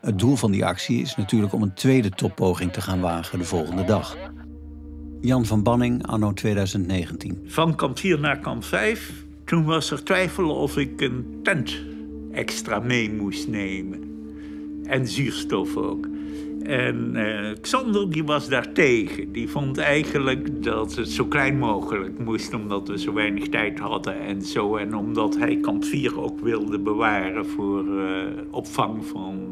Het doel van die actie is natuurlijk om een tweede toppoging te gaan wagen de volgende dag. Jan van Banning, anno 2019. Van kamp 4 naar kamp 5, toen was er twijfel of ik een tent extra mee moest nemen. En zuurstof ook. En eh, Xander die was daartegen. Die vond eigenlijk dat het zo klein mogelijk moest, omdat we zo weinig tijd hadden en zo. En omdat hij kamp 4 ook wilde bewaren voor eh, opvang van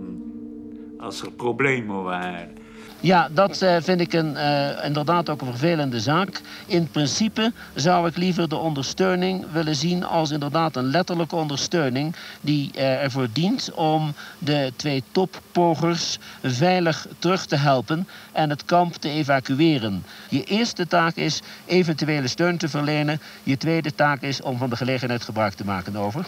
als er problemen waren. Ja, dat uh, vind ik een, uh, inderdaad ook een vervelende zaak. In principe zou ik liever de ondersteuning willen zien als inderdaad een letterlijke ondersteuning die uh, ervoor dient om de twee toppogers veilig terug te helpen en het kamp te evacueren. Je eerste taak is eventuele steun te verlenen. Je tweede taak is om van de gelegenheid gebruik te maken. Over.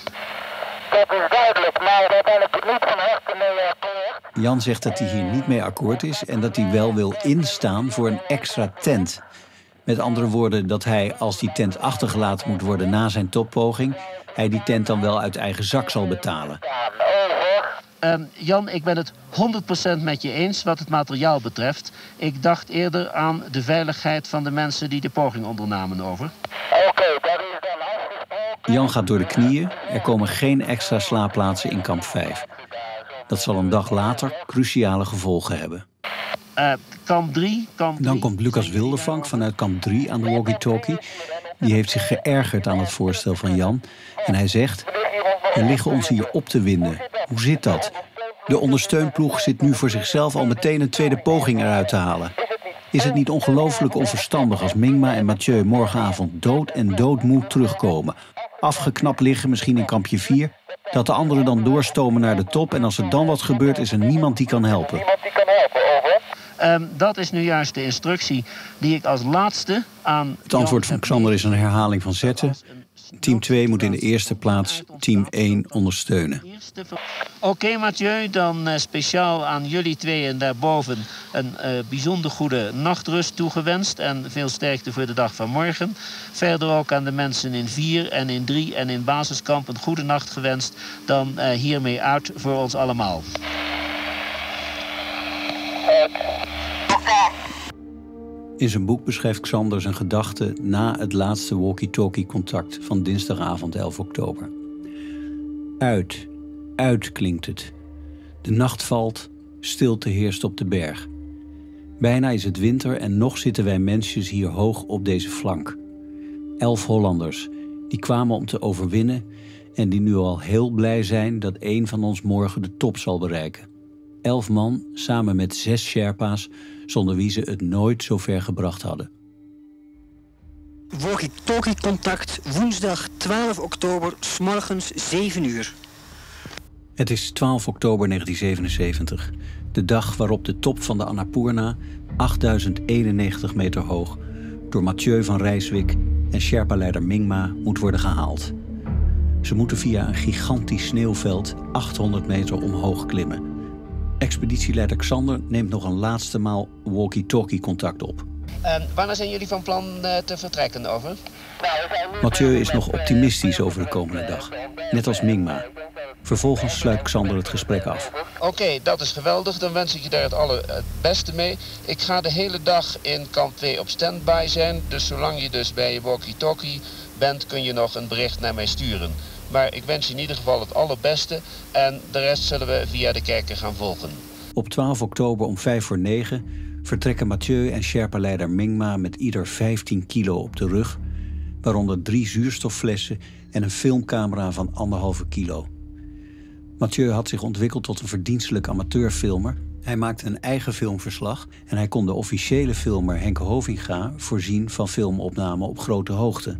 Dat is duidelijk, maar daar ben ik niet van harte mee akkoord. Jan zegt dat hij hier niet mee akkoord is en dat hij wel wil instaan voor een extra tent. Met andere woorden, dat hij, als die tent achtergelaten moet worden na zijn toppoging, hij die tent dan wel uit eigen zak zal betalen. Uh, Jan, ik ben het 100% met je eens wat het materiaal betreft. Ik dacht eerder aan de veiligheid van de mensen die de poging ondernamen over. Oké, dat is dan afgesproken. Jan gaat door de knieën. Er komen geen extra slaapplaatsen in kamp 5. Dat zal een dag later cruciale gevolgen hebben. Uh, kamp 3, kamp Dan komt Lucas Wildervank vanuit kamp 3 aan de walkie-talkie. Die heeft zich geërgerd aan het voorstel van Jan. En hij zegt, er liggen ons hier op te winden. Hoe zit dat? De ondersteunploeg zit nu voor zichzelf al meteen een tweede poging eruit te halen. Is het niet ongelooflijk onverstandig als Mingma en Mathieu morgenavond dood en doodmoe terugkomen? Afgeknapt liggen, misschien in kampje 4, dat de anderen dan doorstomen naar de top en als er dan wat gebeurt is er niemand die kan helpen. Um, dat is nu juist de instructie die ik als laatste aan. Het antwoord van Xander is een herhaling van zetten. Team 2 moet in de eerste plaats team 1 ondersteunen. Oké Mathieu, dan uh, speciaal aan jullie tweeën daarboven een uh, bijzonder goede nachtrust toegewenst. En veel sterkte voor de dag van morgen. Verder ook aan de mensen in 4 en in 3 en in basiskamp een goede nacht gewenst. Dan uh, hiermee uit voor ons allemaal. In zijn boek beschrijft Xander zijn gedachten na het laatste walkie-talkie-contact van dinsdagavond 11 oktober. Uit, uit klinkt het. De nacht valt, stilte heerst op de berg. Bijna is het winter en nog zitten wij mensjes hier hoog op deze flank. Elf Hollanders, die kwamen om te overwinnen en die nu al heel blij zijn dat een van ons morgen de top zal bereiken. Elf man, samen met zes Sherpa's, zonder wie ze het nooit zo ver gebracht hadden. Walkie-talkie-contact woensdag 12 oktober, morgens 7 uur. Het is 12 oktober 1977, de dag waarop de top van de Annapurna, 8091 meter hoog, door Mathieu van Rijswijk en Sherpa-leider Mingma moet worden gehaald. Ze moeten via een gigantisch sneeuwveld 800 meter omhoog klimmen. Expeditieleider Xander neemt nog een laatste maal walkie-talkie contact op. Uh, wanneer zijn jullie van plan uh, te vertrekken over? Mathieu is nog optimistisch over de komende dag, net als Mingma. Vervolgens sluit Xander het gesprek af. Oké, okay, dat is geweldig. Dan wens ik je daar het allerbeste mee. Ik ga de hele dag in kamp 2 op standby zijn. Dus zolang je dus bij je walkie-talkie bent, kun je nog een bericht naar mij sturen. Maar ik wens in ieder geval het allerbeste. En de rest zullen we via de kerken gaan volgen. Op 12 oktober om 5 voor 9 vertrekken Mathieu en Sherpa-leider Mingma met ieder 15 kilo op de rug, waaronder drie zuurstofflessen en een filmcamera van anderhalve kilo. Mathieu had zich ontwikkeld tot een verdienstelijk amateurfilmer. Hij maakte een eigen filmverslag en hij kon de officiële filmer Henk Hovinga voorzien van filmopnamen op grote hoogte.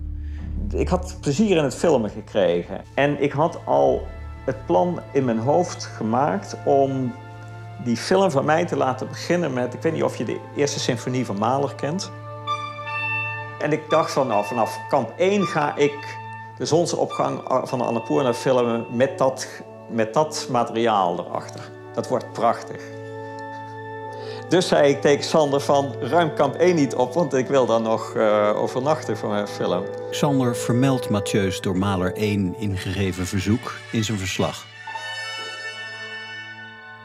Ik had plezier in het filmen gekregen en ik had al het plan in mijn hoofd gemaakt om die film van mij te laten beginnen met... Ik weet niet of je de eerste symfonie van Mahler kent. En ik dacht van, nou, vanaf kamp 1 ga ik de zonsopgang van de Annapurna filmen met dat, met dat materiaal erachter. Dat wordt prachtig. Dus zei ik tegen Sander van, ruim kamp 1 niet op, want ik wil dan nog uh, overnachten voor mijn film. Sander vermeldt Mathieu's door Maler 1 ingegeven verzoek in zijn verslag.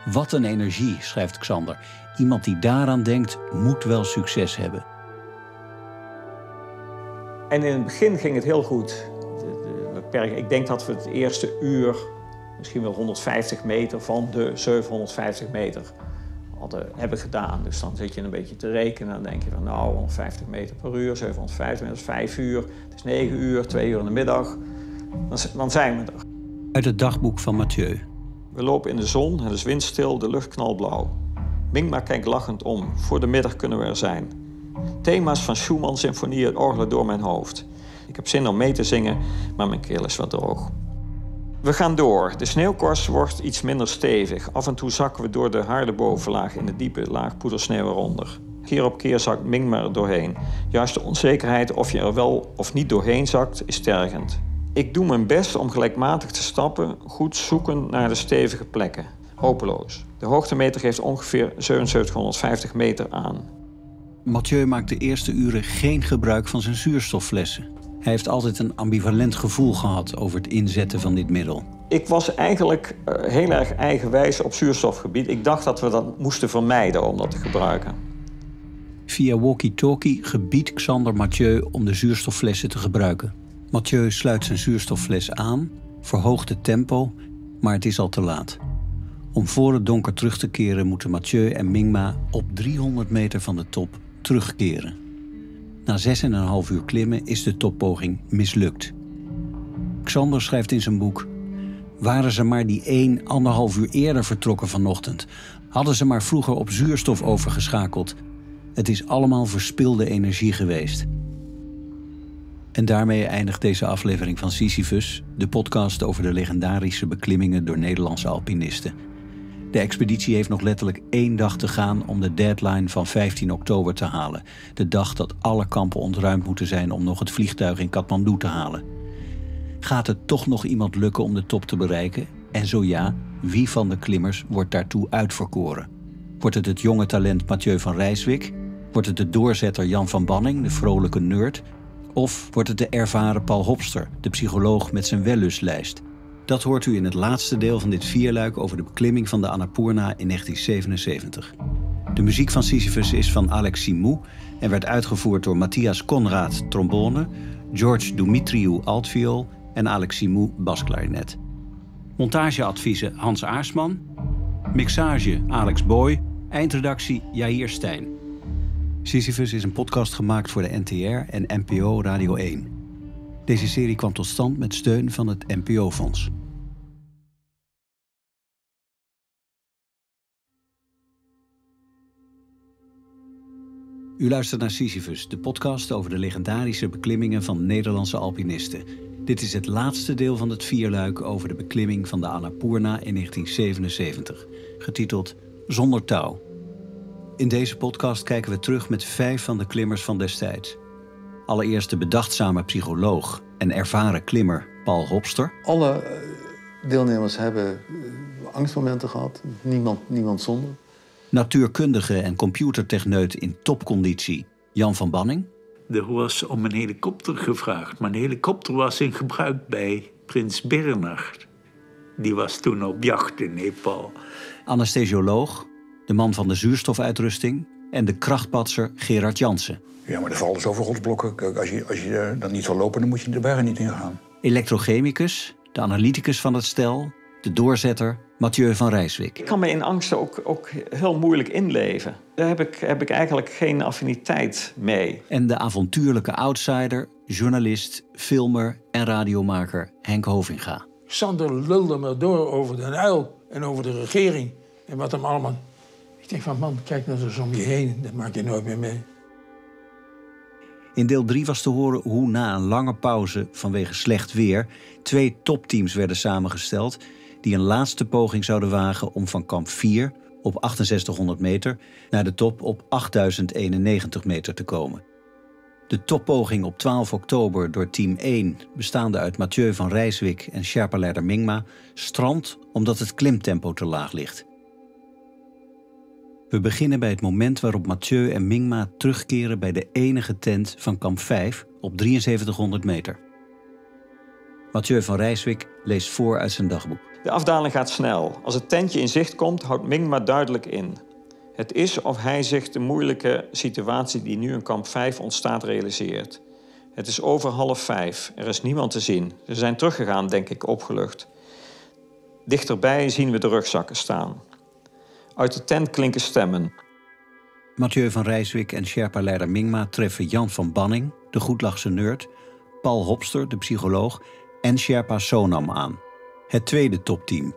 Wat een energie, schrijft Xander. Iemand die daaraan denkt, moet wel succes hebben. En in het begin ging het heel goed. Ik denk dat we het eerste uur misschien wel 150 meter van de 750 meter hadden, hebben gedaan. Dus dan zit je een beetje te rekenen. Dan denk je van nou, 150 meter per uur, 750 meter, 5 uur. Het is 9 uur, 2 uur in de middag. Dan, dan zijn we er. Uit het dagboek van Mathieu. We lopen in de zon, het is windstil, de lucht knalblauw. Mingma kijkt lachend om. Voor de middag kunnen we er zijn. Thema's van Schumann symfonieën orgelen door mijn hoofd. Ik heb zin om mee te zingen, maar mijn keel is wat droog. We gaan door. De sneeuwkorst wordt iets minder stevig. Af en toe zakken we door de harde bovenlaag in de diepe laag poedersneeuw eronder. Keer op keer zakt Mingma er doorheen. Juist de onzekerheid of je er wel of niet doorheen zakt, is tergend. Ik doe mijn best om gelijkmatig te stappen, goed zoeken naar de stevige plekken. Hopeloos. De hoogtemeter geeft ongeveer 7750 meter aan. Mathieu maakt de eerste uren geen gebruik van zijn zuurstofflessen. Hij heeft altijd een ambivalent gevoel gehad over het inzetten van dit middel. Ik was eigenlijk uh, heel erg eigenwijs op zuurstofgebied. Ik dacht dat we dat moesten vermijden om dat te gebruiken. Via walkie-talkie gebiedt Xander Mathieu om de zuurstofflessen te gebruiken. Mathieu sluit zijn zuurstoffles aan, verhoogt het tempo, maar het is al te laat. Om voor het donker terug te keren moeten Mathieu en Mingma op 300 meter van de top terugkeren. Na 6,5 uur klimmen is de toppoging mislukt. Xander schrijft in zijn boek: Waren ze maar die 1,5 uur eerder vertrokken vanochtend, hadden ze maar vroeger op zuurstof overgeschakeld. Het is allemaal verspilde energie geweest. En daarmee eindigt deze aflevering van Sisyphus, de podcast over de legendarische beklimmingen door Nederlandse alpinisten. De expeditie heeft nog letterlijk één dag te gaan om de deadline van 15 oktober te halen. De dag dat alle kampen ontruimd moeten zijn om nog het vliegtuig in Kathmandu te halen. Gaat het toch nog iemand lukken om de top te bereiken? En zo ja, wie van de klimmers wordt daartoe uitverkoren? Wordt het het jonge talent Mathieu van Rijswijk? Wordt het de doorzetter Jan van Banning, de vrolijke nerd? Of wordt het de ervaren Paul Hopster, de psycholoog met zijn wellustlijst? Dat hoort u in het laatste deel van dit vierluik over de beklimming van de Annapurna in 1977. De muziek van Sisyphus is van Alex Simou en werd uitgevoerd door Matthias Konrad trombone, George Dumitriou altviool en Alex Simou basklarinet. Montageadviezen Hans Aarsman, mixage Alex Boy, eindredactie Jair Stijn. Sisyphus is een podcast gemaakt voor de NTR en NPO Radio 1. Deze serie kwam tot stand met steun van het NPO-fonds. U luistert naar Sisyphus, de podcast over de legendarische beklimmingen van Nederlandse alpinisten. Dit is het laatste deel van het vierluik over de beklimming van de Annapurna in 1977, getiteld Zonder touw. In deze podcast kijken we terug met vijf van de klimmers van destijds. Allereerst de bedachtzame psycholoog en ervaren klimmer Paul Hopster. Alle eh, deelnemers hebben eh, angstmomenten gehad, niemand, niemand zonder. Natuurkundige en computertechneut in topconditie Jan van Banning. Er was om een helikopter gevraagd, maar een helikopter was in gebruik bij prins Bernhard. Die was toen op jacht in Nepal. Anesthesioloog, de man van de zuurstofuitrusting en de krachtpatser Gerard Jansen. Ja, maar er vallen zoveel rotsblokken. Als je, als je eh, dan niet wil lopen, dan moet je de bergen niet ingaan. Elektrochemicus, de analyticus van het stel, de doorzetter Mathieu van Rijswijk. Ik kan me in angsten ook, ook heel moeilijk inleven. Daar heb ik, heb ik eigenlijk geen affiniteit mee. En de avontuurlijke outsider, journalist, filmer en radiomaker Henk Hovinga. Sander lulde me door over de uil en over de regering en wat hem allemaal. Ik denk van man, kijk nou eens om je heen, dat maak je nooit meer mee. In deel 3 was te horen hoe na een lange pauze vanwege slecht weer twee topteams werden samengesteld die een laatste poging zouden wagen om van kamp 4 op 6800 meter naar de top op 8091 meter te komen. De toppoging op 12 oktober door team 1, bestaande uit Mathieu van Rijswijk en Sherpa-leider Mingma, strandt omdat het klimtempo te laag ligt. We beginnen bij het moment waarop Mathieu en Mingma terugkeren bij de enige tent van kamp 5 op 7300 meter. Mathieu van Rijswijk leest voor uit zijn dagboek. De afdaling gaat snel. Als het tentje in zicht komt, houdt Mingma duidelijk in. Het is of hij zich de moeilijke situatie die nu in kamp 5 ontstaat realiseert. Het is over half vijf. Er is niemand te zien. Ze zijn teruggegaan, denk ik, opgelucht. Dichterbij zien we de rugzakken staan. Uit de tent klinken stemmen. Mathieu van Rijswijk en Sherpa-leider Mingma treffen Jan van Banning, de goedlachse nerd, Paul Hopster, de psycholoog, en Sherpa Sonam aan. Het tweede topteam.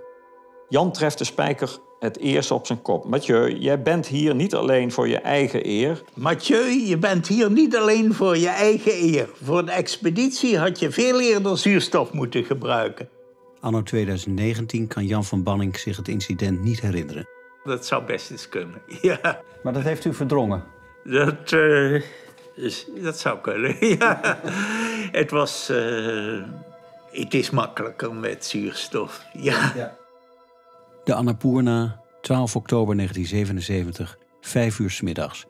Jan treft de spijker het eerst op zijn kop. Mathieu, jij bent hier niet alleen voor je eigen eer. Mathieu, je bent hier niet alleen voor je eigen eer. Voor de expeditie had je veel eerder zuurstof moeten gebruiken. Anno 2019 kan Jan van Banning zich het incident niet herinneren. Dat zou best eens kunnen, ja. Maar dat heeft u verdrongen? Dat, eh, is- dat zou kunnen, ja. Het was... eh, het is makkelijker met zuurstof, ja. De Annapurna, 12 oktober 1977, 5 uur 's middags.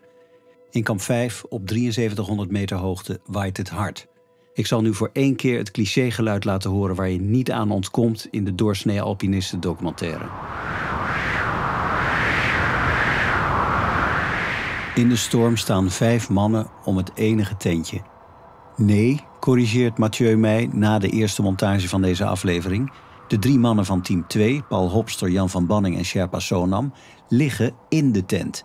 In kamp 5, op 7300 meter hoogte, waait het hard. Ik zal nu voor één keer het clichégeluid laten horen waar je niet aan ontkomt in de doorsnee alpinisten documentaire. In de storm staan vijf mannen om het enige tentje. Nee, corrigeert Mathieu mij na de eerste montage van deze aflevering. De drie mannen van team 2, Paul Hopster, Jan van Banning en Sherpa Sonam, liggen in de tent.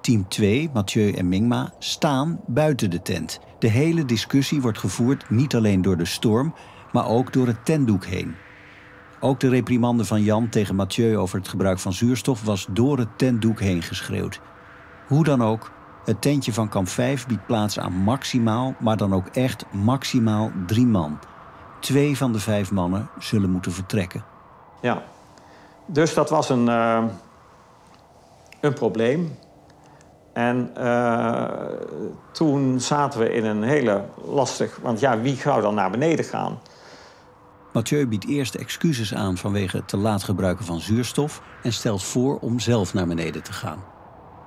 Team 2, Mathieu en Mingma, staan buiten de tent. De hele discussie wordt gevoerd niet alleen door de storm, maar ook door het tentdoek heen. Ook de reprimande van Jan tegen Mathieu over het gebruik van zuurstof was door het tentdoek heen geschreeuwd. Hoe dan ook, het tentje van kamp 5 biedt plaats aan maximaal, maar dan ook echt maximaal drie man. Twee van de vijf mannen zullen moeten vertrekken. Ja. Dus dat was een, eh, een probleem. En eh, toen zaten we in een hele lastig... Want ja, wie zou dan naar beneden gaan? Mathieu biedt eerst excuses aan vanwege het te laat gebruiken van zuurstof en stelt voor om zelf naar beneden te gaan.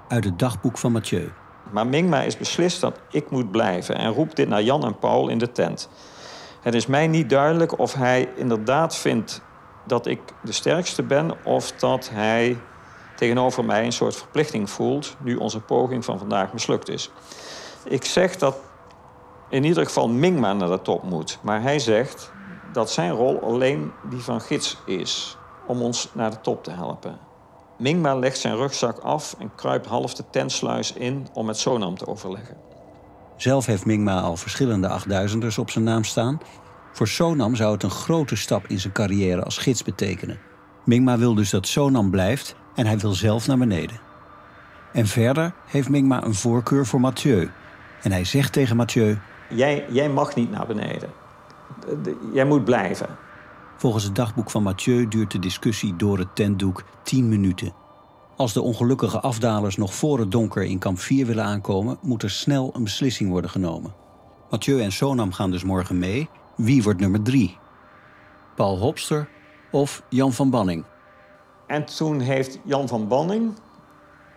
Uit het dagboek van Mathieu. Maar Mingma is beslist dat ik moet blijven... en roept dit naar Jan en Paul in de tent. Het is mij niet duidelijk of hij inderdaad vindt dat ik de sterkste ben... of dat hij tegenover mij een soort verplichting voelt... nu onze poging van vandaag mislukt is. Ik zeg dat in ieder geval Mingma naar de top moet. Maar hij zegt dat zijn rol alleen die van gids is... om ons naar de top te helpen. Mingma legt zijn rugzak af en kruipt half de tentsluis in... om met Sonam te overleggen. Zelf heeft Mingma al verschillende 8000ers op zijn naam staan. Voor Sonam zou het een grote stap in zijn carrière als gids betekenen. Mingma wil dus dat Sonam blijft en hij wil zelf naar beneden. En verder heeft Mingma een voorkeur voor Mathieu. En hij zegt tegen Mathieu... Jij, jij mag niet naar beneden. De- de- Jij moet blijven. Volgens het dagboek van Mathieu duurt de discussie door het tentdoek 10 minuten. Als de ongelukkige afdalers nog voor het donker in kamp 4 willen aankomen, moet er snel een beslissing worden genomen. Mathieu en Sonam gaan dus morgen mee. Wie wordt nummer 3? Paul Hopster of Jan van Banning? En toen heeft Jan van Banning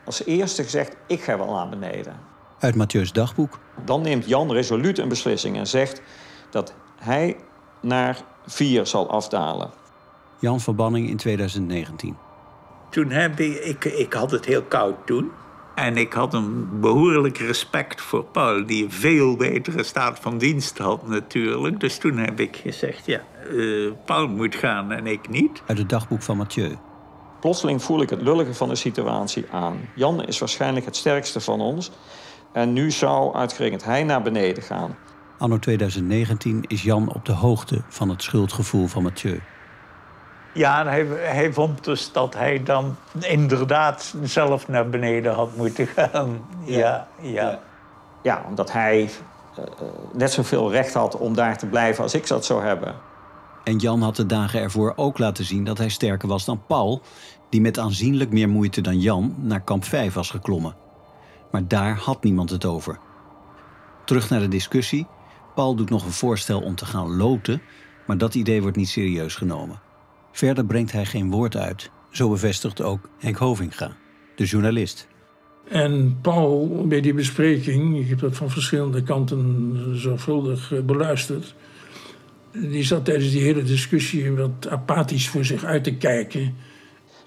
als eerste gezegd... ik ga wel naar beneden. Uit Mathieu's dagboek. Dan neemt Jan resoluut een beslissing en zegt dat hij naar vier zal afdalen. Jan van Banning in 2019. Toen heb ik, ik, ik had het heel koud toen. En ik had een behoorlijk respect voor Paul, die een veel betere staat van dienst had natuurlijk. Dus toen heb ik gezegd, ja, eh, Paul moet gaan en ik niet. Uit het dagboek van Mathieu. Plotseling voel ik het lullige van de situatie aan. Jan is waarschijnlijk het sterkste van ons. En nu zou uitgerekend hij naar beneden gaan. Anno 2019 is Jan op de hoogte van het schuldgevoel van Mathieu. Ja, hij, hij vond dus dat hij dan inderdaad zelf naar beneden had moeten gaan. Ja, ja. Ja, omdat hij eh, eh, net zoveel recht had om daar te blijven als ik dat zou hebben. En Jan had de dagen ervoor ook laten zien dat hij sterker was dan Paul, die met aanzienlijk meer moeite dan Jan naar kamp 5 was geklommen. Maar daar had niemand het over. Terug naar de discussie. Paul doet nog een voorstel om te gaan loten, maar dat idee wordt niet serieus genomen. Verder brengt hij geen woord uit. Zo bevestigt ook Henk Hovinga, de journalist. En Paul, bij die bespreking, ik heb dat van verschillende kanten zorgvuldig eh, beluisterd. Die zat tijdens die hele discussie wat apathisch voor zich uit te kijken.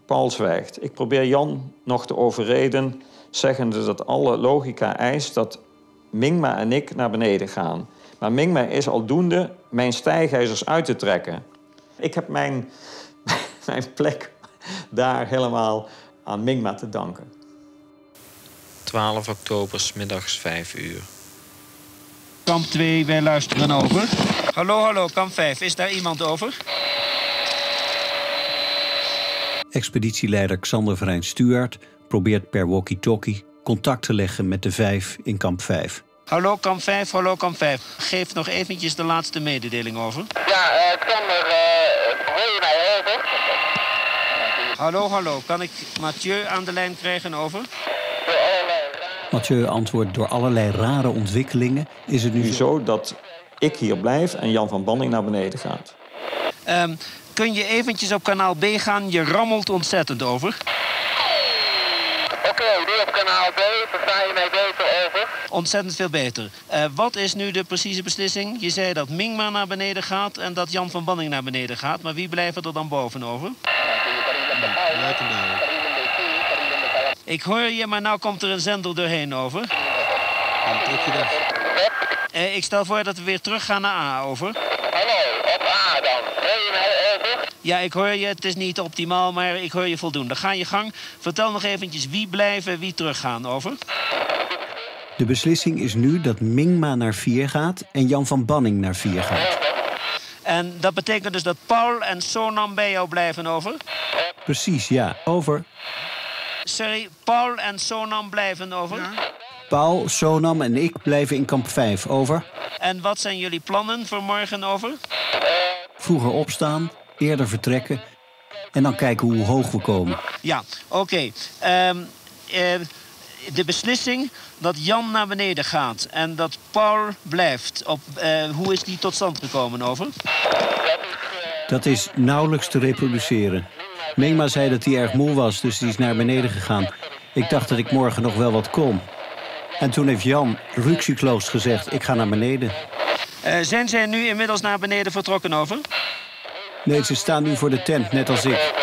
Paul zwijgt. Ik probeer Jan nog te overreden, zeggende dat alle logica eist dat Mingma en ik naar beneden gaan. Maar Mingma is aldoende mijn stijgijzers uit te trekken. Ik heb mijn, mijn plek daar helemaal aan Mingma te danken. 12 oktober, middags 5 uur. Kamp 2, wij luisteren over. Hallo, hallo, kamp 5. Is daar iemand over? Expeditieleider Xander Verijn Stuart probeert per walkie-talkie contact te leggen met de vijf in kamp 5. Hallo, kamp 5, hallo, kamp 5. Geef nog eventjes de laatste mededeling over. Ja, uh, Xander, uh, hoor je mij over? Hallo, hallo. Kan ik Mathieu aan de lijn krijgen over? Mathieu antwoordt door allerlei rare ontwikkelingen is het nu zo dat ik hier blijf en Jan van Banding naar beneden gaat. Ehm, kun je eventjes op kanaal B gaan? Je rammelt ontzettend over. Oké, nu op kanaal B, versta je mij beter over? Ontzettend veel beter. Eh, wat is nu de precieze beslissing? Je zei dat Mingma naar beneden gaat en dat Jan van Banning naar beneden gaat. Maar wie blijven er dan bovenover? Ik hoor je, maar nou komt er een zender doorheen over. Eh, ik stel voor dat we weer terug gaan naar A over. Hallo, op A dan. Ja, ik hoor je. Het is niet optimaal, maar ik hoor je voldoende. Ga je gang. Vertel nog eventjes wie blijven en wie teruggaan over. De beslissing is nu dat Mingma naar 4 gaat en Jan van Banning naar 4 gaat. En dat betekent dus dat Paul en Sonam bij jou blijven over? Precies, ja. Over. Sorry, Paul en Sonam blijven over? Paul, Sonam en ik blijven in kamp 5. Over. En wat zijn jullie plannen voor morgen over? Vroeger opstaan, eerder vertrekken en dan kijken hoe hoog we komen. Ja, oké. Ehm, eh, de beslissing dat Jan naar beneden gaat en dat Paul blijft, op, eh, hoe is die tot stand gekomen over? Dat is nauwelijks te reproduceren. Mengma zei dat hij erg moe was, dus die is naar beneden gegaan. Ik dacht dat ik morgen nog wel wat kon. En toen heeft Jan ruksikloos gezegd, ik ga naar beneden. Eh, zijn zij nu inmiddels naar beneden vertrokken over? Nee, ze staan nu voor de tent, net als ik.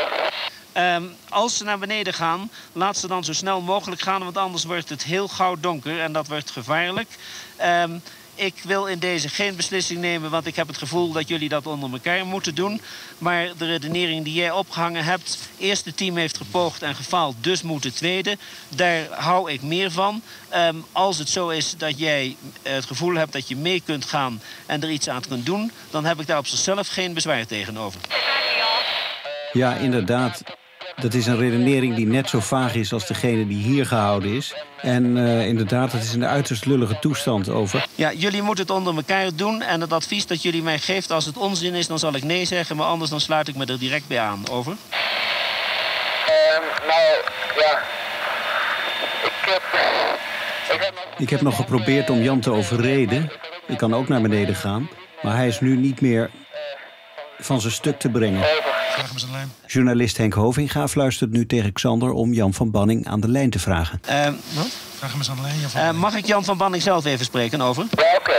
Ehm, als ze naar beneden gaan, laat ze dan zo snel mogelijk gaan, want anders wordt het heel gauw donker en dat wordt gevaarlijk. Ehm, ik wil in deze geen beslissing nemen, want ik heb het gevoel dat jullie dat onder elkaar moeten doen. Maar de redenering die jij opgehangen hebt, eerste team heeft gepoogd en gefaald, dus moet de tweede. Daar hou ik meer van. Ehm, als het zo is dat jij het gevoel hebt dat je mee kunt gaan en er iets aan kunt doen, dan heb ik daar op zichzelf geen bezwaar tegenover. Ja, inderdaad. Dat is een redenering die net zo vaag is als degene die hier gehouden is. En eh, inderdaad, het is een uiterst lullige toestand over. Ja, jullie moeten het onder elkaar doen. En het advies dat jullie mij geeft, als het onzin is, dan zal ik nee zeggen. Maar anders dan sluit ik me er direct bij aan. Over. Ehm, nou, ja. Ik heb... Ik heb nog... Ik heb nog geprobeerd om Jan te overreden. Ik kan ook naar beneden gaan. Maar hij is nu niet meer van zijn stuk te brengen. Vraag hem eens aan de lijn. Journalist Henk Hovinga fluistert nu tegen Xander om Jan van Banning aan de lijn te vragen. Ehm, wat? Vraag hem eens aan de lijn. Jan van Eh, mag ik Jan van Banning zelf even spreken? Over. Ja, oké.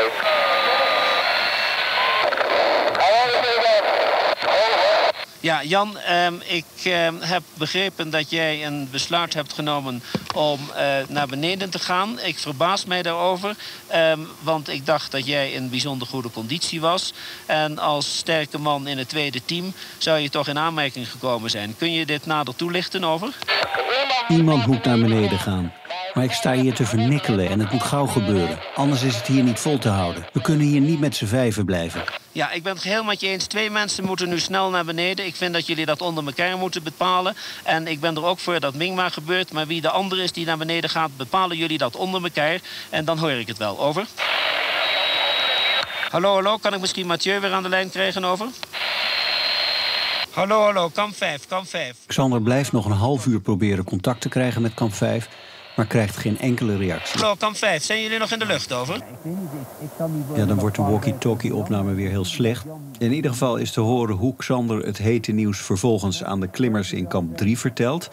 Ja, Jan, ehm, ik ehm, heb begrepen dat jij een besluit hebt genomen om eh, naar beneden te gaan. Ik verbaas mij daarover, ehm, want ik dacht dat jij in bijzonder goede conditie was. En als sterke man in het tweede team zou je toch in aanmerking gekomen zijn. Kun je dit nader toelichten over? Iemand moet naar beneden gaan. Maar ik sta hier te vernikkelen en het moet gauw gebeuren. Anders is het hier niet vol te houden. We kunnen hier niet met z'n vijven blijven. Ja, ik ben het geheel met je eens. Twee mensen moeten nu snel naar beneden. Ik vind dat jullie dat onder elkaar moeten bepalen. En ik ben er ook voor dat Mingma gebeurt. Maar wie de ander is die naar beneden gaat, bepalen jullie dat onder elkaar. En dan hoor ik het wel. Over. Hallo, hallo. Kan ik misschien Mathieu weer aan de lijn krijgen? Over. Hallo, hallo. Kamp 5, kamp 5. Xander blijft nog een half uur proberen contact te krijgen met kamp 5, maar krijgt geen enkele reactie. Kamp 5. Zijn jullie nog in de lucht? Over. Ja, dan wordt de walkie-talkie-opname weer heel slecht. In ieder geval is te horen hoe Xander het hete nieuws vervolgens aan de klimmers in kamp 3 vertelt.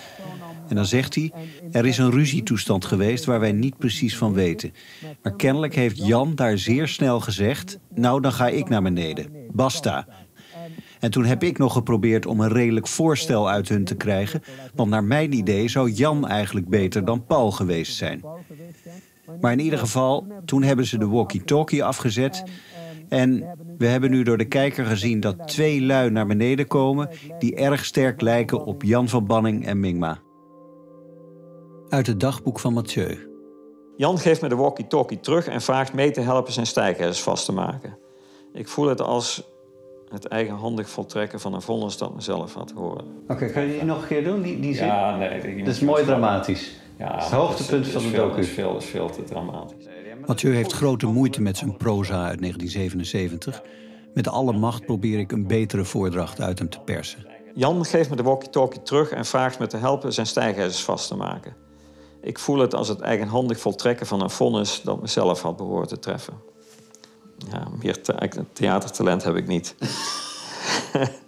En dan zegt hij: Er is een ruzietoestand geweest waar wij niet precies van weten. Maar kennelijk heeft Jan daar zeer snel gezegd: Nou, dan ga ik naar beneden. Basta. En toen heb ik nog geprobeerd om een redelijk voorstel uit hun te krijgen. Want naar mijn idee zou Jan eigenlijk beter dan Paul geweest zijn. Maar in ieder geval, toen hebben ze de walkie-talkie afgezet. En we hebben nu door de kijker gezien dat twee lui naar beneden komen... die erg sterk lijken op Jan van Banning en Mingma. Uit het dagboek van Mathieu. Jan geeft me de walkie-talkie terug en vraagt mee te helpen zijn stijgers vast te maken. Ik voel het als het eigenhandig voltrekken van een vonnis dat mezelf had horen. Oké, kan je die nog een keer doen, die, die zin? Ja, nee. die- Dat is mooi dramatisch. Ja, dat is het hoogtepunt van is de veel- docu. Veel, is veel te dramatisch. Mathieu heeft grote moeite met zijn proza uit 1977. Met alle macht probeer ik een betere voordracht uit hem te persen. Jan geeft me de walkie-talkie terug en vraagt me te helpen zijn stijgijzers vast te maken. Ik voel het als het eigenhandig voltrekken van een vonnis dat mezelf had behoord te treffen. Ja, meer the- theatertalent heb ik niet.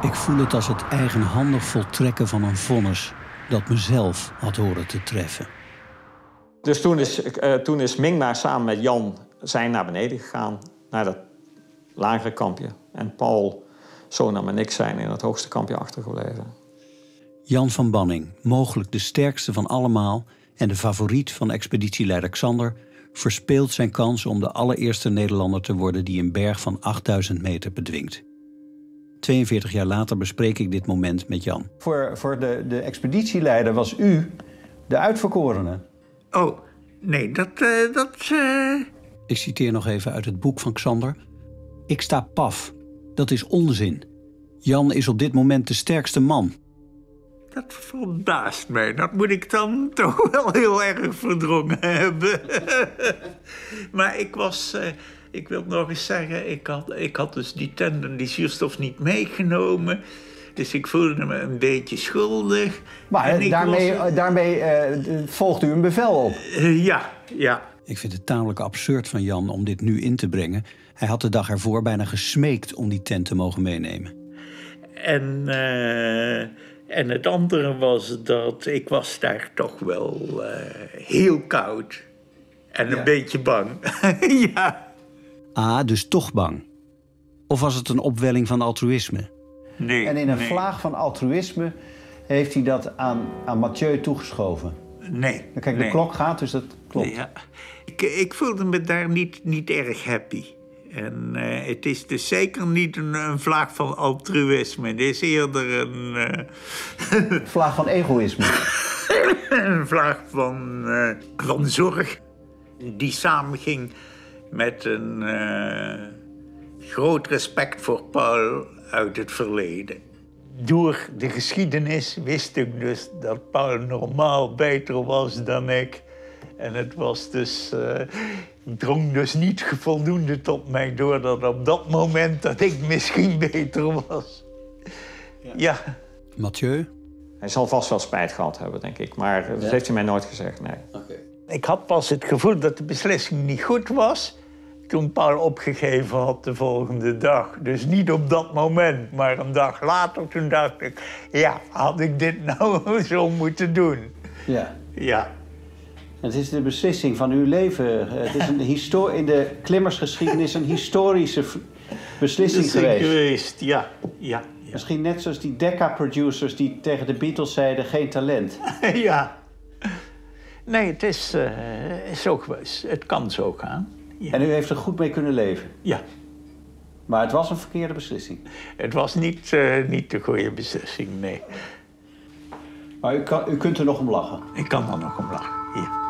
Ik voel het als het eigenhandig voltrekken van een vonnis dat mezelf had horen te treffen. Dus toen is, eh, toen is Mingma samen met Jan zijn naar beneden gegaan, naar dat lagere kampje. En Paul, Sonam en ik zijn in het hoogste kampje achtergebleven. Jan van Banning, mogelijk de sterkste van allemaal en de favoriet van expeditieleider Xander, verspeelt zijn kans om de allereerste Nederlander te worden die een berg van 8000 meter bedwingt. 42 jaar later bespreek ik dit moment met Jan. Voor, voor de, de expeditieleider was u de uitverkorene. Oh, nee, dat... eh, dat eh, Ik citeer nog even uit het boek van Xander. Ik sta paf. Dat is onzin. Jan is op dit moment de sterkste man. Dat verbaast mij. Dat moet ik dan toch wel heel erg verdrongen hebben. maar ik was... eh, ik wil nog eens zeggen, ik had, ik had dus die tent en die zuurstof niet meegenomen. Dus ik voelde me een beetje schuldig. Maar daarmee, was- eh, daarmee eh, volgt u een bevel op. Ja, ja. Ik vind het tamelijk absurd van Jan om dit nu in te brengen. Hij had de dag ervoor bijna gesmeekt om die tent te mogen meenemen. En, eh, en het andere was dat ik was daar toch wel eh, heel koud. En een beetje bang. ja. Ah, dus toch bang. Of was het een opwelling van altruïsme? Nee, En in een nee. vlaag van altruïsme heeft hij dat aan, aan Mathieu toegeschoven. Nee. Kijk, de klok gaat, dus dat klopt. Ja. Ik, ik voelde me daar niet, niet erg happy. En eh, het is dus zeker niet een, een vlaag van altruïsme. Het is eerder een... eh, Vlaag van egoïsme. een vlaag van, eh, van zorg. Die samenging met een groot respect voor Paul uit het verleden. Door de geschiedenis wist ik dus dat Paul normaal beter was dan ik. En het was dus, eh, drong dus niet voldoende tot mij door dat op dat moment dat ik misschien beter was. Ja. Mathieu? Hij zal vast wel spijt gehad hebben, denk ik. Maar dat Ja. heeft hij mij nooit gezegd, nee. Ik had pas het gevoel dat de beslissing niet goed was toen Paul opgegeven had de volgende dag. Dus niet op dat moment, maar een dag later toen dacht ik... ja, had ik dit nou zo moeten doen? Ja. Ja. Het is de beslissing van uw leven. Het is een histo- in de klimmersgeschiedenis een historische beslissing geweest. geweest, ja. ja. Misschien net zoals die Decca-producers die tegen de Beatles zeiden... geen talent. ja. Nee, het is zo geweest. Het kan zo gaan. En u heeft er goed mee kunnen leven. Ja. Maar het was een verkeerde beslissing. Het was niet, eh, niet de goede beslissing, nee. Maar u, kan, u kunt er nog om lachen. Ik kan er nog om lachen, ja.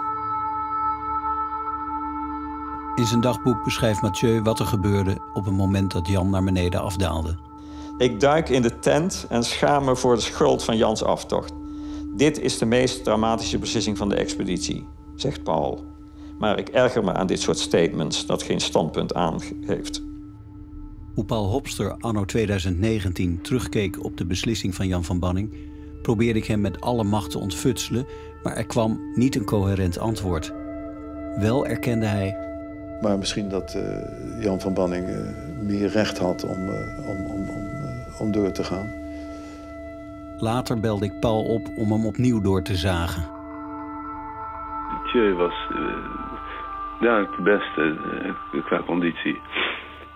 In zijn dagboek beschrijft Mathieu wat er gebeurde op het moment dat Jan naar beneden afdaalde. Ik duik in de tent en schaam me voor de schuld van Jans aftocht. Dit is de meest dramatische beslissing van de expeditie, zegt Paul. Maar ik erger me aan dit soort statements dat geen standpunt aangeeft. Hoe Paul Hopster anno 2019 terugkeek op de beslissing van Jan van Banning, probeerde ik hem met alle macht te ontfutselen, maar er kwam niet een coherent antwoord. Wel erkende hij Maar misschien dat eh, Jan van Banning eh, meer recht had om, eh, om, om, om, om door te gaan. Later belde ik Paul op om hem opnieuw door te zagen. Mathieu was duidelijk de beste qua conditie.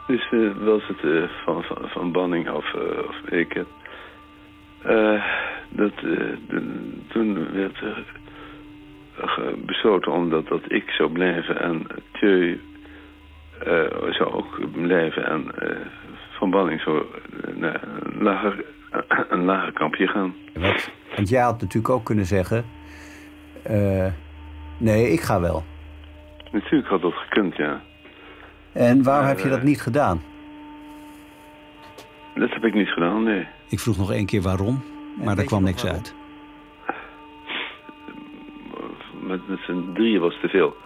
Dus was het eh, van, van, van Banning of, eh, of ik. Eh, dat, eh, de- toen werd er besloten omdat dat ik zou blijven en Thieu eh, zou ook blijven en eh, Van Banning zou eh, naar een lager, een lager kampje gaan. Wat Want jij had natuurlijk ook kunnen zeggen... eh, nee, ik ga wel. Natuurlijk had dat gekund, ja. En waarom Maar, heb je dat niet gedaan? Dat heb ik niet gedaan, nee. Ik vroeg nog één keer waarom, maar daar kwam niks uit. Met, met z'n drieën was te veel.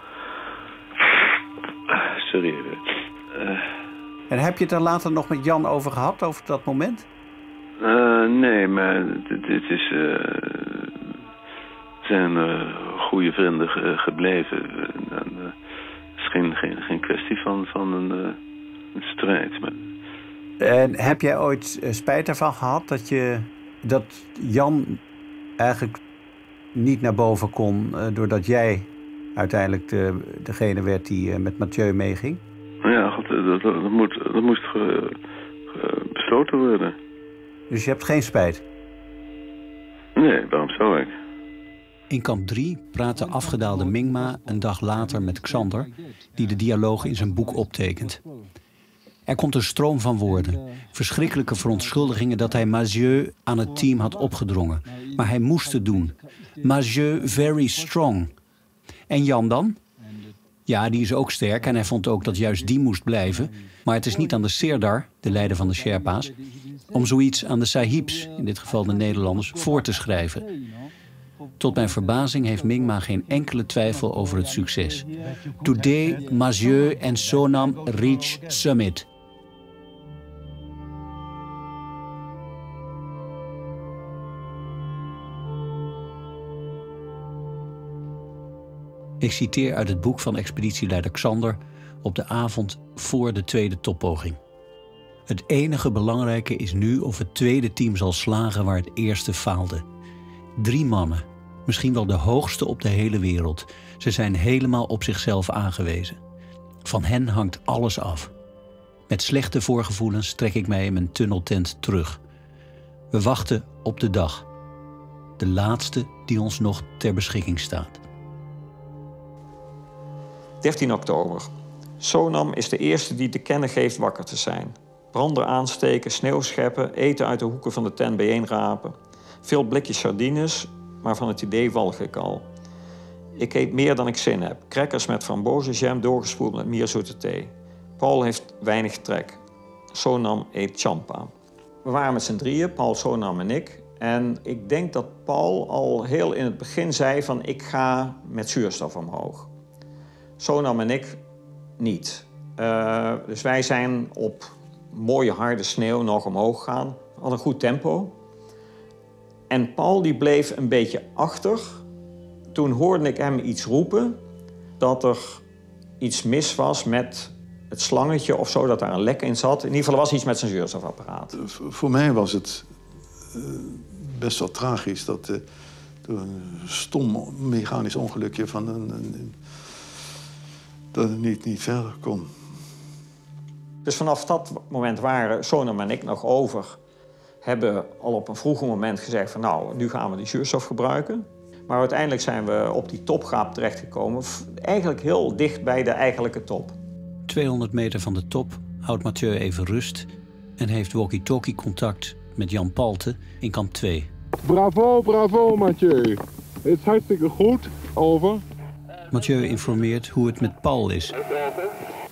Eh. En heb je het er later nog met Jan over gehad, over dat moment? Eh, nee, maar dit, is... eh zijn goede vrienden ge- gebleven. En, Het is geen, geen, geen kwestie van, van een, een strijd. Maar, En heb jij ooit spijt ervan gehad dat, je, dat Jan eigenlijk niet naar boven kon... doordat jij uiteindelijk de, degene werd die eh, met Mathieu meeging? maar ja, God, dat, dat, dat moet, dat moest ge- ge- besloten worden. Dus je hebt geen spijt? Nee, waarom zou ik? In kamp 3 praat de afgedaalde Mingma een dag later met Xander... die de dialoog in zijn boek optekent. Er komt een stroom van woorden. Verschrikkelijke verontschuldigingen dat hij Mazieu aan het team had opgedrongen. Maar hij moest het doen. Mazieu very strong. En Jan dan? Ja, die is ook sterk en hij vond ook dat juist die moest blijven. Maar het is niet aan de Sirdar, de leider van de Sherpa's... om zoiets aan de Sahibs, in dit geval de Nederlanders, voor te schrijven. Tot mijn verbazing heeft Mingma geen enkele twijfel over het succes. Today, Mazieu en Sonam reach summit. Ik citeer uit het boek van expeditieleider Xander op de avond voor de tweede toppoging. Het enige belangrijke is nu of het tweede team zal slagen waar het eerste faalde. Drie mannen, misschien wel de hoogste op de hele wereld. Ze zijn helemaal op zichzelf aangewezen. Van hen hangt alles af. Met slechte voorgevoelens trek ik mij in mijn tunneltent terug. We wachten op de dag. De laatste die ons nog ter beschikking staat. 13 oktober. Sonam is de eerste die te kennen geeft wakker te zijn. Brander aansteken, sneeuw scheppen, eten uit de hoeken van de tent bijeenrapen. Veel blikjes sardines, maar van het idee walg ik al. Ik eet meer dan ik zin heb. Crackers met frambozenjam doorgespoeld met mierzoete thee. Paul heeft weinig trek. Sonam eet champa. We waren met z'n drieën, Paul, Sonam en ik. En ik denk dat Paul al heel in het begin zei van ik ga met zuurstof omhoog. Sonam en ik niet. Eh, dus wij zijn op mooie harde sneeuw nog omhoog gegaan. We hadden een goed tempo. En Paul die bleef een beetje achter. Toen hoorde ik hem iets roepen dat er iets mis was met het slangetje of zo, dat daar een lek in zat. In ieder geval was iets met zijn zuurstofapparaat. V- Voor mij was het eh, best wel tragisch dat eh, door een stom mechanisch ongelukje van een, een- dat het niet, niet verder kon. Dus vanaf dat moment waren Sonam en ik nog over. Hebben al op een vroeger moment gezegd van nou, nu gaan we die zuurstof gebruiken. Maar uiteindelijk zijn we op die topgaap terechtgekomen. Eigenlijk heel dicht bij de eigenlijke top. 200 meter van de top houdt Mathieu even rust en heeft walkie-talkie contact met Jan Palte in kamp 2. Bravo, bravo, Mathieu. Het is hartstikke goed. Over. Mathieu informeert hoe het met Paul is.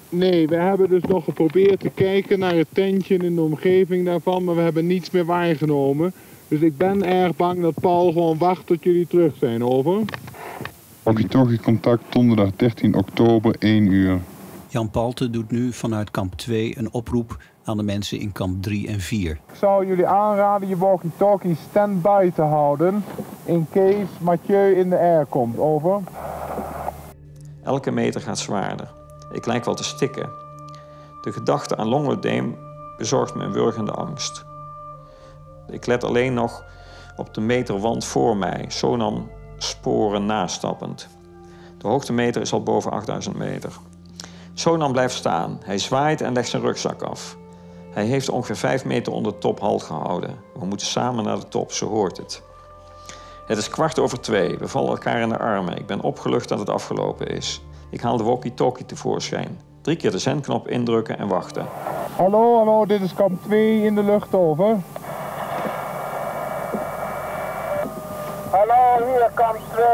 Nee, we hebben dus nog geprobeerd te kijken naar het tentje in de omgeving daarvan, maar we hebben niets meer waargenomen. Dus ik ben erg bang dat Paul gewoon wacht tot jullie terug zijn, over. Walkie-talkie contact donderdag 13 oktober 1 uur. Jan Palte doet nu vanuit kamp 2 een oproep aan de mensen in kamp 3 en 4. Ik zou jullie aanraden je walkie-talkie stand-by te houden in case Mathieu in de air komt, over. Elke meter gaat zwaarder. Ik lijk wel te stikken. De gedachte aan Longodeem bezorgt me een wurgende angst. Ik let alleen nog op de meterwand voor mij, Sonam sporen nastappend. De hoogtemeter is al boven 8000 meter. Sonam blijft staan. Hij zwaait en legt zijn rugzak af. Hij heeft ongeveer 5 meter onder de top halt gehouden. We moeten samen naar de top, zo hoort het. Het is kwart over twee. We vallen elkaar in de armen. Ik ben opgelucht dat het afgelopen is. Ik haal de walkie-talkie tevoorschijn. Drie keer de zendknop indrukken en wachten. Hallo, hallo, dit is kamp 2 in de lucht, over. 4, kamp 2.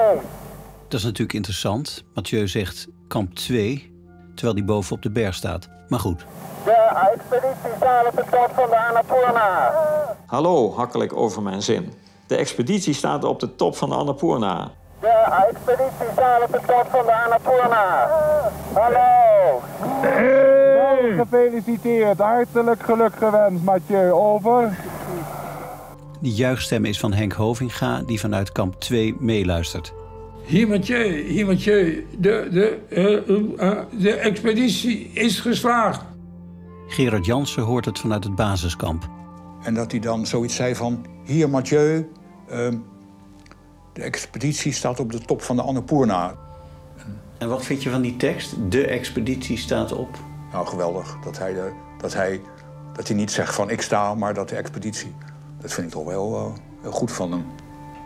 Dat is natuurlijk interessant. Mathieu zegt kamp 2, terwijl die boven op de berg staat. Maar goed, De expeditie staat op de top van de Annapurna. Hallo, hakkel ik over mijn zin. De expeditie staat op de top van de Annapurna. De expeditie staat op de top van de Annapurna. Hallo. Hey. Gefeliciteerd, hartelijk geluk gewenst, Mathieu. Over. die juichstem is van Henk Hovinga, die vanuit kamp 2 meeluistert. Hier Mathieu, hier Mathieu. De, de, eh, eh, de expeditie is geslaagd. Gerard Jansen hoort het vanuit het basiskamp. En dat hij dan zoiets zei van... Hier, Mathieu, de expeditie staat op de top van de Annapurna. En wat vind je van die tekst? De expeditie staat op. Nou, geweldig. Dat hij, de, dat hij, dat hij niet zegt van ik sta, maar dat de expeditie. Dat vind ik toch wel eh, heel goed van hem.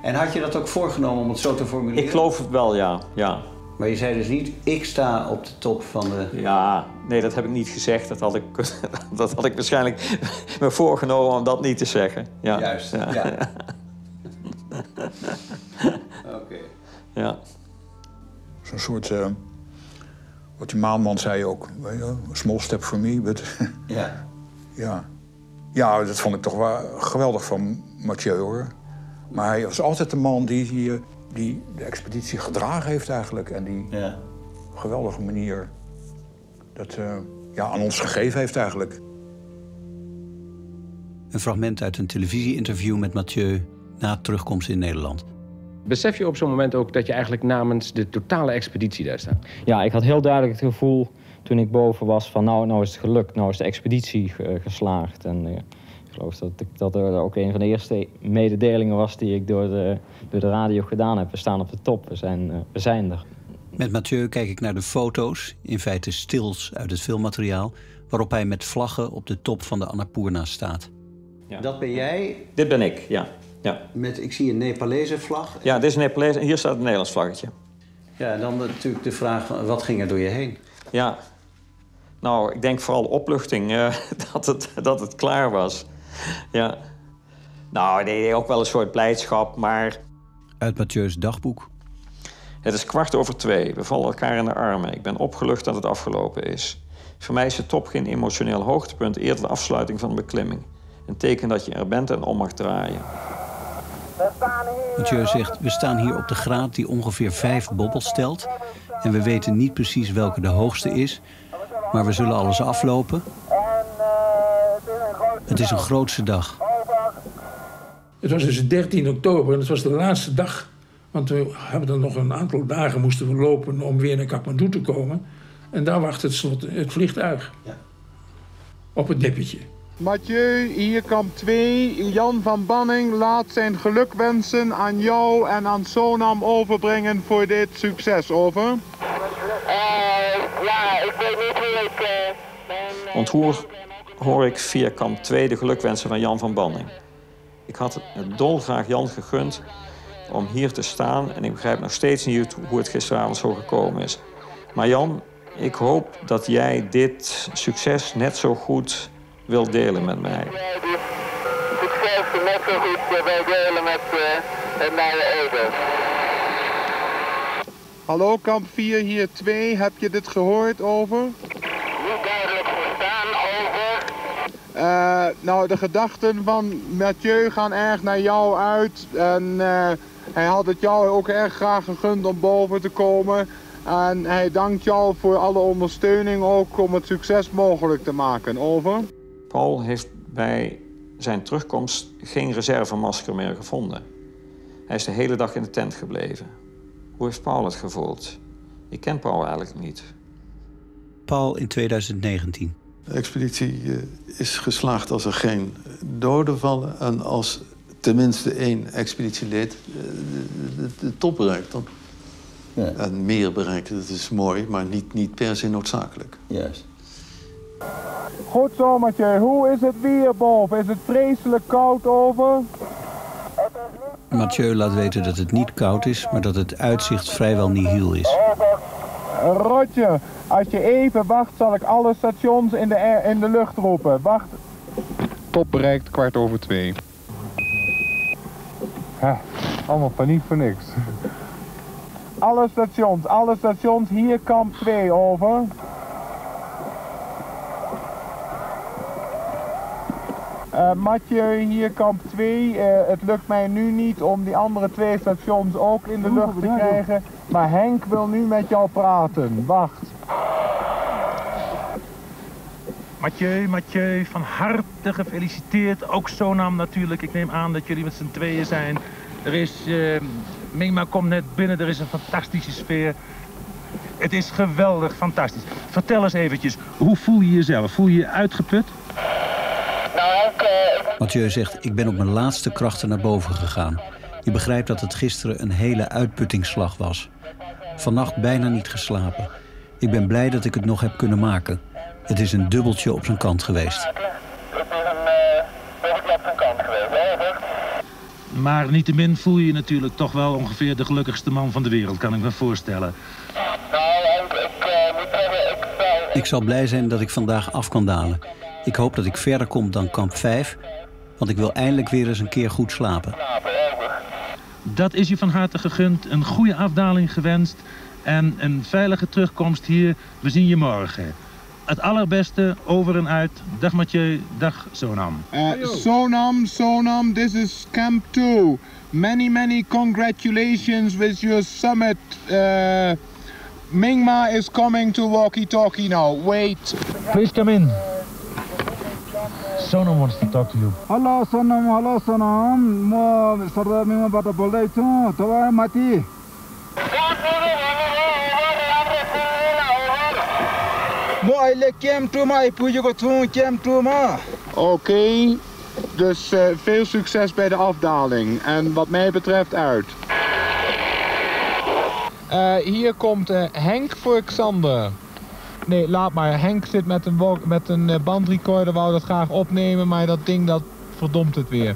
En had je dat ook voorgenomen om het zo te formuleren? Ik geloof het wel, ja. ja. Maar je zei dus niet, ik sta op de top van de... Ja, nee, dat heb ik niet gezegd. Dat had ik, dat had ik waarschijnlijk me voorgenomen om dat niet te zeggen. Ja. Juist, ja. Oké. Ja. Zo'n soort... eh, wat die maanman zei ook. small step for me, but... Ja. ja. Ja, dat vond ik toch wel geweldig van Mathieu, hoor. Maar hij was altijd de man die, die, die de expeditie gedragen heeft eigenlijk. En die Ja. geweldige manier dat eh, ja, aan ons gegeven heeft eigenlijk. Een fragment uit een televisieinterview met Mathieu na terugkomst in Nederland. Besef je op zo'n moment ook dat je eigenlijk namens de totale expeditie daar staat? Ja, ik had heel duidelijk het gevoel toen ik boven was van nou, nou is het gelukt, nou is de expeditie geslaagd. En eh, ik geloof dat, ik, dat er ook een van de eerste mededelingen was die ik door de, door de radio gedaan heb. We staan op de top, we zijn, eh, we zijn er. Met Mathieu kijk ik naar de foto's, in feite stils uit het filmmateriaal, waarop hij met vlaggen op de top van de Annapurna staat. Dat ben jij Dit ben ik, ja. Ja. met, ik zie een Nepalese vlag. Ja, dit is Nepalees en hier staat het Nederlands vlaggetje. Ja, en dan natuurlijk de vraag, wat ging er door je heen? Ja. Nou, ik denk vooral opluchting eh, dat, het, dat het klaar was. Ja. Nou, nee, ook wel een soort blijdschap, maar Uit Mathieu's dagboek. het is kwart over twee. We vallen elkaar in de armen. Ik ben opgelucht dat het afgelopen is. Voor mij is de top geen emotioneel hoogtepunt, eerder de afsluiting van de beklimming. Een teken dat je er bent en om mag draaien. Mathieu zegt, we staan hier op de graad die ongeveer vijf bobbels stelt. En we weten niet precies welke de hoogste is. Maar we zullen alles aflopen. Het is een grootse dag. Het was dus 13 oktober en het was de laatste dag. Want we hebben dan nog een aantal dagen moesten we lopen om weer naar Kathmandu te komen. En daar wacht het, slot, het vliegtuig. Op het nippertje. Mathieu, hier kamp 2. Jan van Banning laat zijn gelukwensen aan jou en aan Sonam overbrengen voor dit succes. Over. ja, ik weet niet hoe ik... Want hoor, hoor ik via kamp 2 de gelukwensen van Jan van Banning. Ik had het dolgraag Jan gegund om hier te staan... en ik begrijp nog steeds niet hoe het gisteravond zo gekomen is. Maar Jan, ik hoop dat jij dit succes net zo goed wilt delen met mij. succes net zo goed wil delen met, uh, met mijn ouders. Hallo kamp 4, hier 2. Heb je dit gehoord? Over. Niet duidelijk verstaan, over. Eh, nou, de gedachten van Mathieu gaan erg naar jou uit. En eh, hij had het jou ook erg graag gegund om boven te komen. En hij dankt jou voor alle ondersteuning ook om het succes mogelijk te maken. Over. Paul heeft bij zijn terugkomst geen reservemasker meer gevonden. Hij is de hele dag in de tent gebleven. Hoe heeft Paul het gevoeld? Ik ken Paul eigenlijk niet. Paul in 2019. De expeditie eh, is geslaagd als er geen doden vallen... en als tenminste één expeditielid eh, de, de, de top bereikt. Dan. En meer bereikt, dat is mooi, maar niet, niet per se noodzakelijk. Juist. Goed zo, Mathieu. Hoe is het weer boven? Is het vreselijk koud over? Mathieu laat weten dat het niet koud is, maar dat het uitzicht vrijwel nihil is. Rotje, als je even wacht, zal ik alle stations in de, air- in de lucht roepen. Wacht. Top bereikt kwart over twee. Ha. Allemaal paniek voor niks. Alle stations, alle stations, hier kamp 2, over. Uh, Mathieu, hier kamp 2. Uh, het lukt mij nu niet om die andere twee stations ook in de lucht te krijgen. Maar Henk wil nu met jou praten. Wacht. Mathieu, Mathieu, van harte gefeliciteerd. Ook Sonam natuurlijk. Ik neem aan dat jullie met z'n tweeën zijn. Er is, uh, Mingma komt net binnen, er is een fantastische sfeer. Het is geweldig, fantastisch. Vertel eens eventjes, hoe voel je jezelf? Voel je je uitgeput? Mathieu zegt, ik ben op mijn laatste krachten naar boven gegaan. Je begrijpt dat het gisteren een hele uitputtingsslag was. Vannacht bijna niet geslapen. Ik ben blij dat ik het nog heb kunnen maken. Het is een dubbeltje op zijn kant geweest. Maar niettemin voel je je natuurlijk toch wel ongeveer de gelukkigste man van de wereld, kan ik me voorstellen. Ik zal blij zijn dat ik vandaag af kan dalen. Ik hoop dat ik verder kom dan kamp 5, want ik wil eindelijk weer eens een keer goed slapen. Dat is je van harte gegund, een goede afdaling gewenst en een veilige terugkomst hier. We zien je morgen. Het allerbeste over en uit. Dag Mathieu, dag Sonam. Uh, Sonam, Sonam, this is Camp 2. Many, many congratulations with your summit. Uh, Mingma is coming to walkie-talkie now. Wait. Please come in. Sonam wants to talk to you. Hello Sonam, hello Sonam. म सरदार मिमाबाट बोल्दैछु तपाईँ माथि म अहिले क्याम्प टूमा आइपुगेको छु क्याम्प टूमा Oké, dus uh, veel succes bij de afdaling. En wat mij betreft uit. Uh, hier komt uh, Henk voor Xander. Nee, laat maar. Henk zit met een, met een uh, bandrecorder, wou dat graag opnemen, maar dat ding dat verdomt het weer.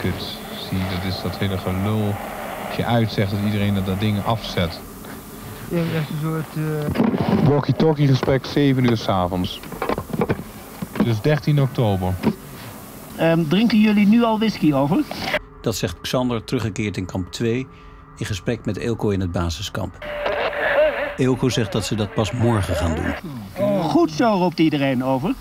Kut, zie, dat is dat hele gelul. Als je uitzegt dat iedereen dat, dat ding afzet. Ja, dat is een soort... Walkie-talkie gesprek 7 uur s'avonds. Dus 13 oktober. Um, drinken jullie nu al whisky over? Dat zegt Xander teruggekeerd in kamp 2 in gesprek met Eelco in het basiskamp. Eelco zegt dat ze dat pas morgen gaan doen. Goed zo, roept iedereen over.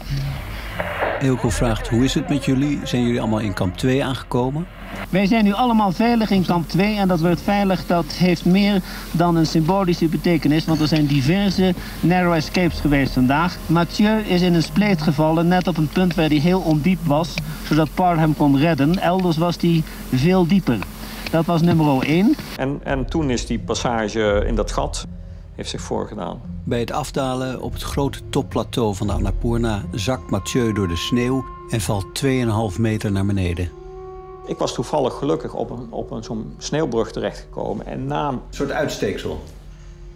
Eelco vraagt, hoe is het met jullie? Zijn jullie allemaal in kamp 2 aangekomen? Wij zijn nu allemaal veilig in kamp 2 en dat wordt veilig, dat heeft meer dan een symbolische betekenis, want er zijn diverse narrow escapes geweest vandaag. Mathieu is in een spleet gevallen, net op een punt waar hij heel ondiep was, zodat Paul hem kon redden. Elders was hij veel dieper. Dat was nummer 1. En, en toen is die passage in dat gat heeft zich voorgedaan. Bij het afdalen op het grote topplateau van de Annapurna zakt Mathieu door de sneeuw en valt 2,5 meter naar beneden. Ik was toevallig gelukkig op, een, op een, zo'n sneeuwbrug terechtgekomen. En na... Een soort uitsteeksel?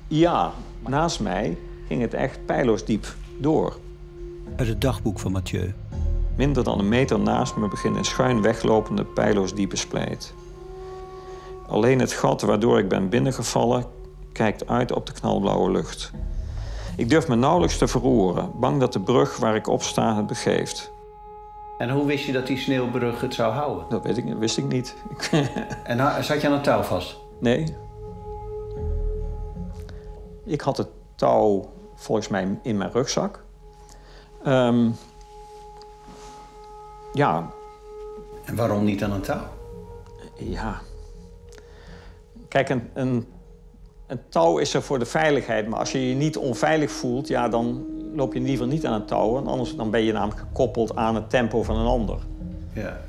Ja, naast mij ging het echt pijloosdiep door. Uit het dagboek van Mathieu. Minder dan een meter naast me begint een schuin weglopende pijloosdiepe spleet. Alleen het gat waardoor ik ben binnengevallen kijkt uit op de knalblauwe lucht. Ik durf me nauwelijks te verroeren, bang dat de brug waar ik op sta het begeeft. En hoe wist je dat die sneeuwbrug het zou houden? Dat weet ik, wist ik niet. en zat je aan het touw vast? Nee. Ik had het touw volgens mij in mijn rugzak. Um, ja. En waarom niet aan een touw? Ja. Kijk, een, een, een touw is er voor de veiligheid. Maar als je je niet onveilig voelt, ja, dan loop je liever niet aan het touw. Want anders dan ben je namelijk gekoppeld aan het tempo van een ander. Ja.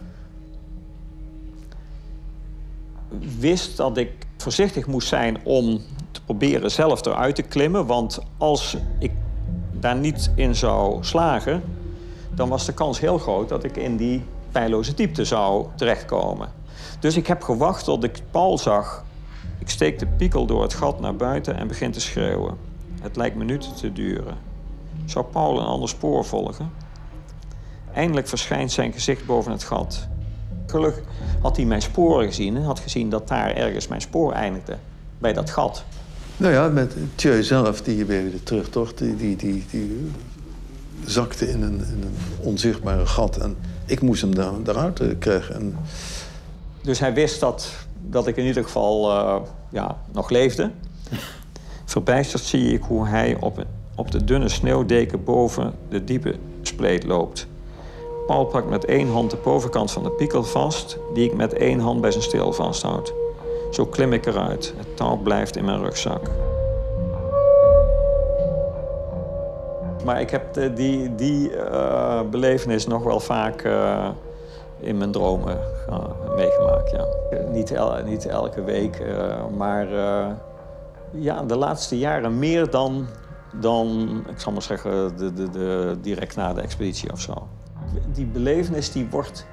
Wist dat ik voorzichtig moest zijn om te proberen zelf eruit te klimmen. Want als ik daar niet in zou slagen, dan was de kans heel groot dat ik in die pijloze diepte zou terechtkomen. Dus ik heb gewacht tot ik Paul zag. Ik steek de piekel door het gat naar buiten en begin te schreeuwen. Het lijkt minuten te duren. Zou Paul een ander spoor volgen? Eindelijk verschijnt zijn gezicht boven het gat. Gelukkig had hij mijn sporen gezien en had gezien dat daar ergens mijn spoor eindigde. Bij dat gat. Nou ja, met Tjeu zelf, die weer weer terugtocht, die, die, die, die zakte in een, in een onzichtbare gat. En ik moest hem daar, daaruit krijgen. En... Dus hij wist dat dat ik in ieder geval eh, ja, nog leefde. Verbijsterd zie ik hoe hij op, op de dunne sneeuwdeken boven de diepe spleet loopt. Paul pakt met één hand de bovenkant van de piekel vast, die ik met één hand bij zijn steel vasthoud. Zo klim ik eruit. Het touw blijft in mijn rugzak. Maar ik heb die, die eh, belevenis nog wel vaak eh, in mijn dromen meegemaakt. Ja. Niet, el, niet elke week, eh, maar ja, de laatste jaren meer dan, dan ik zal maar zeggen, de, de, de, direct na de expeditie of zo. Die belevenis die wordt,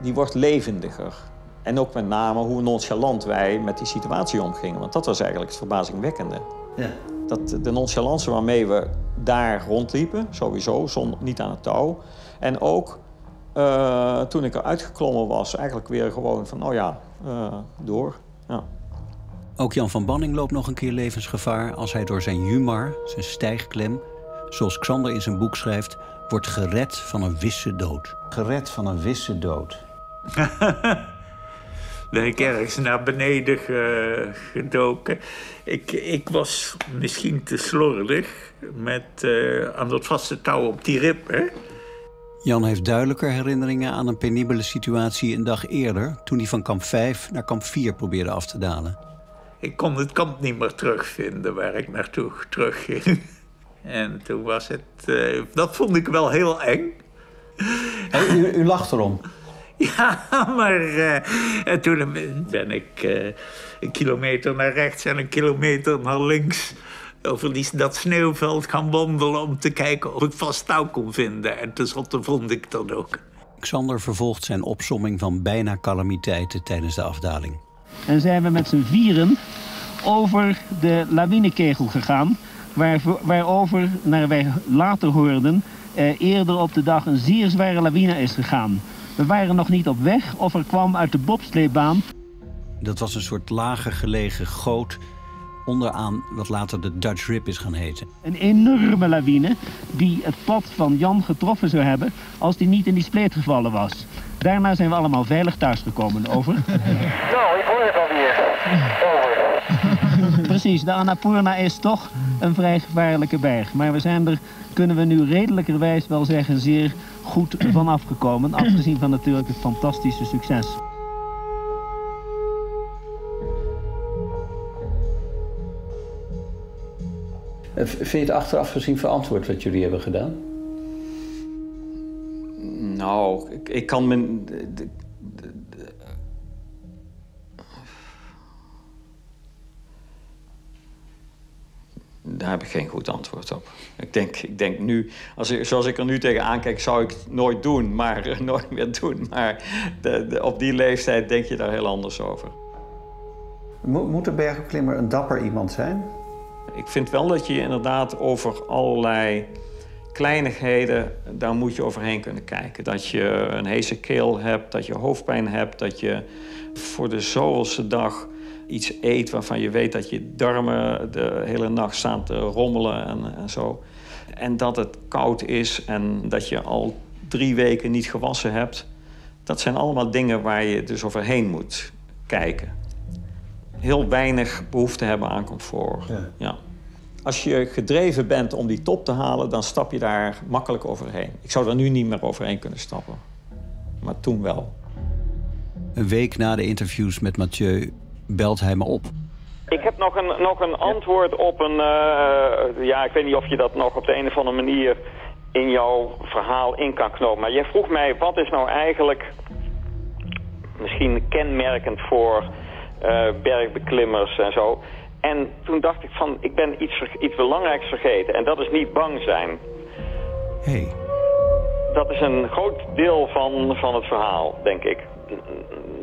die wordt levendiger. En ook met name hoe nonchalant wij met die situatie omgingen. Want dat was eigenlijk het verbazingwekkende. Ja. Dat de nonchalance waarmee we daar rondliepen, sowieso, zonder, niet aan het touw. En ook uh, toen ik eruit geklommen was, eigenlijk weer gewoon van, oh ja, uh, door. Ja. Ook Jan van Banning loopt nog een keer levensgevaar als hij door zijn humor, zijn stijgklem, zoals Xander in zijn boek schrijft, wordt gered van een wisse dood. Gered van een wisse dood. ben ik ergens naar beneden ge, gedoken. Ik, ik was misschien te slordig met uh, aan dat vaste touw op die rib. Hè? Jan heeft duidelijker herinneringen aan een penibele situatie een dag eerder... toen hij van kamp 5 naar kamp 4 probeerde af te dalen. Ik kon het kamp niet meer terugvinden waar ik naartoe terugging. En toen was het... Uh, dat vond ik wel heel eng. Hey, u, u lacht erom. Ja, maar uh, toen ben ik uh, een kilometer naar rechts en een kilometer naar links over die, dat sneeuwveld gaan wandelen om te kijken of ik vast touw kon vinden. En tenslotte vond ik dat ook. Xander vervolgt zijn opsomming van bijna calamiteiten tijdens de afdaling. En zijn we met z'n vieren over de lawinekegel gegaan, waar, waarover, naar wij later hoorden, eh, eerder op de dag een zeer zware lawine is gegaan. We waren nog niet op weg of er kwam uit de bobsleebaan. Dat was een soort lager gelegen goot onderaan wat later de Dutch Rip is gaan heten. Een enorme lawine die het pad van Jan getroffen zou hebben als die niet in die spleet gevallen was. Daarna zijn we allemaal veilig thuisgekomen. Over. Nou, ik hoor het alweer. Over. Precies, de Annapurna is toch een vrij gevaarlijke berg. Maar we zijn er, kunnen we nu redelijkerwijs wel zeggen, zeer goed vanaf gekomen. Afgezien van natuurlijk het fantastische succes. Vind je het achteraf gezien verantwoord wat jullie hebben gedaan? Nou, ik, ik kan me. De, de, de, daar heb ik geen goed antwoord op. Ik denk, ik denk nu, als ik, zoals ik er nu tegenaan kijk, zou ik het nooit doen, maar nooit meer doen. Maar op die leeftijd denk je daar heel anders over. Moet een bergbeklimmer een dapper iemand zijn? Ik vind wel dat je inderdaad over allerlei kleinigheden, daar moet je overheen kunnen kijken. Dat je een heese keel hebt, dat je hoofdpijn hebt, dat je voor de zoveelste dag iets eet waarvan je weet dat je darmen de hele nacht staan te rommelen en, en zo. En dat het koud is en dat je al drie weken niet gewassen hebt. Dat zijn allemaal dingen waar je dus overheen moet kijken. Heel weinig behoefte hebben aan comfort. Ja. ja. Als je gedreven bent om die top te halen, dan stap je daar makkelijk overheen. Ik zou er nu niet meer overheen kunnen stappen. Maar toen wel. Een week na de interviews met Mathieu belt hij me op. Ik heb nog een, nog een antwoord op een... Uh, ja, ik weet niet of je dat nog op de een of andere manier in jouw verhaal in kan knopen. Maar jij vroeg mij, wat is nou eigenlijk misschien kenmerkend voor uh, bergbeklimmers en zo... En toen dacht ik van, ik ben iets, iets belangrijks vergeten. En dat is niet bang zijn. Hey. Dat is een groot deel van, van het verhaal, denk ik.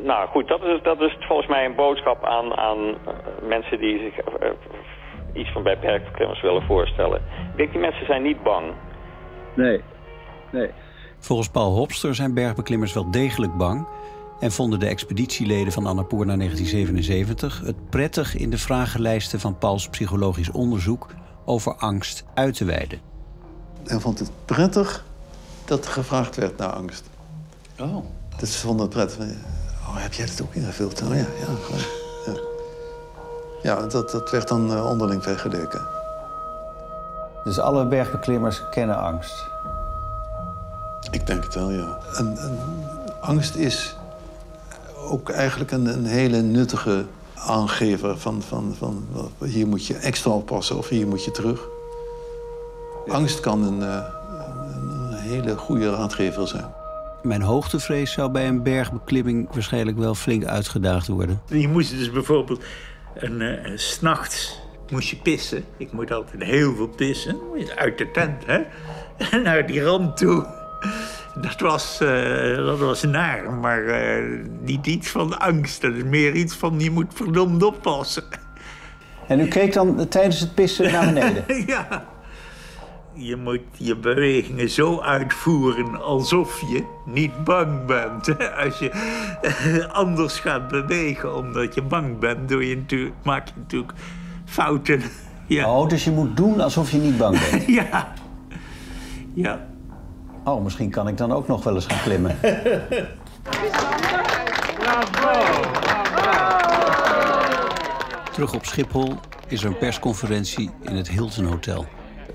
Nou goed, dat is, dat is volgens mij een boodschap aan, aan mensen die zich uh, iets van bij bergbeklimmers willen voorstellen. Ik denk, die mensen zijn niet bang. Nee, nee. Volgens Paul Hopster zijn bergbeklimmers wel degelijk bang en vonden de expeditieleden van Annapurna 1977 het prettig in de vragenlijsten van Pauls psychologisch onderzoek over angst uit te wijden. Hij vond het prettig dat er gevraagd werd naar angst. Oh. Dus ze vonden het prettig. Oh, heb jij dat ook ingevuld? Oh ja, ja. gewoon, Ja, ja dat, dat werd dan eh, onderling weggedeken. Dus alle bergbeklimmers kennen angst. Ik denk het wel, ja. En, en angst is ook eigenlijk een, een hele nuttige aangever van, van, van hier moet je extra oppassen of hier moet je terug. Angst kan een, eh, een, een hele goede raadgever zijn. Mijn hoogtevrees zou bij een bergbeklimming waarschijnlijk wel flink uitgedaagd worden. Je moest dus bijvoorbeeld een, eh, een s'nachts moest je pissen. Ik moet altijd heel veel pissen. Moet je Uit de tent, hè? En naar die rand toe. Dat was, eh, dat was naar, maar eh, niet iets van angst. Dat is meer iets van je moet verdomd oppassen. En u keek dan tijdens het pissen naar beneden? ja. Je moet je bewegingen zo uitvoeren alsof je niet bang bent. Als je anders gaat bewegen omdat je bang bent, doe je natuurlijk, maak je natuurlijk fouten. Ja. Oh, dus je moet doen alsof je niet bang bent? ja. Ja. Oh, misschien kan ik dan ook nog wel eens gaan klimmen. Terug op Schiphol is er een persconferentie in het Hilton Hotel.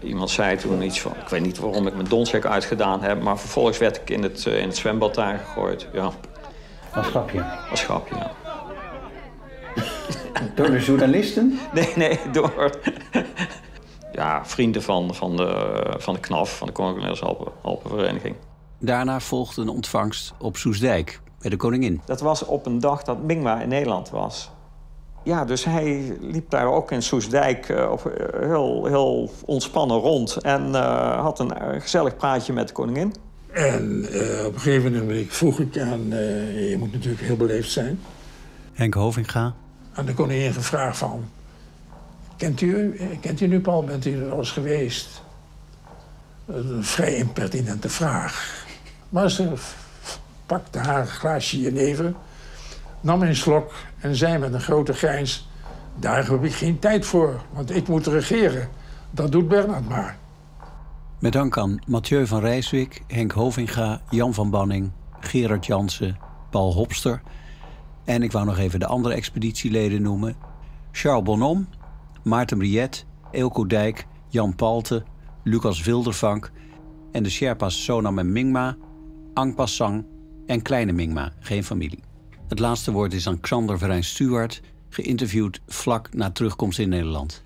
Iemand zei toen iets van, ik weet niet waarom ik mijn doncheck uitgedaan heb... maar vervolgens werd ik in het, eh, in het zwembad daar gegooid. Ja, Als grapje. als grapje, ja. Door de journalisten? Nee, nee, door ja, vrienden van, van, de, van de KNAF, van de Koninklijke Nederlandse Alpen, Alpenvereniging. Daarna volgde een ontvangst op Soesdijk bij de koningin. Dat was op een dag dat Mingma in Nederland was. Ja, dus hij liep daar ook in Soesdijk eh, op, eh, heel, heel ontspannen rond... en eh, had een gezellig praatje met de koningin. En eh, op een gegeven moment vroeg ik aan... eh, je moet natuurlijk heel beleefd zijn. Henk Hovinga. Aan de koningin gevraagd van... Kent u, kent u nu Paul? Bent u er al eens geweest? Een vrij impertinente vraag. Maar ze pakte haar glaasje jenever... nam een slok en zei met een grote grijns... daar heb ik geen tijd voor, want ik moet regeren. Dat doet Bernard maar. Met dank aan Mathieu van Rijswijk, Henk Hovinga, Jan van Banning, Gerard Jansen, Paul Hopster. En ik wou nog even de andere expeditieleden noemen. Charles Bonhomme, Maarten Briet, Eelco Dijk, Jan Palte, Lucas Wildervank en de Sherpas Sonam en Mingma, Ang Passang en Kleine Mingma, geen familie. Het laatste woord is aan Xander Verijn Stuart, geïnterviewd vlak na terugkomst in Nederland.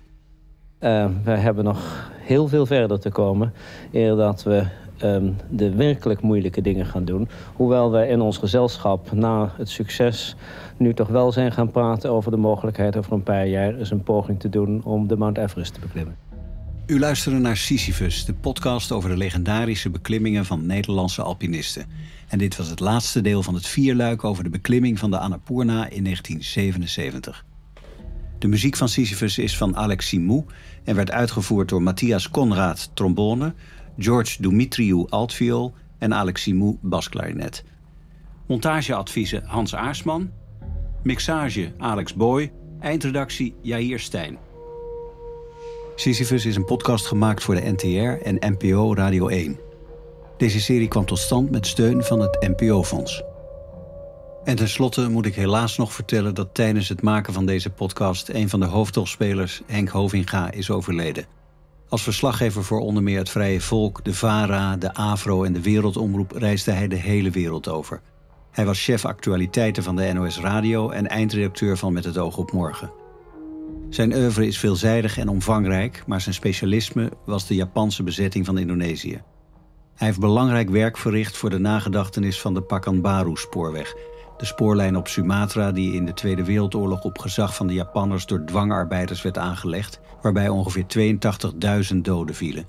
Eh, we hebben nog heel veel verder te komen eer dat we ehm, de werkelijk moeilijke dingen gaan doen. Hoewel we in ons gezelschap na het succes nu toch wel zijn gaan praten over de mogelijkheid over een paar jaar eens een poging te doen om de Mount Everest te beklimmen. U luisterde naar Sisyphus, de podcast over de legendarische beklimmingen van Nederlandse alpinisten. En dit was het laatste deel van het vierluik over de beklimming van de Annapurna in 1977. De muziek van Sisyphus is van Alex Simou en werd uitgevoerd door Matthias Conrad trombone, George Dumitriou altviool en Alex Simou basklarinet. Montageadviezen Hans Aarsman, mixage Alex Boy, eindredactie Jair Stijn. Sisyphus is een podcast gemaakt voor de NTR en NPO Radio 1. Deze serie kwam tot stand met steun van het NPO-fonds. En tenslotte moet ik helaas nog vertellen dat tijdens het maken van deze podcast een van de hoofdrolspelers, Henk Hovinga, is overleden. Als verslaggever voor onder meer het Vrije Volk, de VARA, de AVRO en de Wereldomroep reisde hij de hele wereld over. Hij was chef actualiteiten van de NOS Radio en eindredacteur van Met het oog op morgen. Zijn oeuvre is veelzijdig en omvangrijk, maar zijn specialisme was de Japanse bezetting van Indonesië. Hij heeft belangrijk werk verricht voor de nagedachtenis van de Pakanbaru-spoorweg, de spoorlijn op Sumatra die in de Tweede Wereldoorlog op gezag van de Japanners door dwangarbeiders werd aangelegd, waarbij ongeveer 82.000 doden vielen.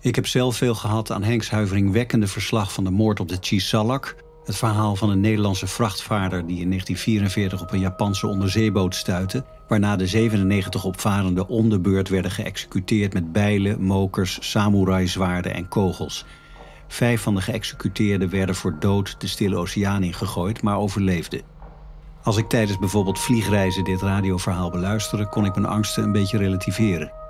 Ik heb zelf veel gehad aan Henks huiveringwekkende verslag van de moord op de Chisalak, het verhaal van een Nederlandse vrachtvaarder die in 1944 op een Japanse onderzeeboot stuitte, waarna de 97 opvarenden om de beurt werden geëxecuteerd met bijlen, mokers, samurai-zwaarden en kogels. Vijf van de geëxecuteerden werden voor dood de Stille Oceaan ingegooid, maar overleefden. Als ik tijdens bijvoorbeeld vliegreizen dit radioverhaal beluisterde, kon ik mijn angsten een beetje relativeren.